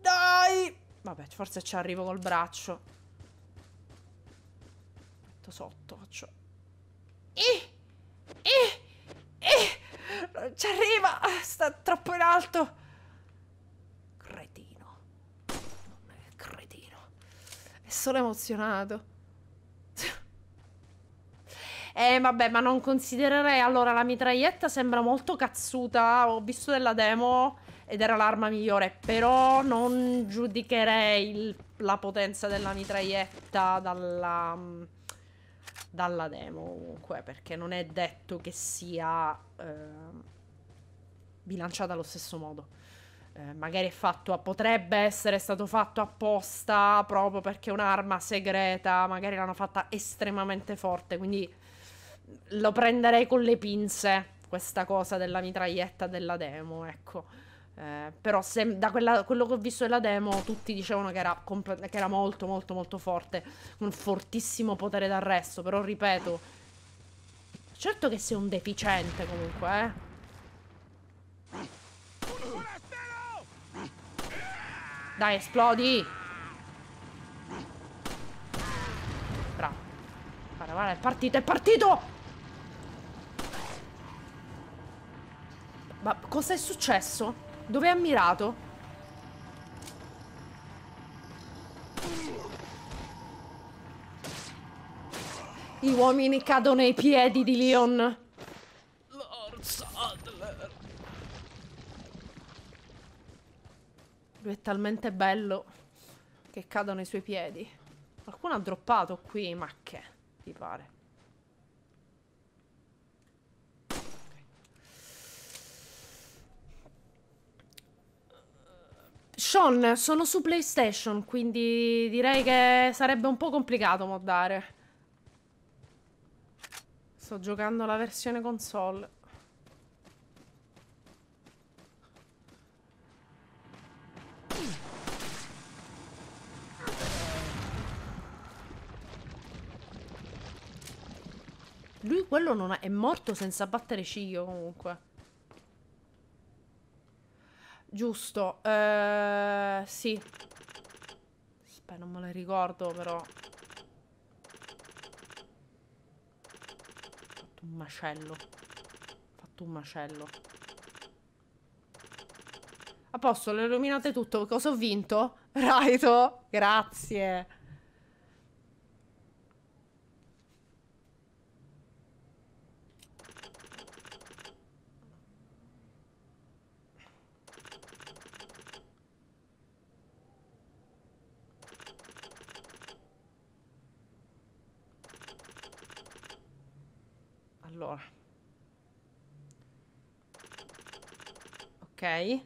S1: Dai! Vabbè, forse ci arrivo col braccio. Metto sotto, faccio... Eh! Eh! Eh! Non ci arriva! Sta troppo in alto! Cretino. Cretino. È solo emozionato. Eh, vabbè, ma non considererei. Allora, la mitraglietta sembra molto cazzuta. Ho visto della demo ed era l'arma migliore. Però non giudicherei il- la potenza della mitraglietta dalla, dalla demo, comunque. Perché non è detto che sia ehm, bilanciata allo stesso modo. Eh, magari è fatto, potrebbe essere stato fatto apposta proprio perché è un'arma segreta. Magari l'hanno fatta estremamente forte. Quindi lo prenderei con le pinze questa cosa della mitraglietta della demo, ecco. Eh, però se, da quella- quello che ho visto della demo tutti dicevano che era, che era molto molto molto forte, un fortissimo potere d'arresto, però ripeto, certo che sei un deficiente comunque, eh. Dai, esplodi! Bravo. Guarda, guarda, è partito, è partito! Ma cosa è successo? Dove è ammirato? I uomini cadono ai piedi di Leon.
S9: Lord Sadler.
S1: Lui è talmente bello che cadono ai suoi piedi. Qualcuno ha droppato qui, ma che? Ti pare? Sean, sono su PlayStation, quindi direi che sarebbe un po' complicato moddare. Sto giocando la versione console. Lui quello non è, è morto senza battere ciglio comunque. Giusto, eh, sì. Aspetta, non me lo ricordo però. Ho fatto un macello. Ho fatto un macello. A posto, le illuminate tutto. Cosa ho vinto? Raito, grazie. Allora. Ok.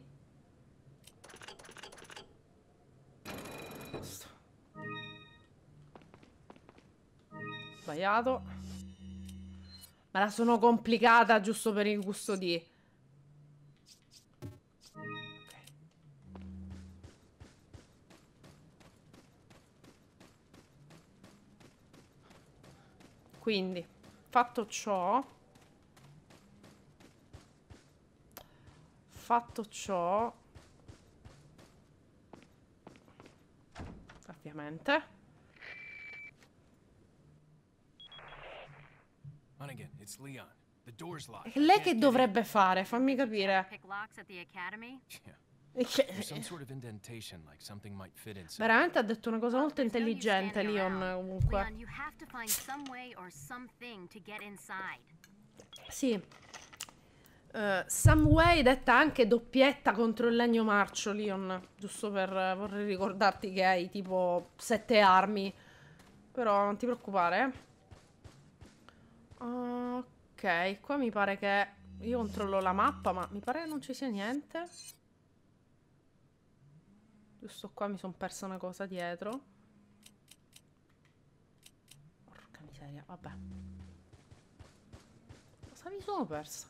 S1: Posto. Sbagliato. Me la sono complicata giusto per il gusto di... Quindi, fatto ciò... fatto ciò... Ovviamente.
S6: Hunnigan, it's Leon. The door's locked.
S1: E lei che dovrebbe fare? Fammi capire. Veramente ha detto una cosa molto
S5: no use
S1: intelligente, Leon, comunque. Sì. Eh, Samway detta anche doppietta contro il legno marcio, Leon. Giusto per... vorrei ricordarti che hai tipo sette armi. Però non ti preoccupare. eh. Ok, qua mi pare che... Io controllo la mappa, ma mi pare che non ci sia niente. Giusto qua mi sono persa una cosa dietro. Porca miseria, vabbè. Cosa mi sono persa?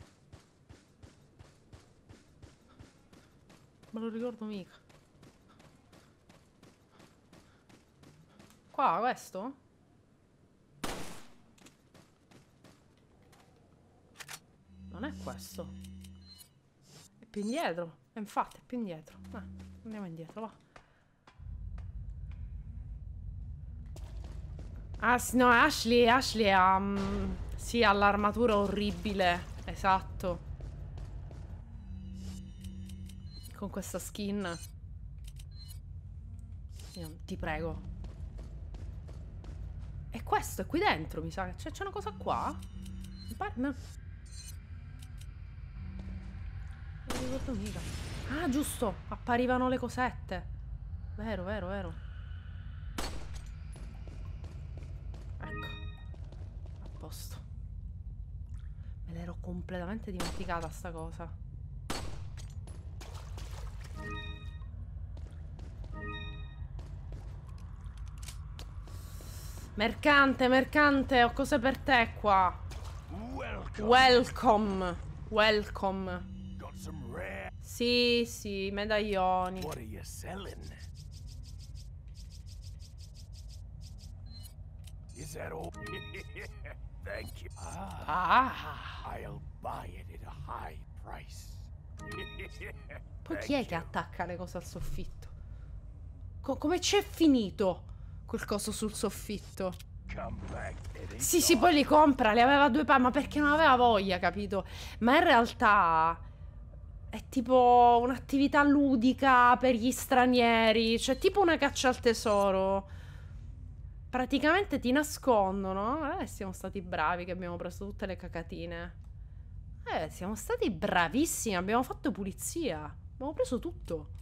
S1: Me lo ricordo mica. Qua, questo? Non è questo. È più indietro. E infatti, è più indietro. Ah, andiamo indietro, va. Ah, no, Ashley, Ashley ha... mm, sì, ha l'armatura orribile. Esatto. Con questa skin. Io, ti prego. E questo è qui dentro, mi sa. C'è, una cosa qua? Mi pare... No. Non ricordo mica. Ah, giusto. Apparivano le cosette. Vero, vero, vero. Ecco. A posto. Me l'ero completamente dimenticata sta cosa. Mercante, mercante, ho cose per te qua.
S2: Welcome.
S1: Welcome. Welcome.
S2: Got some rare.
S1: Sì, sì, medaglioni.
S2: What are you selling? Is that all? Thank you. Ah,
S1: Ah.
S2: I'll buy it at a high price.
S1: Poi chi è che attacca le cose al soffitto? Co- come c'è finito quel coso sul soffitto? Sì, sì, poi li compra, le aveva due pa, ma perché non aveva voglia, capito? Ma in realtà è tipo un'attività ludica per gli stranieri, cioè tipo una caccia al tesoro. Praticamente ti nascondono. Eh, siamo stati bravi che abbiamo preso tutte le cacatine. Eh, siamo stati bravissimi, abbiamo fatto pulizia. Abbiamo preso tutto.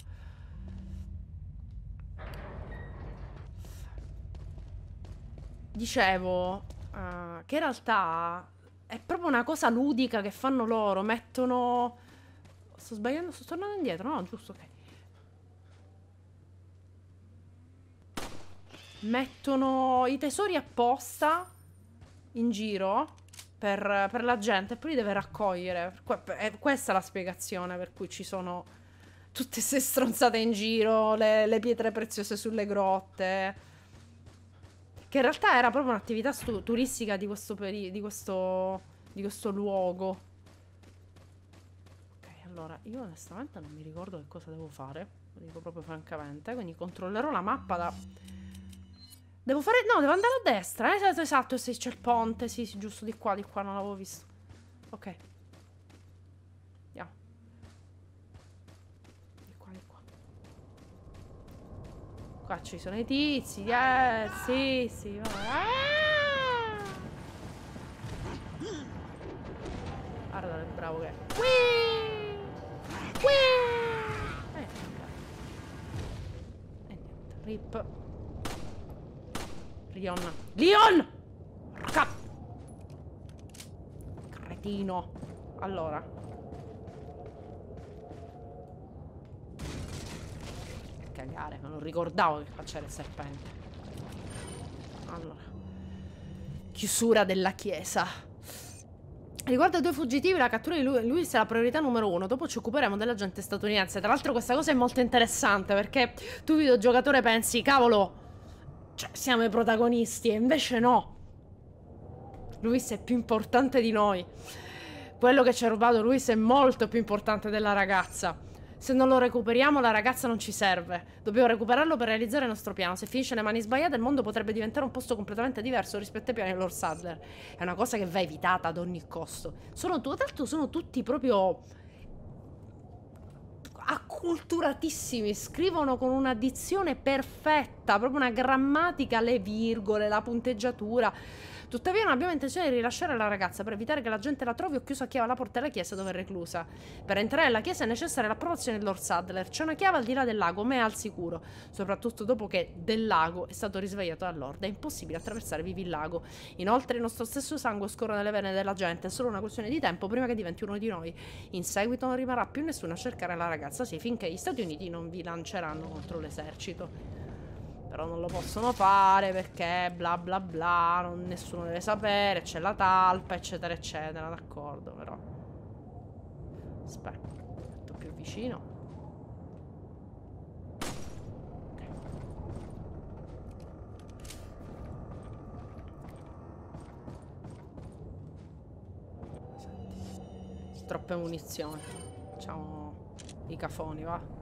S1: Dicevo eh, che in realtà è proprio una cosa ludica che fanno loro. Mettono. Sto sbagliando, sto tornando indietro. No, giusto, ok. Mettono i tesori apposta in giro per, per la gente e poi li deve raccogliere. Questa è la spiegazione per cui ci sono tutte queste stronzate in giro, le, le pietre preziose sulle grotte. Che in realtà era proprio un'attività turistica di questo, di questo, di questo luogo. Ok, allora io onestamente non mi ricordo che cosa devo fare. Lo dico proprio francamente. Quindi controllerò la mappa da. Devo fare. No, devo andare a destra. Eh? Esatto, esatto. Sì, c'è il ponte. Sì, sì, giusto di qua, di qua. Non l'avevo visto. Ok. Andiamo. Di qua, di qua. Qua ci sono i tizi. Eh, sì, sì. Ah! Guarda che bravo che è. Whee! Whee! Eh. E niente. Rip. Leon. Leon! Porca! Cretino. Allora. Cagare, non ricordavo che qua c'era il serpente. Allora. Chiusura della chiesa. Riguardo ai due fuggitivi, la cattura di lui, Luis è la priorità numero uno. Dopo ci occuperemo dell'agente statunitense. Tra l'altro, questa cosa è molto interessante perché tu, videogiocatore, pensi, cavolo, cioè, siamo i protagonisti, e invece no. Luis è più importante di noi. quello che ci ha rubato Luis è molto più importante della ragazza. Se non lo recuperiamo, la ragazza non ci serve. Dobbiamo recuperarlo per realizzare il nostro piano. Se finisce nelle mani sbagliate, il mondo potrebbe diventare un posto completamente diverso rispetto ai piani di Lord Sadler. È una cosa che va evitata ad ogni costo. Sono, tra sono tutti proprio acculturatissimi, scrivono con una dizione perfetta, proprio una grammatica, le virgole, la punteggiatura. Tuttavia non abbiamo intenzione di rilasciare la ragazza per evitare che la gente la trovi. Ho chiuso a chiave la porta della chiesa dove è reclusa. Per entrare nella chiesa è necessaria l'approvazione del Lord Sadler. C'è una chiave al di là del lago, ma è al sicuro. Soprattutto dopo che del lago è stato risvegliato dal Lord. È impossibile attraversare vivi il lago. Inoltre il nostro stesso sangue scorre nelle vene della gente. È solo una questione di tempo prima che diventi uno di noi. In seguito non rimarrà più nessuno a cercare la ragazza. Sì, finché gli Stati Uniti non vi lanceranno contro l'esercito. Però non lo possono fare perché bla bla bla, non- nessuno deve sapere, c'è la talpa, eccetera, eccetera, d'accordo, però. Aspetta, metto più vicino. Ok. Senti, Troppe munizioni. Facciamo i cafoni, va.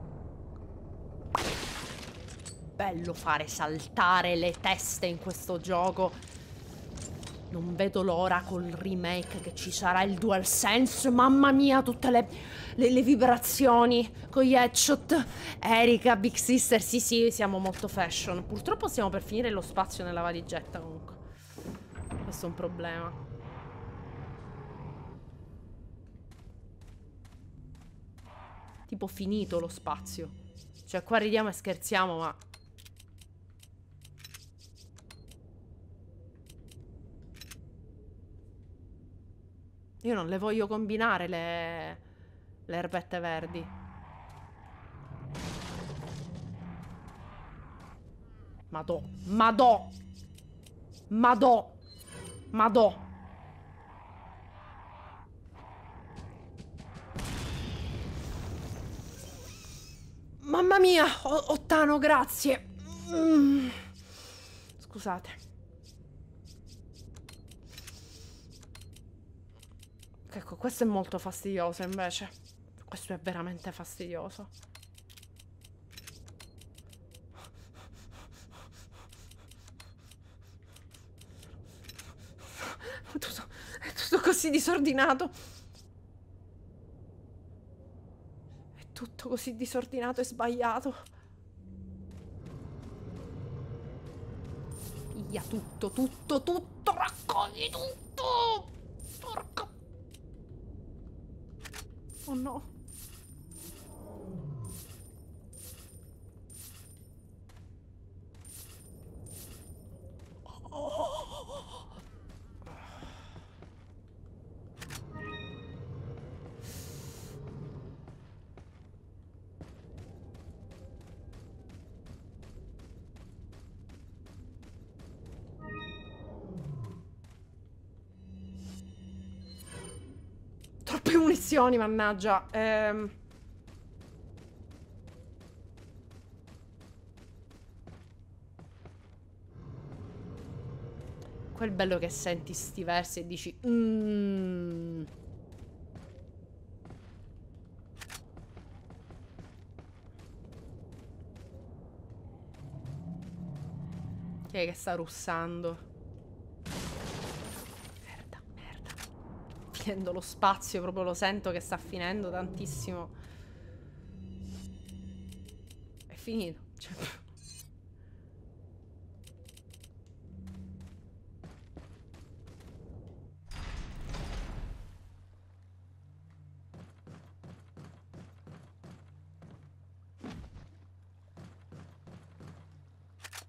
S1: Bello fare saltare le teste in questo gioco. Non vedo l'ora col remake che ci sarà il DualSense. Mamma mia, tutte le, le- le vibrazioni con gli headshot. Erika, Big Sister, sì sì, siamo molto fashion. Purtroppo stiamo per finire lo spazio nella valigetta comunque. Questo è un problema. Tipo finito lo spazio. Cioè qua ridiamo e scherziamo, ma... Io non le voglio combinare le, le erbette verdi. Madò, madò, madò, madò. Mamma mia, Ottano, grazie. Mm. Scusate. Ecco, questo è molto fastidioso invece. Questo è veramente fastidioso. È tutto, è tutto così disordinato. È tutto così disordinato e sbagliato. Via tutto, tutto, tutto, raccogli tutto. Oh no. Troppe munizioni, mannaggia. Ehm. Quel bello che senti sti versi e dici... "Mm". Chi è che sta russando? Merda, merda. Finendo lo spazio, proprio lo sento che sta finendo tantissimo. È finito. Cioè...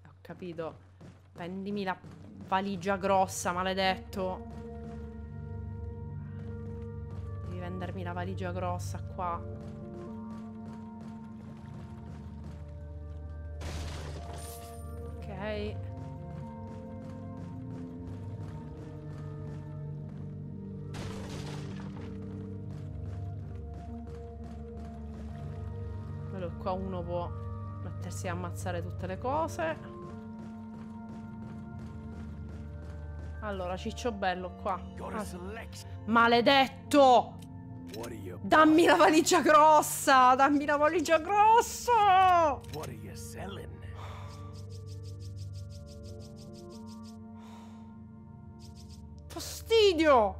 S1: Ho capito. Prendimi la valigia grossa, maledetto. La valigia grossa qua. Ok. Quello qua uno può mettersi a ammazzare tutte le cose. Allora, ciccio bello qua. Ah. Maledetto! Dammi la valigia grossa! Dammi la valigia grossa!
S3: What are you selling?
S1: Fastidio!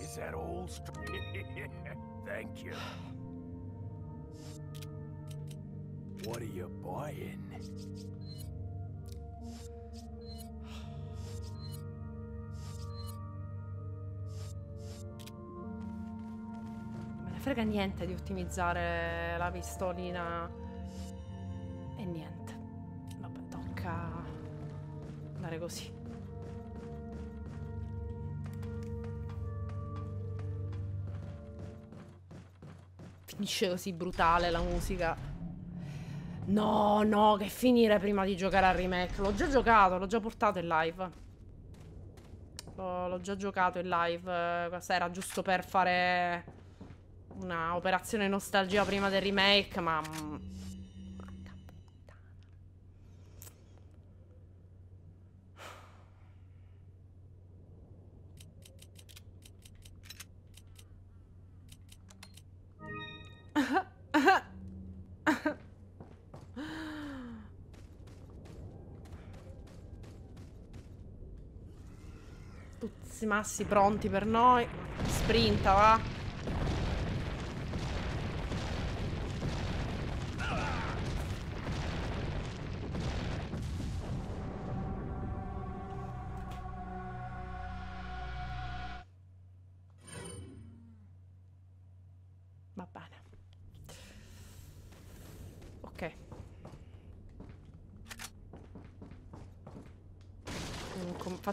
S3: Is that st- Thank you. What are you buying?
S1: Frega niente di ottimizzare la pistolina. E niente. Vabbè, tocca andare così. Finisce così brutale la musica. No, no, che finire prima di giocare al remake. L'ho già giocato, l'ho già portato in live. L'ho già giocato in live. Questa era giusto per fare una operazione nostalgia prima del remake, ma... mm, porca puttana. Tutti i massi pronti per noi. Sprinta. Va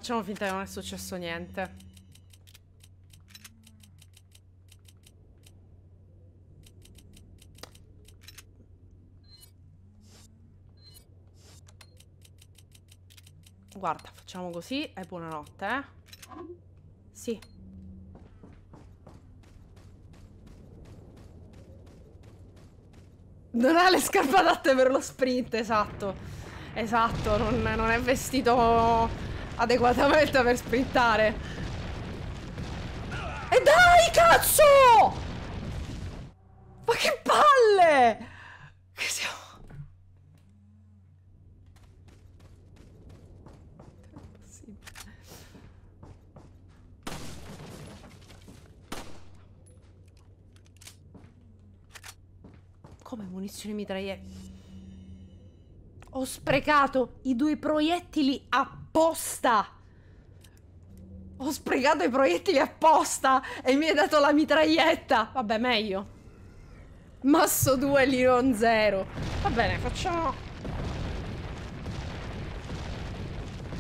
S1: Facciamo finta che non è successo niente. Guarda, facciamo così e buonanotte, eh? Sì. Non ha le scarpe adatte per lo sprint, esatto. Esatto, non, non è vestito adeguatamente per sprintare. E dai, cazzo! Ma che palle! Che siamo... Come munizioni mitragliette? Ho sprecato i due proiettili apposta. Ho sprecato i proiettili apposta e mi hai dato la mitraglietta. Vabbè, meglio. Masso 2, Liron 0. Va bene, facciamo...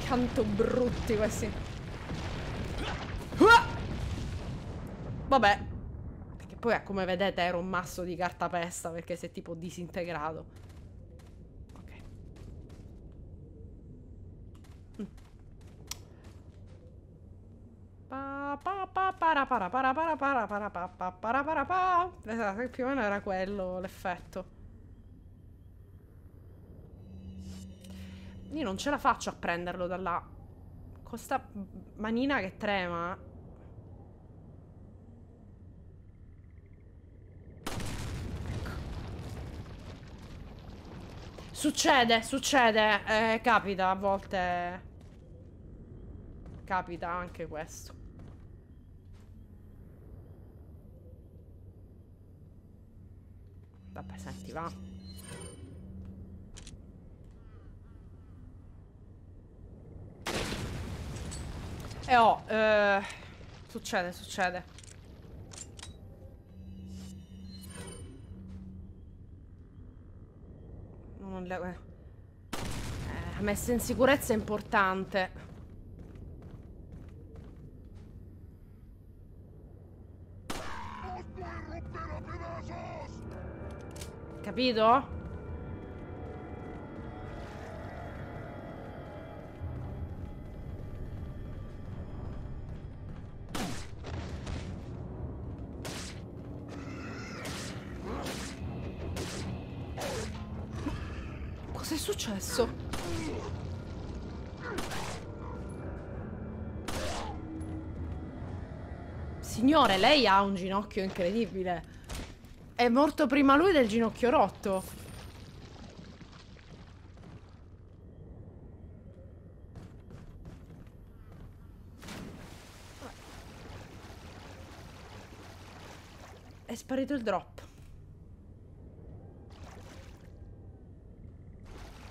S1: Canto brutti questi. Uah! Vabbè. Perché poi, come vedete, era un masso di cartapesta perché si è tipo disintegrato. Ok. Mm. Pa, pa, pa, para, para, para, para, para, para, pa, pa, para, para, pa. Esatto, più o meno era quello l'effetto. Io non ce la faccio a prenderlo da. Con sta manina che trema. Succede, succede, eh, capita a volte. Capita anche questo. Vabbè, senti, va. E oh, eh, succede, succede. Non le... eh, messa in sicurezza è importante. Capito? Cos'è successo? Signore, lei ha un ginocchio incredibile. È morto prima lui del ginocchio rotto. È sparito il drop.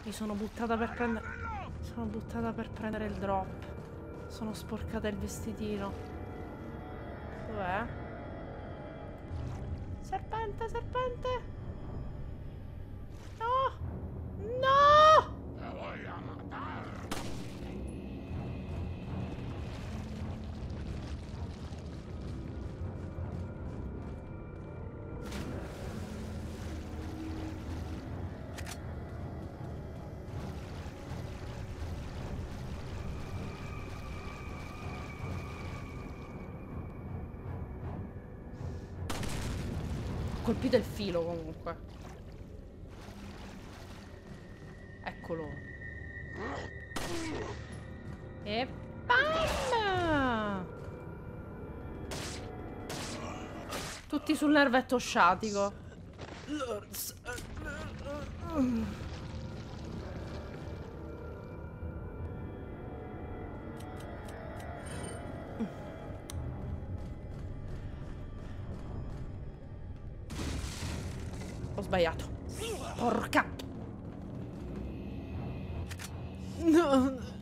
S1: Mi sono buttata per prendere... Sono buttata per prendere il drop. Sono sporcata il vestitino. Dov'è? Serpente, serpente! Colpito il filo comunque. Eccolo. E bam! Tutti sul nervetto sciatico. Sbagliato. Porca. No.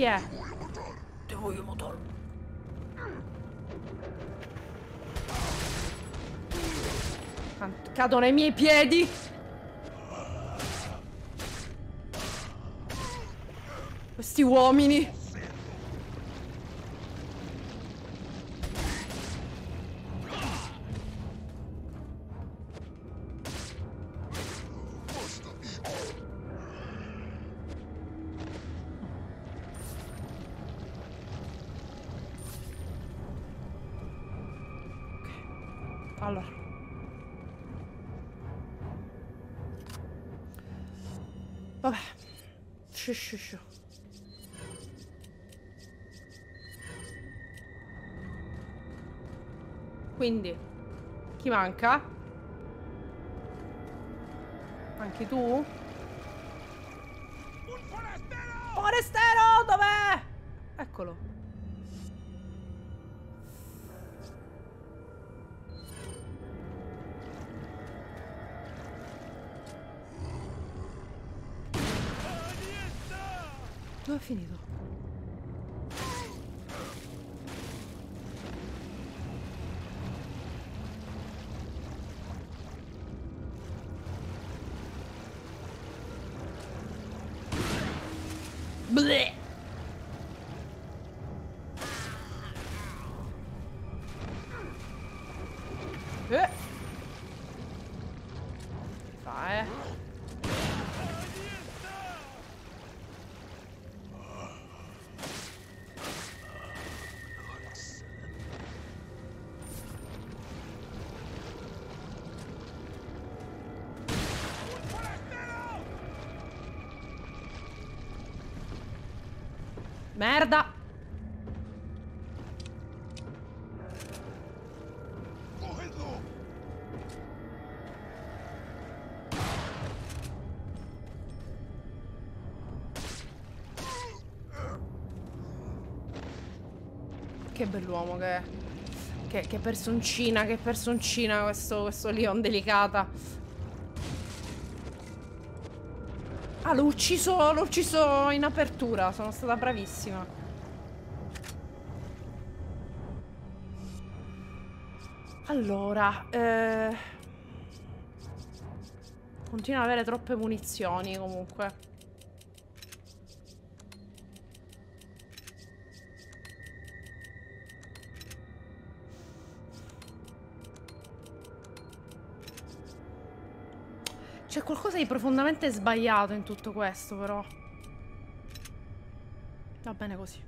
S1: Chi è? Te voglio motor. Cado nei miei piedi. Questi uomini. Manca? Anche tu? Merda! Che bell'uomo che è. Che, che personcina, che personcina questo, questo Leon delicata. Ah, l'ho ucciso, l'ho ucciso in apertura, sono stata bravissima. Allora, eh... Continua ad avere troppe munizioni comunque. Profondamente sbagliato in tutto questo, però. Va bene così.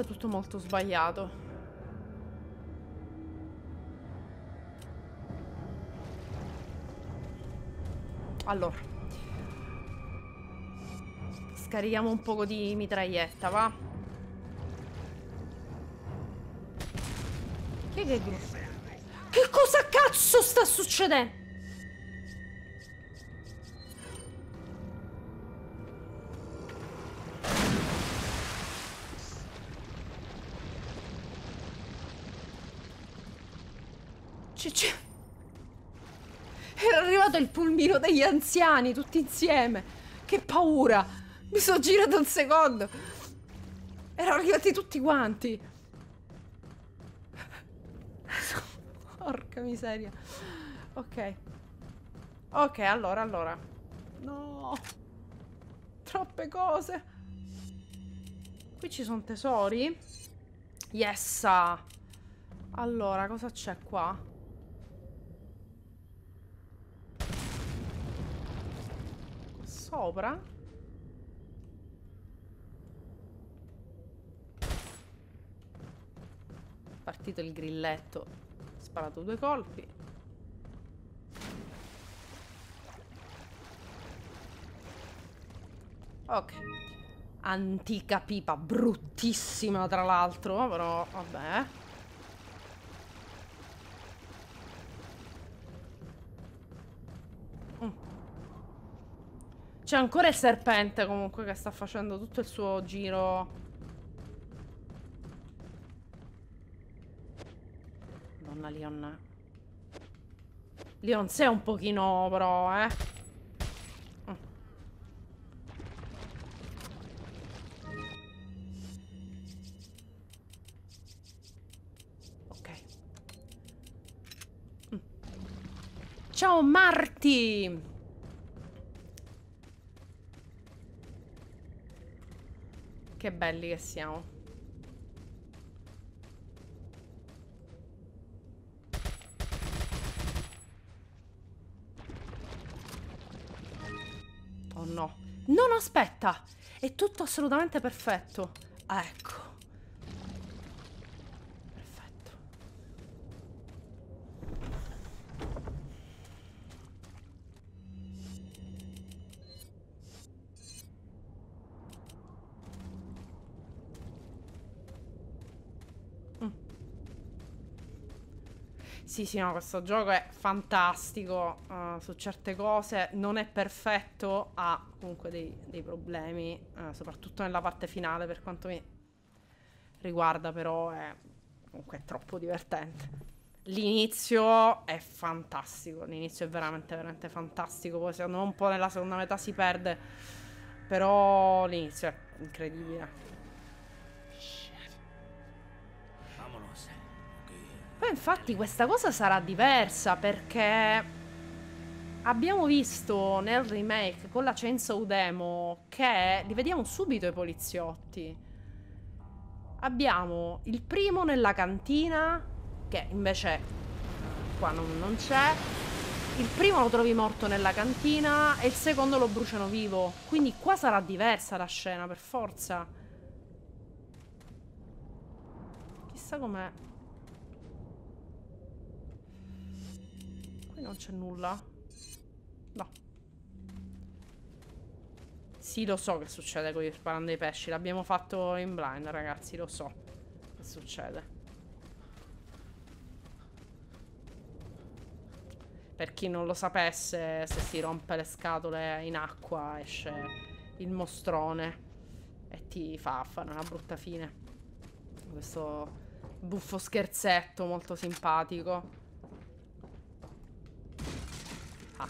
S1: Comunque tutto molto sbagliato. Allora. Scarichiamo un poco di mitraglietta, va? Che che Che cosa cazzo sta succedendo? Degli anziani tutti insieme. Che paura! Mi sono girato un secondo. Erano arrivati tutti quanti. Porca miseria. Ok. Ok, allora, allora. No. Troppe cose. Qui ci sono tesori. Yes. Allora, cosa c'è qua? Sopra? Partito il grilletto. Sparato due colpi. Ok. Antica pipa, bruttissima tra l'altro, però vabbè. C'è ancora il serpente comunque che sta facendo tutto il suo giro. Madonna Leon. Leon sei un pochino però, eh. Mm. Ciao Marti! Che belli che siamo. Oh no. No, no, aspetta. È tutto assolutamente perfetto. Ah, ecco. Sì, sì, no, questo gioco è fantastico eh, su certe cose, non è perfetto, ha comunque dei, dei problemi, eh, soprattutto nella parte finale per quanto mi riguarda, però è comunque è troppo divertente. L'inizio è fantastico, l'inizio è veramente, veramente fantastico, poi secondo me un po' nella seconda metà si perde, però l'inizio è incredibile. Infatti questa cosa sarà diversa perché abbiamo visto nel remake con la Chainsaw Demo che li vediamo subito i poliziotti. Abbiamo il primo nella cantina che invece qua non, non c'è. Il primo lo trovi morto nella cantina e il secondo lo bruciano vivo. Quindi qua sarà diversa la scena per forza. Chissà com'è. Qui non c'è nulla. No. Sì, lo so che succede con i sparando dei pesci. L'abbiamo fatto in blind, ragazzi, lo so. Che succede. Per chi non lo sapesse, se si rompe le scatole in acqua esce il mostrone e ti fa fare una brutta fine. Questo buffo scherzetto molto simpatico. Ah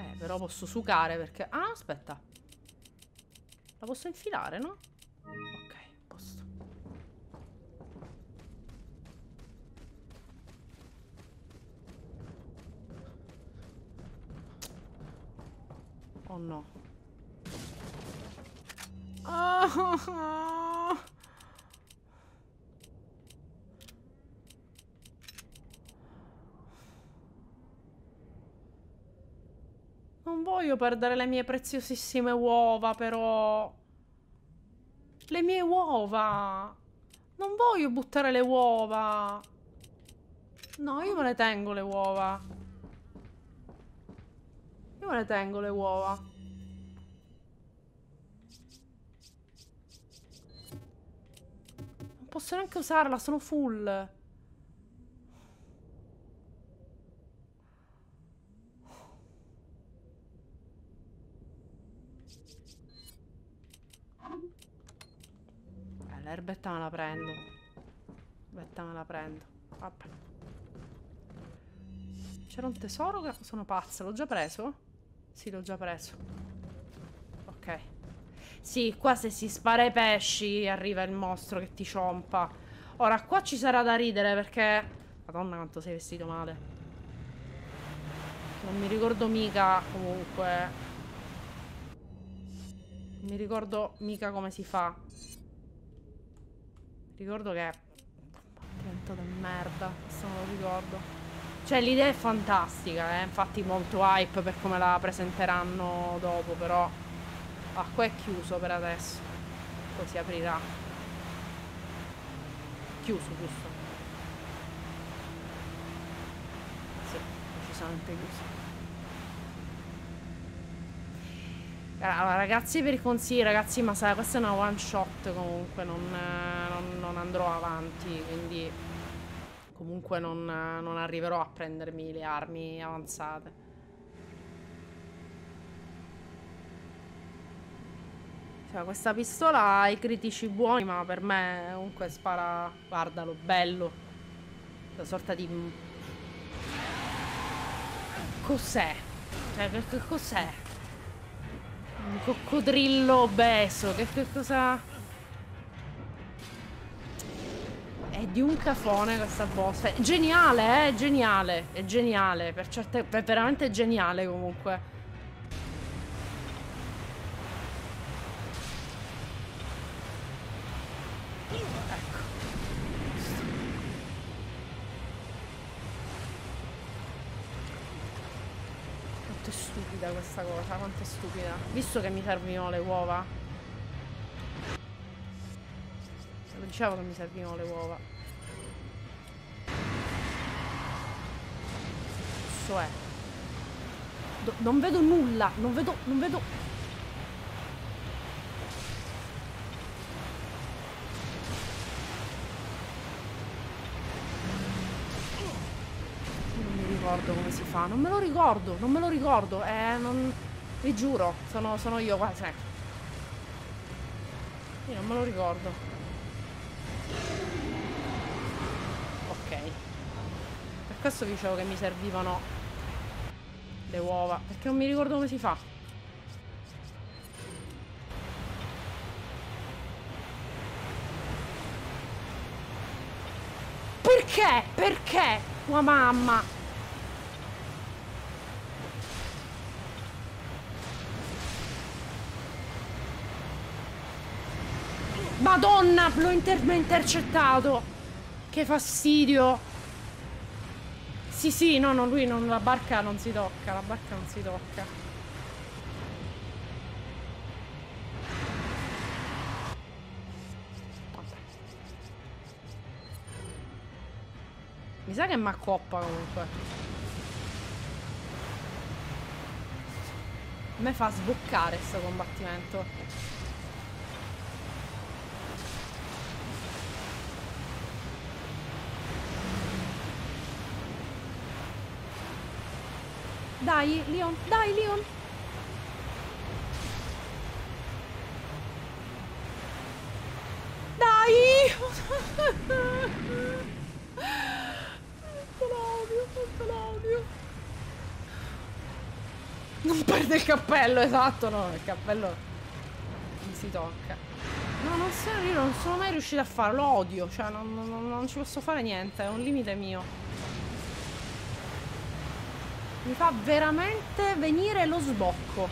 S1: Eh, però posso sucare perché... Ah, aspetta. La posso infilare, no? Ok, posto. Oh no. Ah! Non voglio perdere le mie preziosissime uova, però. Le mie uova. Non voglio buttare le uova. No, io me le tengo le uova. Io me le tengo le uova. Non posso neanche usarla, sono full. L'erbetta me la prendo. L'erbetta me la prendo. Vabbè. C'era un tesoro che sono pazza. L'ho già preso? Sì, l'ho già preso. Ok. Sì, qua se si spara ai pesci arriva il mostro che ti ciompa. Ora, qua ci sarà da ridere perché... Madonna quanto sei vestito male. Non mi ricordo mica comunque. Mi ricordo mica come si fa. Ricordo che... Divento di merda. Questo non lo ricordo. Cioè, l'idea è fantastica, eh. Infatti molto hype per come la presenteranno dopo, però... Ah, qua è chiuso per adesso. Poi si aprirà. Chiuso, giusto? Sì, decisamente chiuso. Allora, ragazzi per i consigli, ragazzi, ma sai, questa è una one shot comunque, non, non, non andrò avanti, quindi comunque non, non arriverò a prendermi le armi avanzate. Cioè, questa pistola ha i critici buoni, ma per me comunque spara, guardalo, bello. Una sorta di... Cos'è? Cioè, che, cos'è? Un coccodrillo obeso, che, che cosa... È di un cafone questa boss. È geniale, eh? È geniale. È geniale. Per certe... È veramente geniale comunque. Ecco. Quanto è stupida questa cosa, quanto è stupida. Visto che mi servivano le uova. Lo dicevo che mi servivano le uova. Questo è. Do- non vedo nulla, non vedo, non vedo... Non mi ricordo come si fa, non me lo ricordo, non me lo ricordo, eh, non... Vi giuro, sono, sono io qua, cioè... Io non me lo ricordo. Ok. Per questo dicevo che mi servivano le uova, perché non mi ricordo come si fa. Perché? Perché? Tua mamma. Madonna, l'ho inter- intercettato. Che fastidio. Sì, sì, no, no, lui non, la barca non si tocca, la barca non si tocca. Mi sa che mi accoppa comunque. A me fa sboccare sto combattimento. Dai, Leon, dai, Leon. Dai! Quanto l'odio, quanto l'odio. Non perde il cappello, esatto, no, il cappello non si tocca. No, non so, io non sono mai riuscita a farlo, lo odio, cioè non, non- non ci posso fare niente, è un limite mio. Mi fa veramente venire lo sbocco.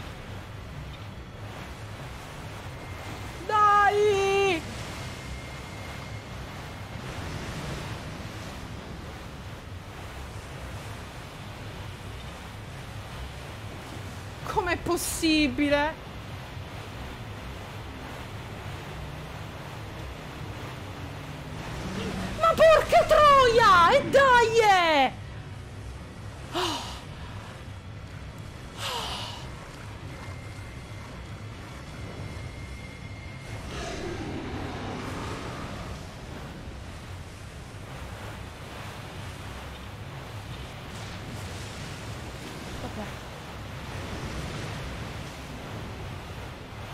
S1: Dai! Com'è possibile? Ma porca troia! E dai! eh! Vabbè.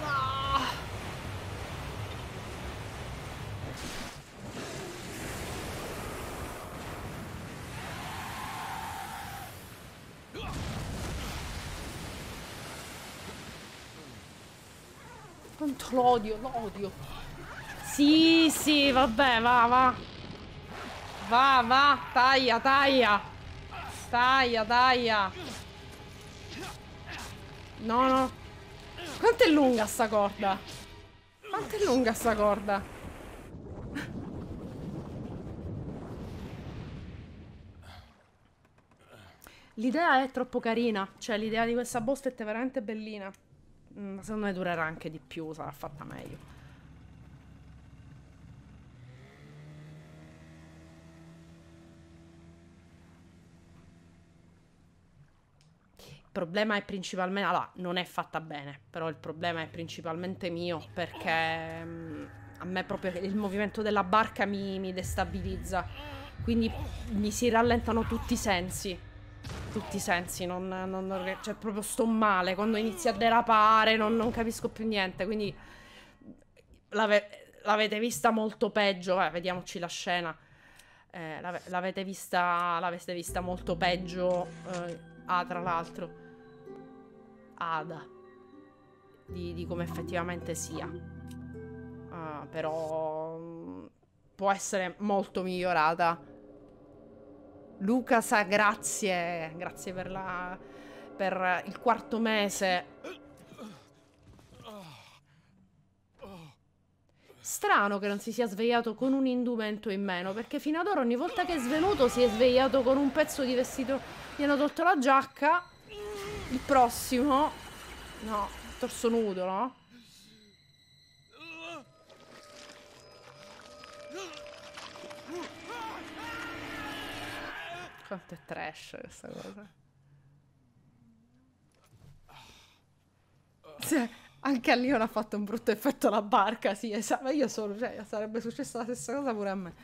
S1: Ah. Quanto l'odio, l'odio. Sì, sì, vabbè, va, va. Va, va, taglia, taglia. Taglia, taglia. No, no. Quanto è lunga sta corda? Quanto è lunga sta corda? L'idea è troppo carina. Cioè, l'idea di questa boss è veramente bellina. Mm, secondo me durerà anche di più, sarà fatta meglio. Il problema è principalmente... Allora, non è fatta bene, però il problema è principalmente mio perché mm, a me proprio il movimento della barca mi, mi destabilizza. Quindi mi si rallentano tutti i sensi. Tutti i sensi, non, non- non- cioè proprio sto male. Quando inizia a derapare non, non capisco più niente. Quindi l'ave- l'avete vista molto peggio. Eh, vediamoci la scena. Eh, l'ave- l'avete vista, vista molto peggio. eh, ah, tra l'altro. Ada. Di, di come effettivamente sia. Ah, però mm, può essere molto migliorata. Luca sa grazie, grazie per la per il quarto mese. Strano che non si sia svegliato con un indumento in meno, perché fino ad ora ogni volta che è svenuto si è svegliato con un pezzo di vestito. Gli hanno tolto la giacca. Il prossimo. No, torso nudo, no? Quanto è trash questa cosa. Sì, anche a Leon ha fatto un brutto effetto la barca, sì, esatto. Io solo, cioè, sarebbe successa la stessa cosa pure a me.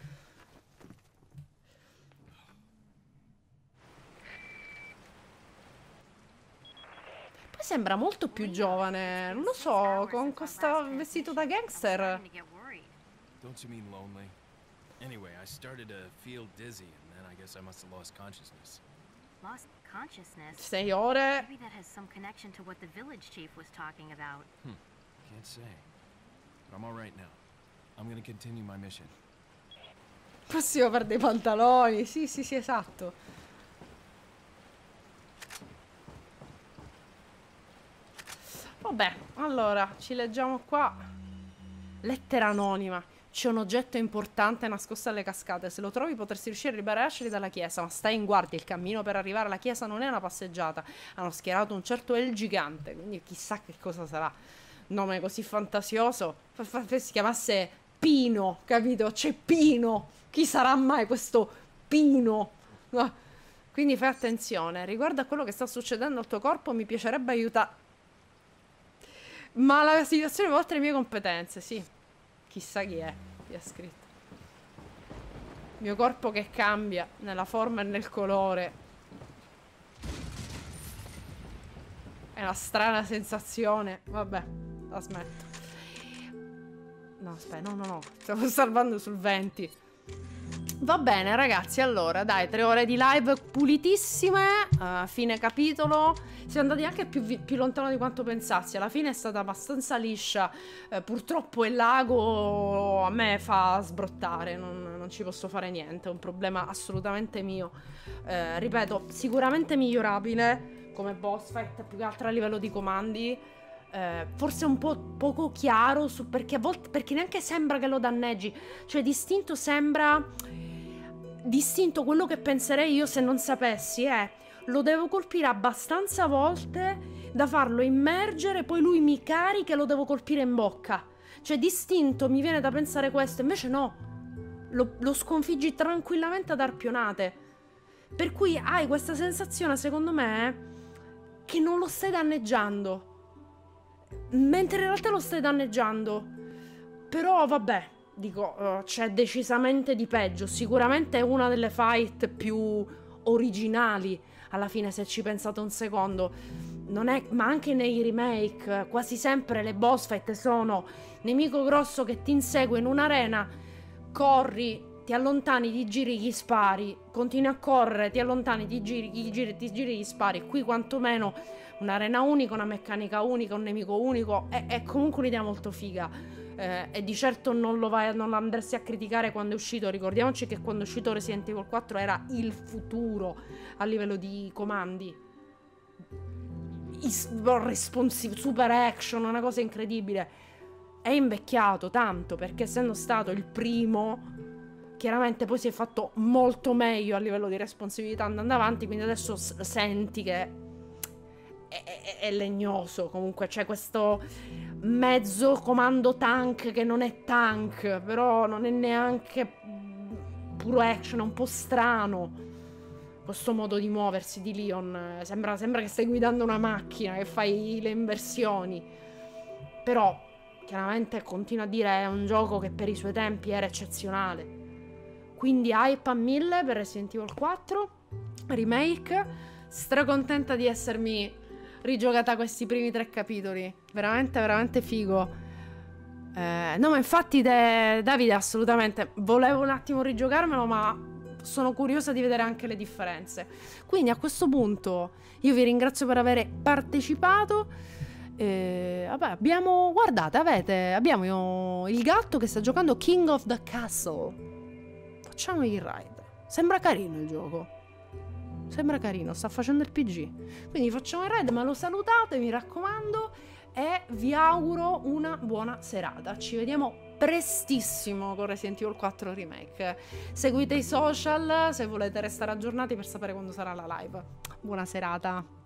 S1: Poi sembra molto più giovane, non lo so, con questo vestito da gangster.
S6: Don't you mean lonely? Anyway, I started to feel dizzy, guess I must have lost consciousness.
S5: Lost consciousness.
S1: Sei ore.
S5: Maybe that has some connection to what the village chief was talking about.
S6: Can't say. But I'm alright now. I'm gonna continue my mission.
S1: Prossimo perde i pantaloni. Sì, sì, sì, esatto. Vabbè, allora, ci leggiamo qua. Lettera anonima. C'è un oggetto importante nascosto alle cascate. Se lo trovi potresti riuscire a liberare Ashley dalla chiesa, ma stai in guardia. Il cammino per arrivare alla chiesa non è una passeggiata. Hanno schierato un certo El Gigante, quindi chissà che cosa sarà. Nome così fantasioso. Fa- fa- fa- Si chiamasse Pino, capito? C'è Pino. Chi sarà mai questo Pino? Ah, Quindi fai attenzione. Riguardo a quello che sta succedendo al tuo corpo, mi piacerebbe aiutare. Ma la situazione è oltre le mie competenze, sì. Chissà chi è, chi ha scritto. Mio corpo che cambia nella forma e nel colore. È una strana sensazione. Vabbè, la smetto. No, aspetta, no, no, no. Stavo salvando sul 20. Va bene, ragazzi. Allora, dai, tre ore di live pulitissime. Uh, fine capitolo. Siamo andati anche più, più, lontano di quanto pensassi. Alla fine è stata abbastanza liscia. Uh, purtroppo il lago a me fa sbrottare. Non, non, ci posso fare niente. È un problema assolutamente mio. Uh, ripeto, sicuramente migliorabile come boss fight, più che altro a livello di comandi. Eh, forse un po' poco chiaro su perché a volte perché neanche sembra che lo danneggi cioè distinto sembra distinto quello che penserei io se non sapessi è lo devo colpire abbastanza volte da farlo immergere poi lui mi carica e lo devo colpire in bocca. Cioè distinto mi viene da pensare questo invece no. Lo, lo sconfiggi tranquillamente ad arpionate per cui hai questa sensazione secondo me che non lo stai danneggiando. Mentre in realtà lo stai danneggiando. Però vabbè, dico, uh, c'è decisamente di peggio. Sicuramente è una delle fight più originali. Alla fine, se ci pensate un secondo, è, ma anche nei remake, quasi sempre le boss fight sono nemico grosso che ti insegue in un'arena, corri, ti allontani, ti giri, gli spari, continui a correre, ti allontani, ti giri, gli giri, ti giri, gli spari. Qui quantomeno un'arena unica, una meccanica unica, un nemico unico, è, è comunque un'idea molto figa. Eh, e di certo non lo, vai, non andresti a criticare quando è uscito. Ricordiamoci che quando è uscito Resident Evil 4 era il futuro a livello di comandi. Is- responsive, super action, una cosa incredibile. È invecchiato tanto perché essendo stato il primo chiaramente poi si è fatto molto meglio a livello di responsabilità andando avanti, quindi adesso s- senti che è, è, legnoso, comunque c'è questo mezzo comando tank che non è tank, però non è neanche puro action, è un po' strano questo modo di muoversi di Leon, sembra, sembra che stai guidando una macchina, che fai le inversioni, però chiaramente continuo a dire è un gioco che per i suoi tempi era eccezionale. Quindi hype a 1000 per Resident Evil 4 remake. Stracontenta di essermi rigiocata questi primi tre capitoli. Veramente, veramente figo. Eh, no, ma infatti, de- Davide, assolutamente. Volevo un attimo rigiocarmelo, ma sono curiosa di vedere anche le differenze. Quindi a questo punto io vi ringrazio per aver partecipato. Eh, vabbè, abbiamo. Guardate, avete. Abbiamo il gatto che sta giocando King of the Castle facciamo il ride. Sembra carino il gioco. Sembra carino, sta facendo il PG. Quindi facciamo il ride, ma lo salutate, mi raccomando, e vi auguro una buona serata. Ci vediamo prestissimo con Resident Evil 4 Remake. Seguite i social se volete restare aggiornati per sapere quando sarà la live. Buona serata.